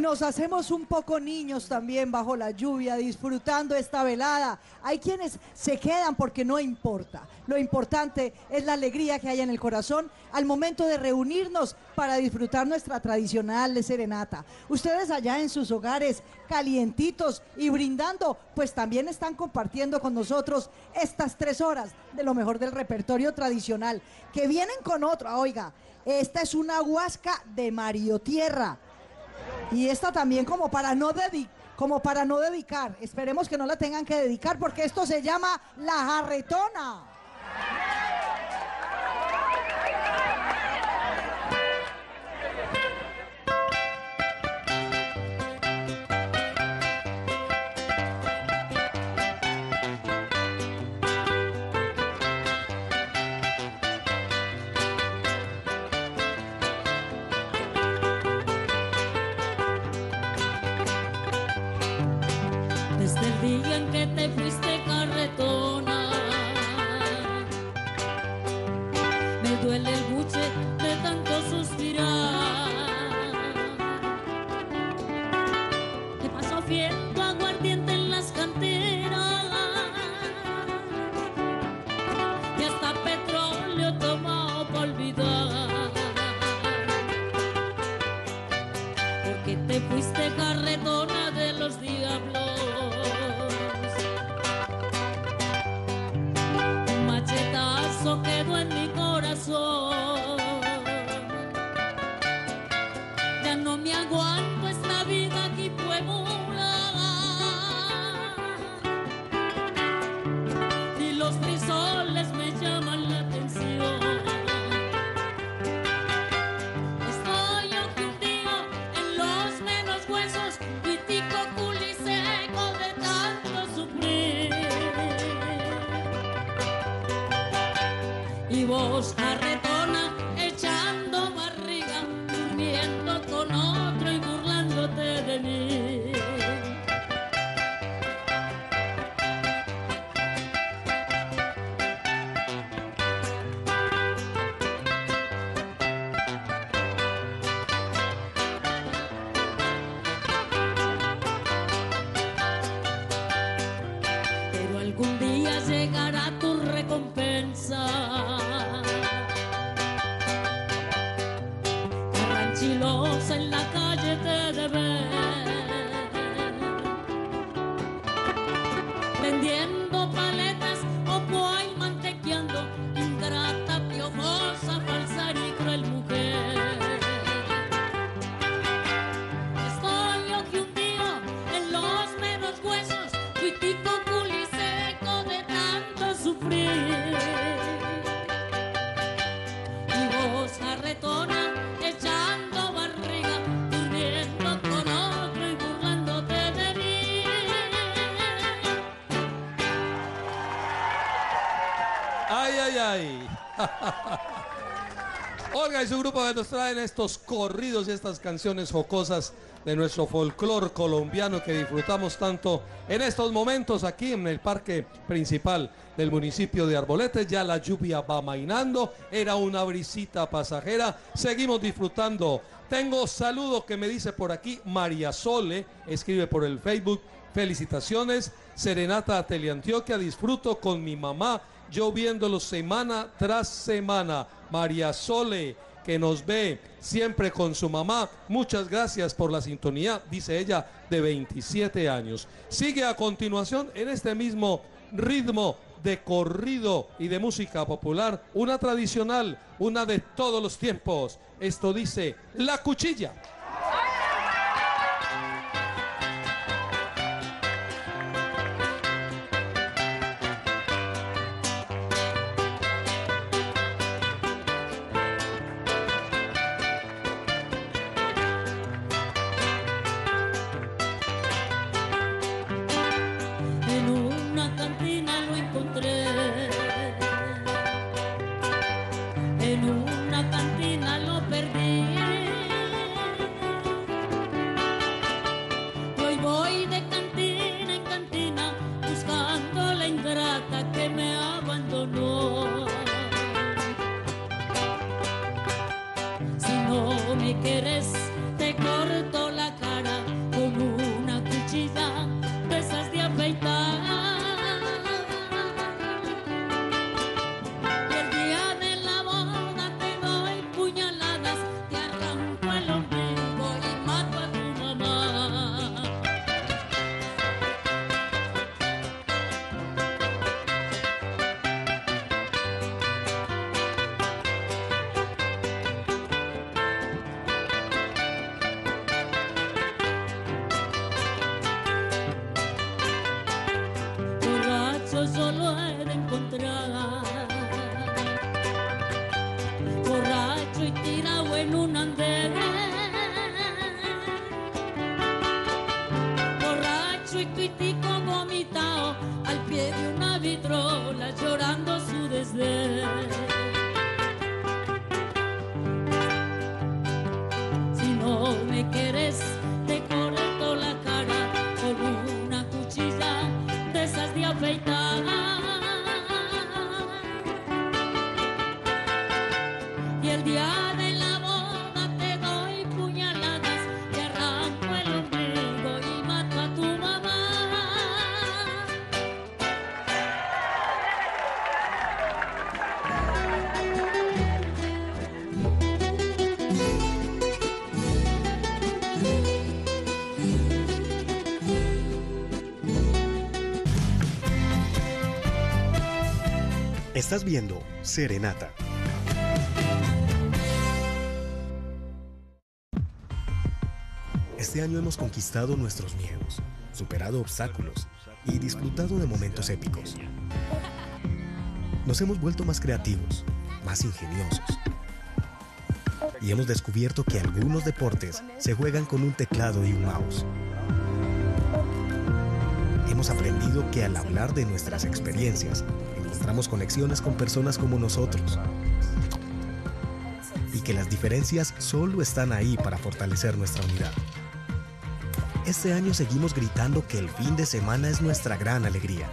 Nos hacemos un poco niños también bajo la lluvia, disfrutando esta velada. Hay quienes se quedan porque no importa. Lo importante es la alegría que hay en el corazón al momento de reunirnos para disfrutar nuestra tradicional serenata. Ustedes allá en sus hogares, calientitos y brindando, pues también están compartiendo con nosotros estas tres horas de lo mejor del repertorio tradicional. Que vienen con otro, oiga, esta es una huasca de Mario Tierra. Y esta también como para no dedicar como para no dedicar. Esperemos que no la tengan que dedicar porque esto se llama la jarretona. Y su grupo que nos traen estos corridos y estas canciones jocosas de nuestro folclor colombiano que disfrutamos tanto en estos momentos aquí en el parque principal del municipio de Arboletes. Ya la lluvia va mainando, era una brisita pasajera. Seguimos disfrutando. Tengo saludo que me dice por aquí María Sole, escribe por el Facebook. Felicitaciones, Serenata Teleantioquia, disfruto con mi mamá, yo viéndolo semana tras semana. María Sole, que nos ve siempre con su mamá, muchas gracias por la sintonía, dice ella, de 27 años. Sigue a continuación en este mismo ritmo de corrido y de música popular, una tradicional, una de todos los tiempos. Esto dice La Cuchilla. Estás viendo Serenata. Este año hemos conquistado nuestros miedos, superado obstáculos y disfrutado de momentos épicos. Nos hemos vuelto más creativos, más ingeniosos. Y hemos descubierto que algunos deportes se juegan con un teclado y un mouse. Hemos aprendido que al hablar de nuestras experiencias, conexiones con personas como nosotros. Y que las diferencias solo están ahí para fortalecer nuestra unidad. Este año seguimos gritando que el fin de semana es nuestra gran alegría.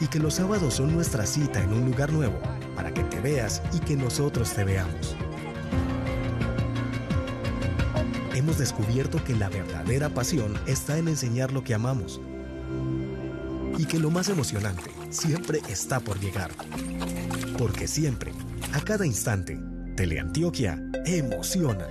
Y que los sábados son nuestra cita en un lugar nuevo para que te veas y que nosotros te veamos. Hemos descubierto que la verdadera pasión está en enseñar lo que amamos. Que lo más emocionante siempre está por llegar. Porque siempre, a cada instante, Teleantioquia emociona.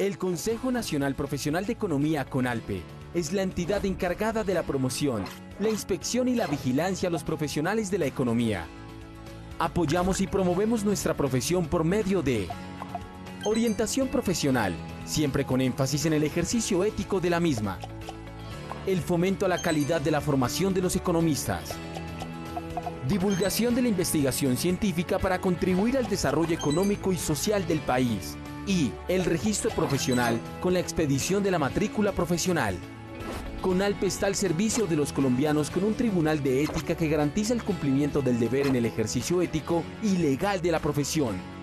El Consejo Nacional Profesional de Economía CONALPE es la entidad encargada de la promoción, la inspección y la vigilancia a los profesionales de la economía. Apoyamos y promovemos nuestra profesión por medio de orientación profesional, siempre con énfasis en el ejercicio ético de la misma. El fomento a la calidad de la formación de los economistas. Divulgación de la investigación científica para contribuir al desarrollo económico y social del país. Y el registro profesional con la expedición de la matrícula profesional. CONALPE está al servicio de los colombianos con un tribunal de ética que garantiza el cumplimiento del deber en el ejercicio ético y legal de la profesión.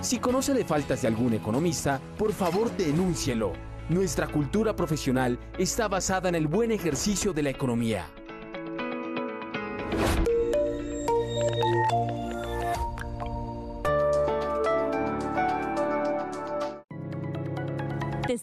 Si conoce de faltas de algún economista, por favor denúncielo. Nuestra cultura profesional está basada en el buen ejercicio de la economía.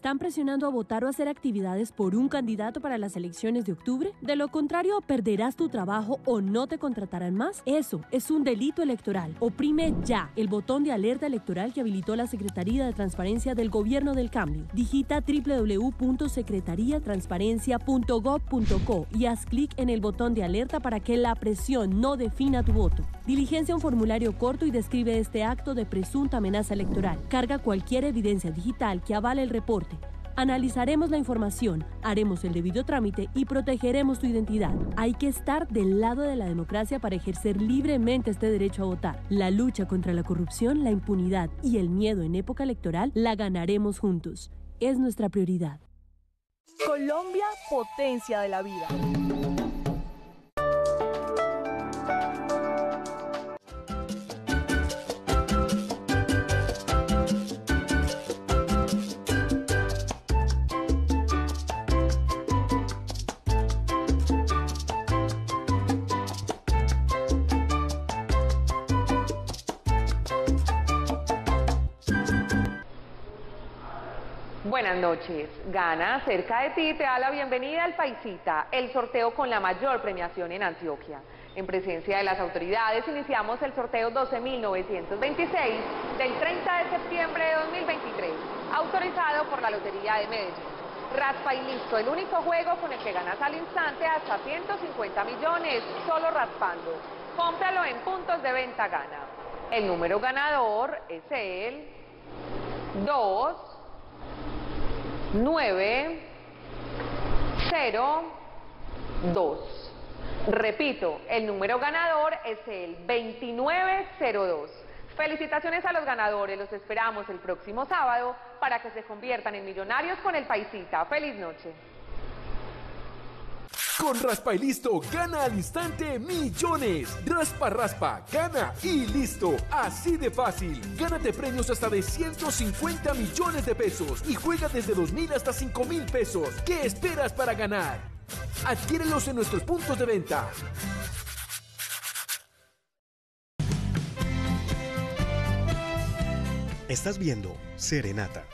Están presionando a votar o hacer actividades por un candidato para las elecciones de octubre? De lo contrario, perderás tu trabajo o no te contratarán más. Eso es un delito electoral. Oprime ya el botón de alerta electoral que habilitó la Secretaría de Transparencia del Gobierno del Cambio. Digita www.secretariatransparencia.gov.co y haz clic en el botón de alerta para que la presión no defina tu voto. Diligencia un formulario corto y describe este acto de presunta amenaza electoral. Carga cualquier evidencia digital que avale el reporte. Analizaremos la información, haremos el debido trámite y protegeremos tu identidad. Hay que estar del lado de la democracia para ejercer libremente este derecho a votar. La lucha contra la corrupción, la impunidad y el miedo en época electoral la ganaremos juntos. Es nuestra prioridad. Colombia, potencia de la vida. Buenas noches. Gana cerca de ti te da la bienvenida al Paisita, el sorteo con la mayor premiación en Antioquia. En presencia de las autoridades iniciamos el sorteo 12.926 del 30 de septiembre de 2023, autorizado por la Lotería de Medellín. Raspa y listo, el único juego con el que ganas al instante hasta 150 millones, solo raspando. Cómpralo en puntos de venta gana. El número ganador es el 2, 9, 0, 2. Repito, el número ganador es el 2902. Felicitaciones a los ganadores, los esperamos el próximo sábado para que se conviertan en millonarios con el paisita. Feliz noche. Con Raspa y Listo, gana al instante millones. Raspa, raspa, gana y listo. Así de fácil. Gánate premios hasta de 150 millones de pesos y juega desde 2 mil hasta 5 mil pesos. ¿Qué esperas para ganar? Adquiérelos en nuestros puntos de venta. Estás viendo Serenata.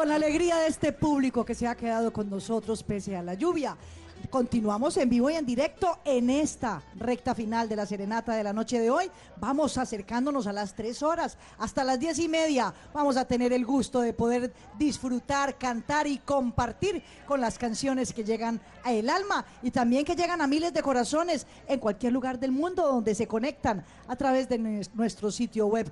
Con la alegría de este público que se ha quedado con nosotros pese a la lluvia. Continuamos en vivo y en directo en esta recta final de la serenata de la noche de hoy. Vamos acercándonos a las tres horas, hasta las diez y media. Vamos a tener el gusto de poder disfrutar, cantar y compartir con las canciones que llegan a el alma y también que llegan a miles de corazones en cualquier lugar del mundo donde se conectan a través de nues- nuestro sitio web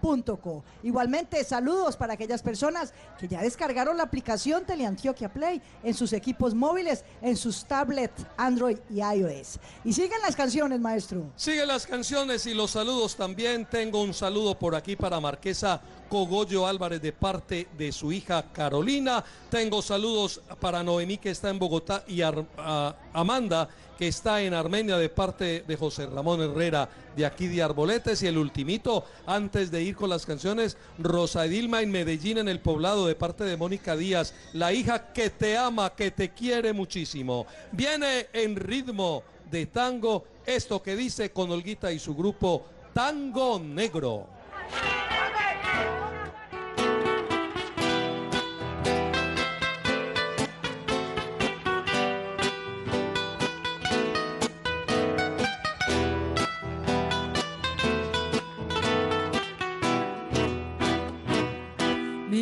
www.teleantioquia.co. Igualmente, saludos para aquellas personas que ya descargaron la aplicación Teleantioquia Play en sus equipos móviles, en sus tablets Android y iOS. Y siguen las canciones, maestro. Siguen las canciones y los saludos también. Tengo un saludo por aquí para Marquesa Cogollo Álvarez de parte de su hija Carolina. Tengo saludos para Noemí que está en Bogotá y Amanda que está en Armenia de parte de José Ramón Herrera de aquí de Arboletes. Y el ultimito, antes de ir con las canciones, Rosa Edilma en Medellín en el poblado de parte de Mónica Díaz, la hija que te ama, que te quiere muchísimo. Viene en ritmo de tango esto que dice con Olguita y su grupo Tango Negro.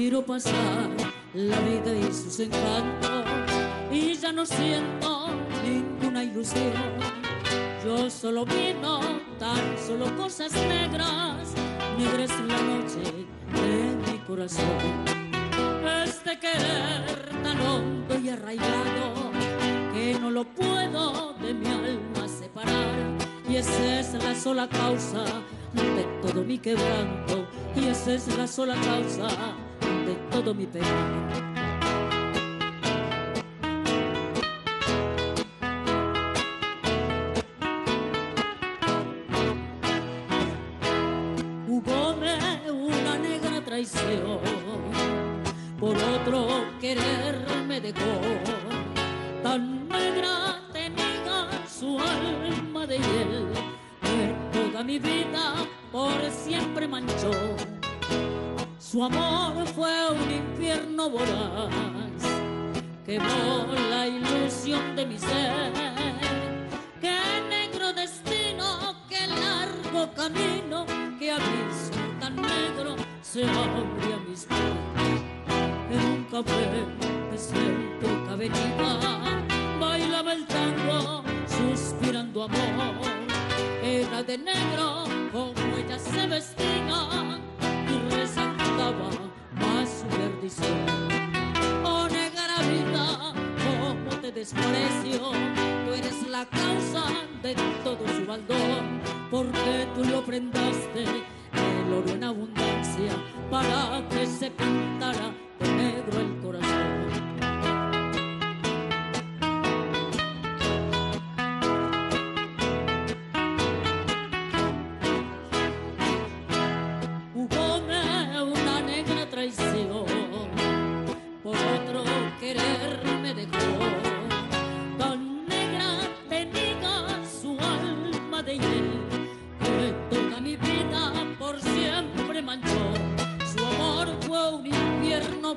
Miro pasar la vida y sus encantos y ya no siento ninguna ilusión. Yo solo vivo tan solo cosas negras, negra es la noche de mi corazón. Este querer tan hondo y arraigado que no lo puedo de mi alma separar. Y esa es la sola causa de todo mi quebranto. Y esa es la sola causa de todo mi pecado. Hubóme una negra traición, por otro querer me dejó. Tan negra tenía su alma de hiel, toda mi vida por siempre manchó. Su amor voraz, quemó la ilusión de mi ser. Qué negro destino, qué largo camino, qué abismo tan negro se abre a mis pies. En un café desierto avenida, bailaba el tango, suspirando amor. Era de negro como ella se vestía perdición. Oh, negra vida, cómo te desprecio. Tú eres la causa de todo su baldón, porque tú lo prendaste el oro en abundancia para que se pintara de negro el corazón.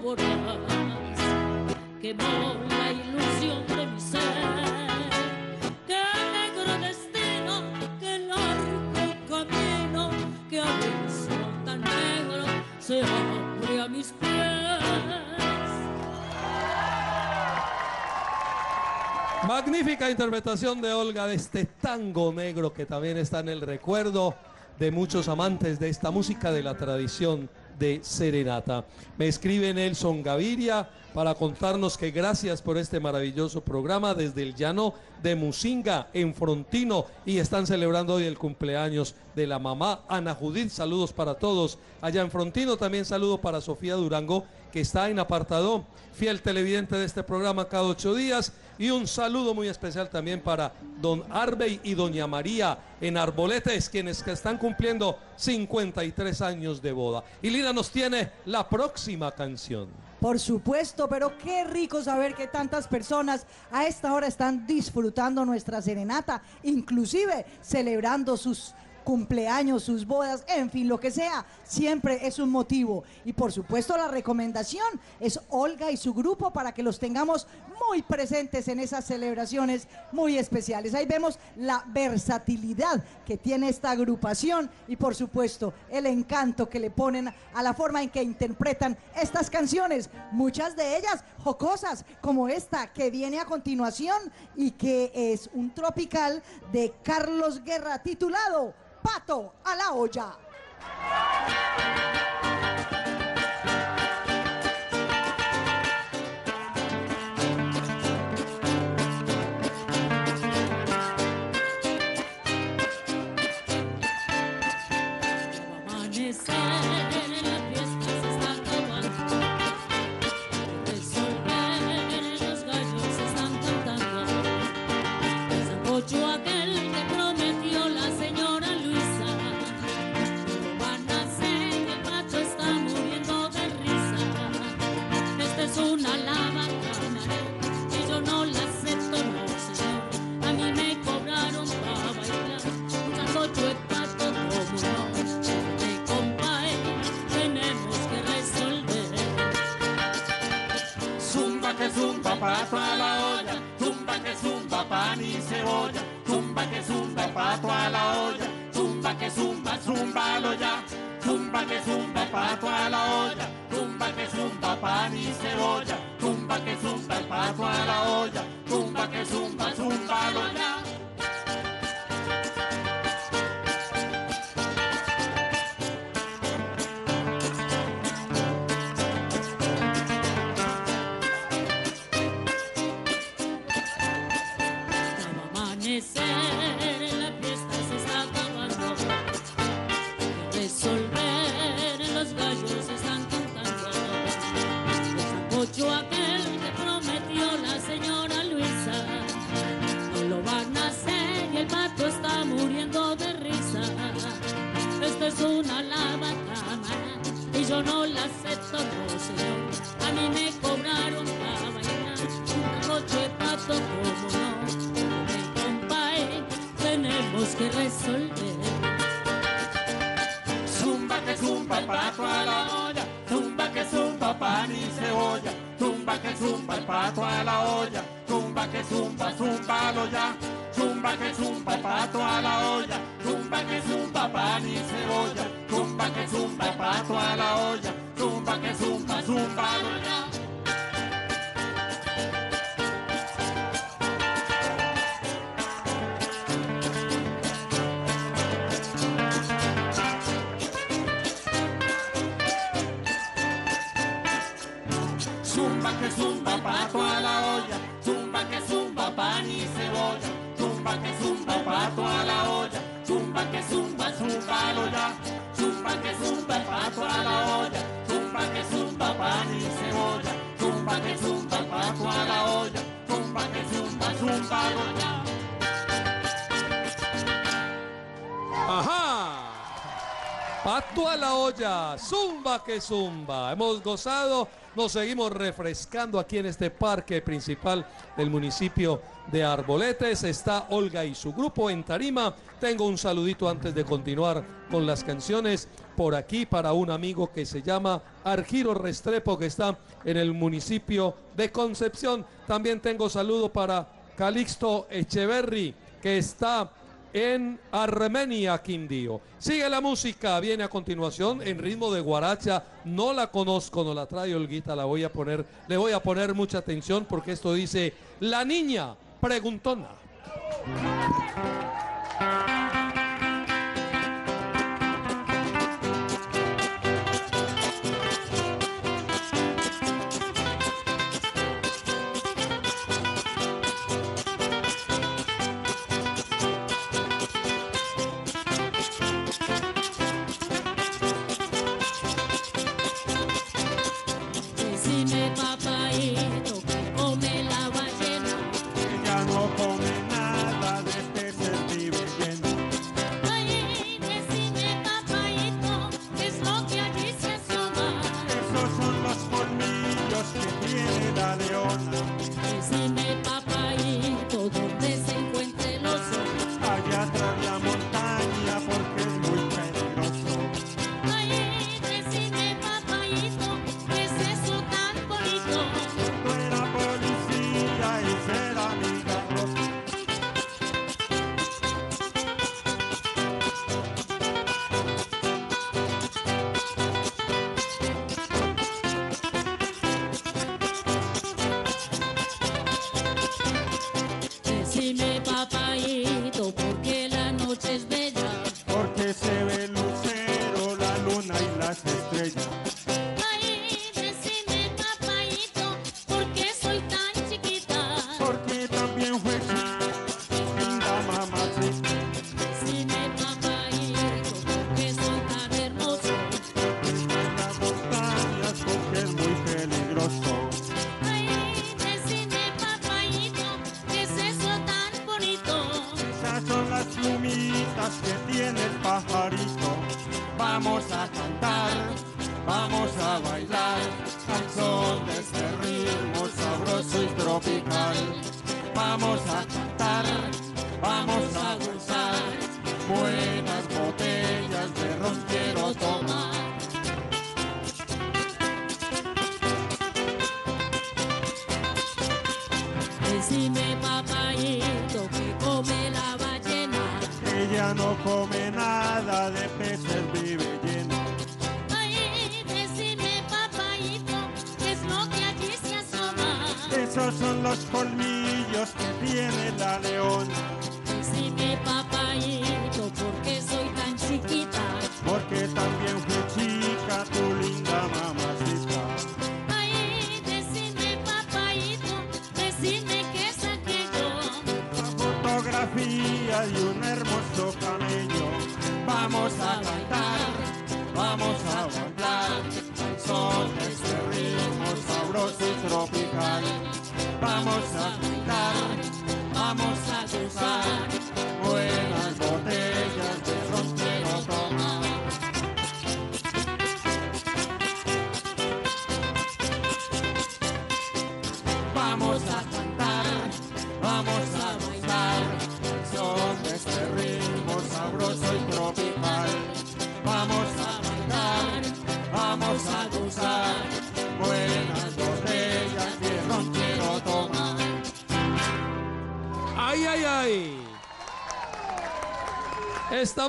Voraz, quemó la ilusión de mi ser. Qué negro destino, qué largo camino, qué abismo tan negro se abre a mis pies. Magnífica interpretación de Olga de este tango negro que también está en el recuerdo de muchos amantes de esta música de la tradición de Serenata. Me escribe Nelson Gaviria para contarnos que gracias por este maravilloso programa desde el llano de Musinga en Frontino y están celebrando hoy el cumpleaños de la mamá Ana Judith. Saludos para todos allá en Frontino. También saludo para Sofía Durango que está en apartado, fiel televidente de este programa cada ocho días. Y un saludo muy especial también para don Arbey y doña María en Arboletes, quienes que están cumpliendo 53 años de boda. Y Lina nos tiene la próxima canción. Por supuesto, pero qué rico saber que tantas personas a esta hora están disfrutando nuestra serenata, inclusive celebrando sus cumpleaños, sus bodas, en fin, lo que sea, siempre es un motivo. Y por supuesto la recomendación es Olga y su grupo para que los tengamos muy presentes en esas celebraciones muy especiales. Ahí vemos la versatilidad que tiene esta agrupación y por supuesto el encanto que le ponen a la forma en que interpretan estas canciones, muchas de ellas jocosas como esta que viene a continuación y que es un tropical de Carlos Guerra titulado Pato a la olla. Zumba que zumba pato a la olla, zumba que zumba pan y cebolla, zumba que zumba pato a la olla, zumba que zumba, zúmbalo ya, zumba que zumba pato a la olla, zumba que zumba pan y cebolla, zumba que zumba pato a la olla, zumba que zumba, zúmbalo ya. Ajá. Pato a la olla, zumba que zumba. Hemos gozado, nos seguimos refrescando aquí en este parque principal del municipio de Arboletes. Está Olga y su grupo en Tarima. Tengo un saludito antes de continuar con las canciones por aquí para un amigo que se llama Argiro Restrepo que está en el municipio de Concepción. También tengo saludo para Calixto Echeverry que está en Armenia, Quindío. Sigue la música, viene a continuación en ritmo de guaracha. No la conozco, no la trae Olguita, la voy a poner, le voy a poner mucha atención porque esto dice La niña preguntona.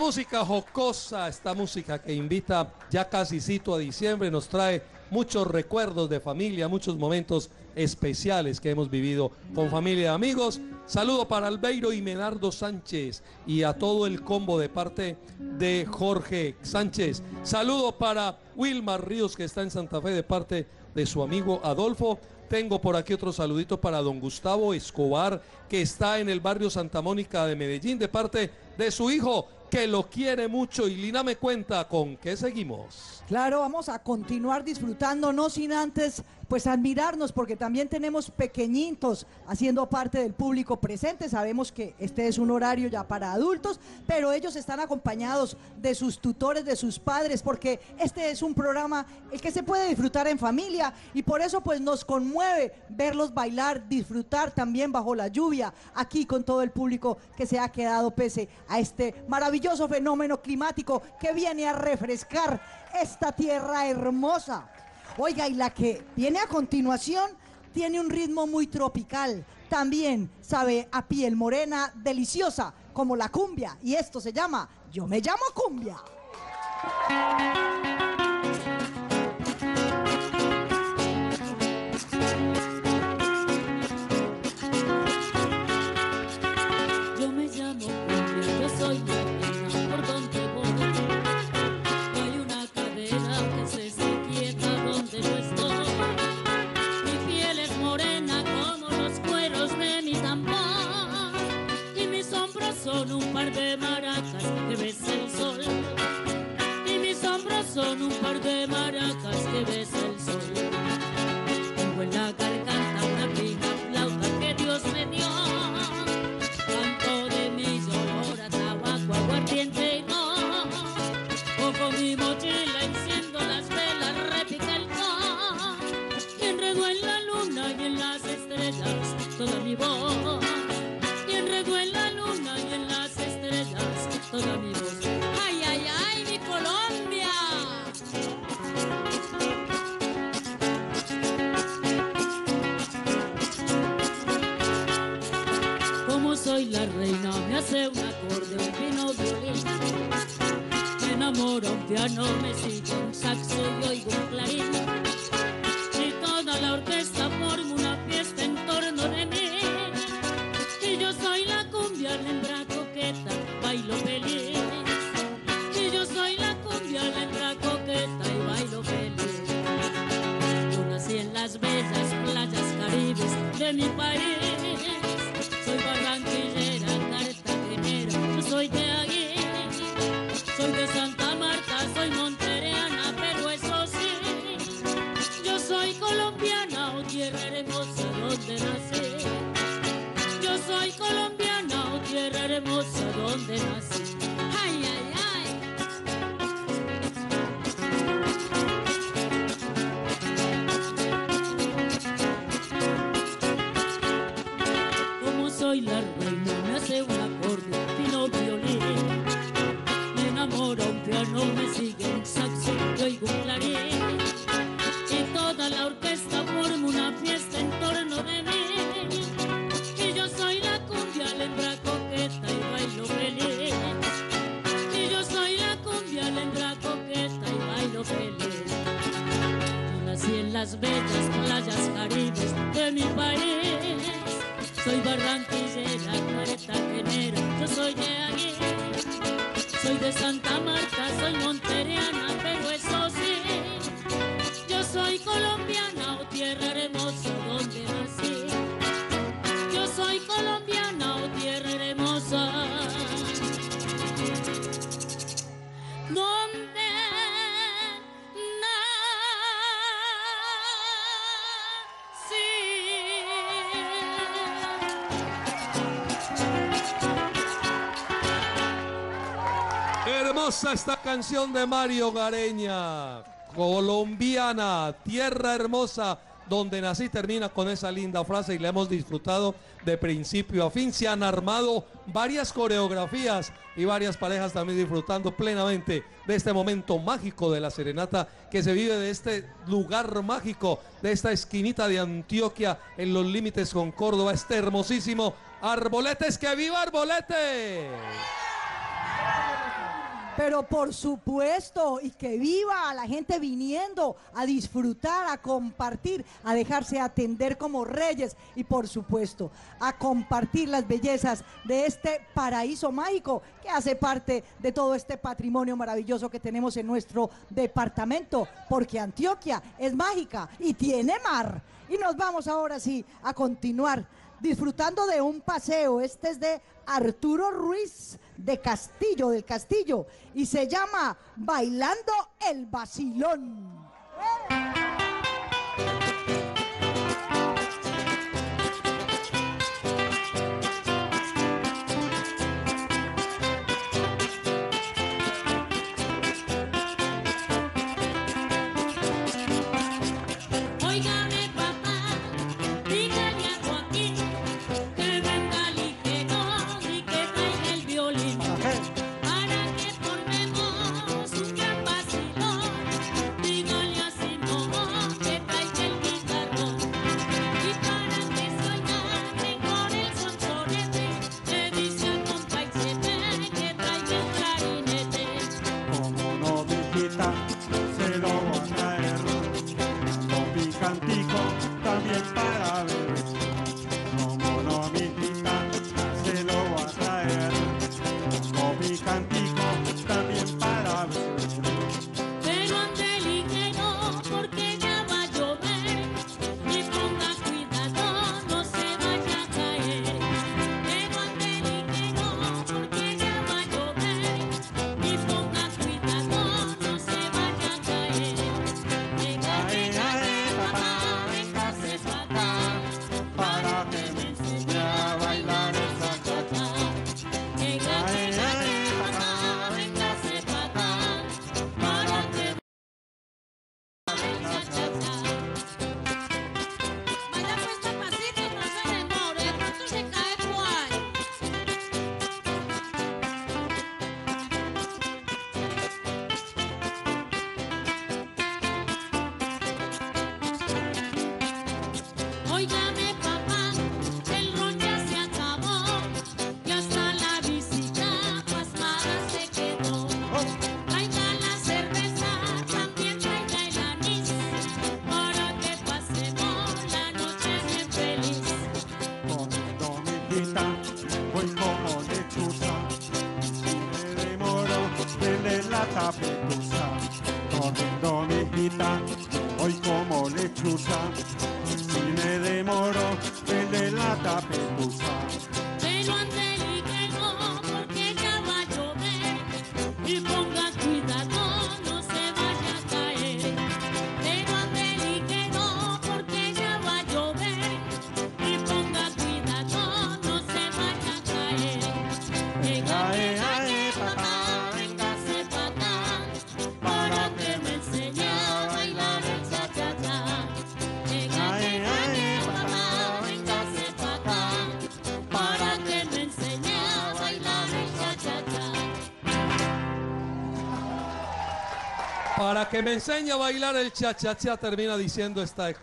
Música jocosa, esta música que invita ya casi cito a diciembre, nos trae muchos recuerdos de familia, muchos momentos especiales que hemos vivido con familia y amigos. Saludo para Albeiro y Menardo Sánchez y a todo el combo de parte de Jorge Sánchez. Saludo para Wilmar Ríos que está en Santa Fe de parte de su amigo Adolfo. Tengo por aquí otro saludito para don Gustavo Escobar, que está en el barrio Santa Mónica de Medellín, de parte de su hijo, que lo quiere mucho. Y Lina me cuenta con qué seguimos. Claro, vamos a continuar disfrutando, no sin antes pues admirarnos porque también tenemos pequeñitos haciendo parte del público presente. Sabemos que este es un horario ya para adultos, pero ellos están acompañados de sus tutores, de sus padres, porque este es un programa el que se puede disfrutar en familia y por eso pues nos conmueve verlos bailar, disfrutar también bajo la lluvia, aquí con todo el público que se ha quedado pese a este maravilloso fenómeno climático que viene a refrescar esta tierra hermosa. Oiga, y la que viene a continuación tiene un ritmo muy tropical. También sabe a piel morena, deliciosa, como la cumbia. Y esto se llama Yo me llamo cumbia. son un par de maracas que besa el sol. Y mis hombros son un par de maracas que besa el sol. Tengo en la garganta una rica flauta que Dios me dio. Canto de mi dolor a tabaco, aguardiente y no. Cojo mi mochila, enciendo las velas, repica el sol. Enredo en la luna y en las estrellas toda mi voz. ¡Ay, ay, ay, mi Colombia! Como soy la reina, me hace un acorde, un fino violín. Me enamoro un piano, me sigue un saxo y oigo un clarín. Y toda la orquesta las bellas playas caribes de mi país. Soy barranquillera, cartagenera, yo soy de aquí. Soy de Santa Marta, soy montereana, pero eso sí. Yo soy colombiana, o tierra hermosa donde nací. La reina, me hace un acorde, fino violín. Me enamora un piano, me sigue un saxo, y oigo un clarín. Y toda la orquesta forma una fiesta en torno de mí. Y yo soy la cumbia, hembra coqueta y bailo feliz. Y yo soy la cumbia, hembra coqueta y bailo feliz. Nací en las bellas playas caribes de mi país. Soy barranquillera, cartagenera, yo soy de aquí. Soy de Santa Marta, soy monteriana, pero eso sí. Yo soy colombiana, o tierra hermosa Hermosa esta canción de Mario Gareña, colombiana, tierra hermosa, donde nací termina con esa linda frase y la hemos disfrutado de principio a fin. Se han armado varias coreografías y varias parejas también disfrutando plenamente de este momento mágico de la serenata que se vive de este lugar mágico, de esta esquinita de Antioquia en los límites con Córdoba, este hermosísimo Arboletes, que viva Arboletes. Pero por supuesto, y que viva a la gente viniendo a disfrutar, a compartir, a dejarse atender como reyes y por supuesto a compartir las bellezas de este paraíso mágico que hace parte de todo este patrimonio maravilloso que tenemos en nuestro departamento, porque Antioquia es mágica y tiene mar. Y nos vamos ahora sí a continuar disfrutando de un paseo. Este es de Arturo Ruiz de Castillo, del Castillo, y se llama Bailando el Vacilón. Que me enseñe a bailar el cha-cha-cha, termina diciendo este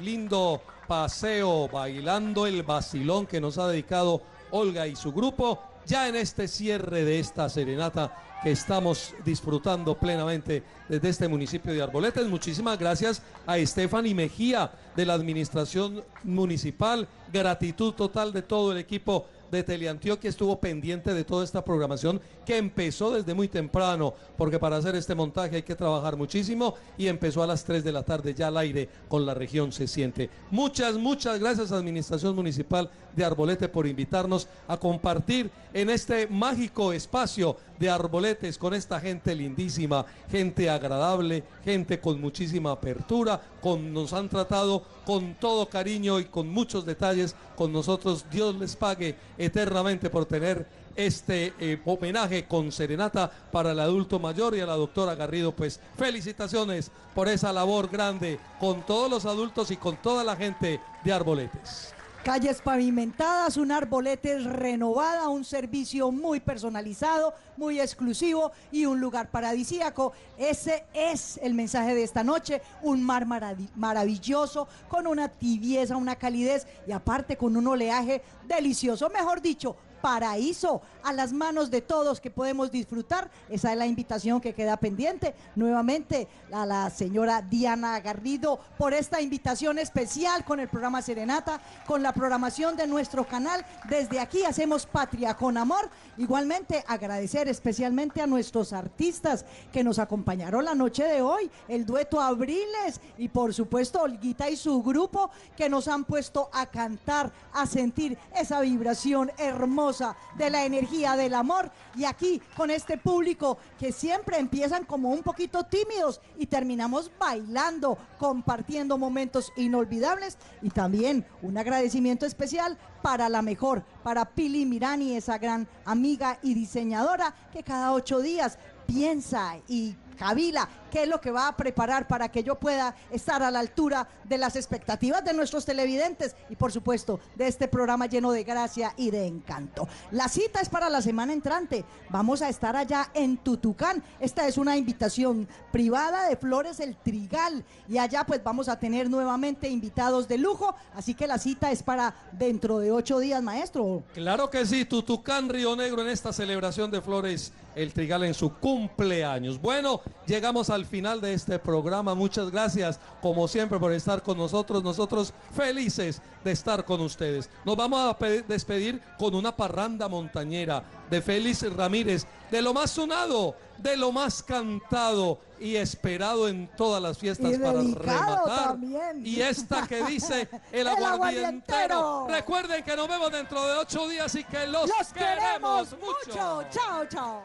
lindo paseo bailando el vacilón que nos ha dedicado Olga y su grupo, ya en este cierre de esta serenata que estamos disfrutando plenamente desde este municipio de Arboletes. Muchísimas gracias a Stephanie Mejía de la Administración Municipal. Gratitud total de todo el equipo de Teleantioquia estuvo pendiente de toda esta programación que empezó desde muy temprano, porque para hacer este montaje hay que trabajar muchísimo y empezó a las 3 de la tarde ya al aire con la región se siente. Muchas, muchas gracias Administración Municipal de Arbolete por invitarnos a compartir en este mágico espacio de Arboletes con esta gente lindísima, gente agradable, gente con muchísima apertura, con, nos han tratado con todo cariño y con muchos detalles con nosotros. Dios les pague eternamente por tener este eh, homenaje con serenata para el adulto mayor y a la doctora Garrido. Pues felicitaciones por esa labor grande con todos los adultos y con toda la gente de Arboletes. Calles pavimentadas, un arbolete renovada, un servicio muy personalizado, muy exclusivo y un lugar paradisíaco. Ese es el mensaje de esta noche, un mar maravi- maravilloso, con una tibieza, una calidez y aparte con un oleaje delicioso, mejor dicho, paraíso a las manos de todos que podemos disfrutar. Esa es la invitación que queda pendiente. Nuevamente a la señora Diana Garrido por esta invitación especial con el programa Serenata, con la programación de nuestro canal. Desde aquí hacemos Patria con Amor. Igualmente agradecer especialmente a nuestros artistas que nos acompañaron la noche de hoy, el dueto Abriles y por supuesto Olguita y su grupo que nos han puesto a cantar, a sentir esa vibración hermosa de la energía del amor. Y aquí con este público que siempre empiezan como un poquito tímidos y terminamos bailando, compartiendo momentos inolvidables. Y también un agradecimiento especial para la mejor, para Pili Mirani, esa gran amiga y diseñadora que cada ocho días piensa y Javila, qué es lo que va a preparar para que yo pueda estar a la altura de las expectativas de nuestros televidentes y por supuesto de este programa lleno de gracia y de encanto. La cita es para la semana entrante. Vamos a estar allá en Tutucán. Esta es una invitación privada de Flores El Trigal y allá pues vamos a tener nuevamente invitados de lujo. Así que la cita es para dentro de ocho días, maestro. Claro que sí, Tutucán, Río Negro en esta celebración de Flores El Trigal en su cumpleaños. Bueno, llegamos al final de este programa. Muchas gracias, como siempre, por estar con nosotros. Nosotros felices de estar con ustedes. Nos vamos a pe- despedir con una parranda montañera de Félix Ramírez, de lo más sonado, de lo más cantado y esperado en todas las fiestas Y para rematar. también. Y esta que dice el El aguardientero. Recuerden que nos vemos dentro de ocho días y que los, Los queremos mucho. mucho. Chao, chao.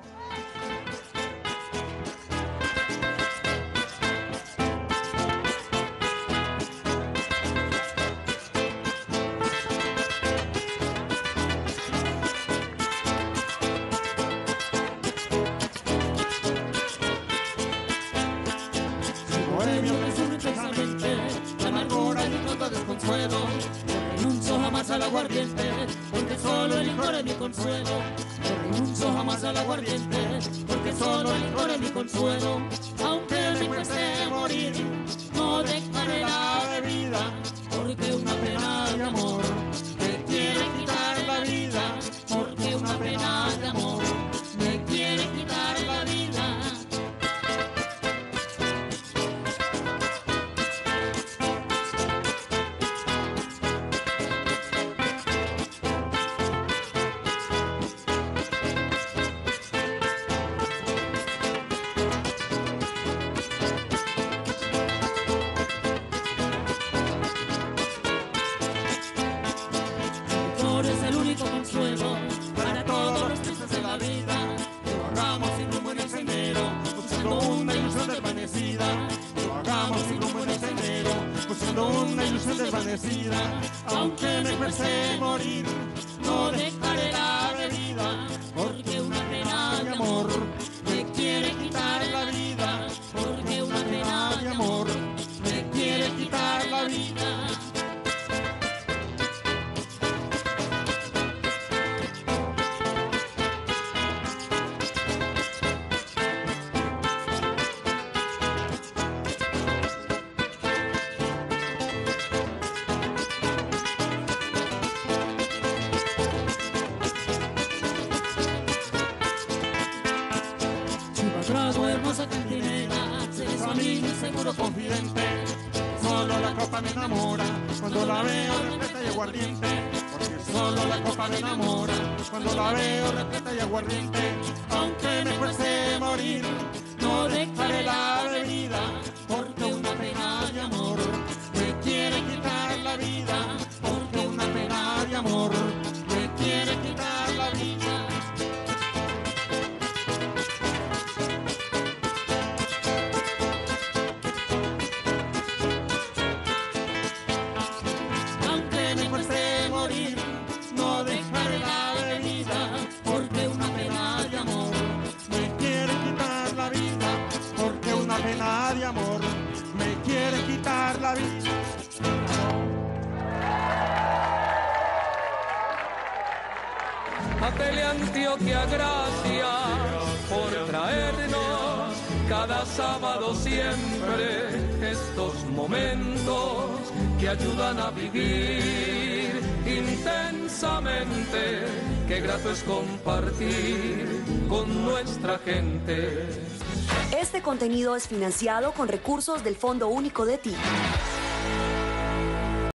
Aguardiente, porque solo el licor es mi consuelo. No renuncio jamás al aguardiente, porque solo el licor es mi consuelo. Aunque me cueste morir, no dejaré la bebida, porque una pena que ayudan a vivir intensamente. Qué grato es compartir con nuestra gente. Este contenido es financiado con recursos del Fondo Único de Ti.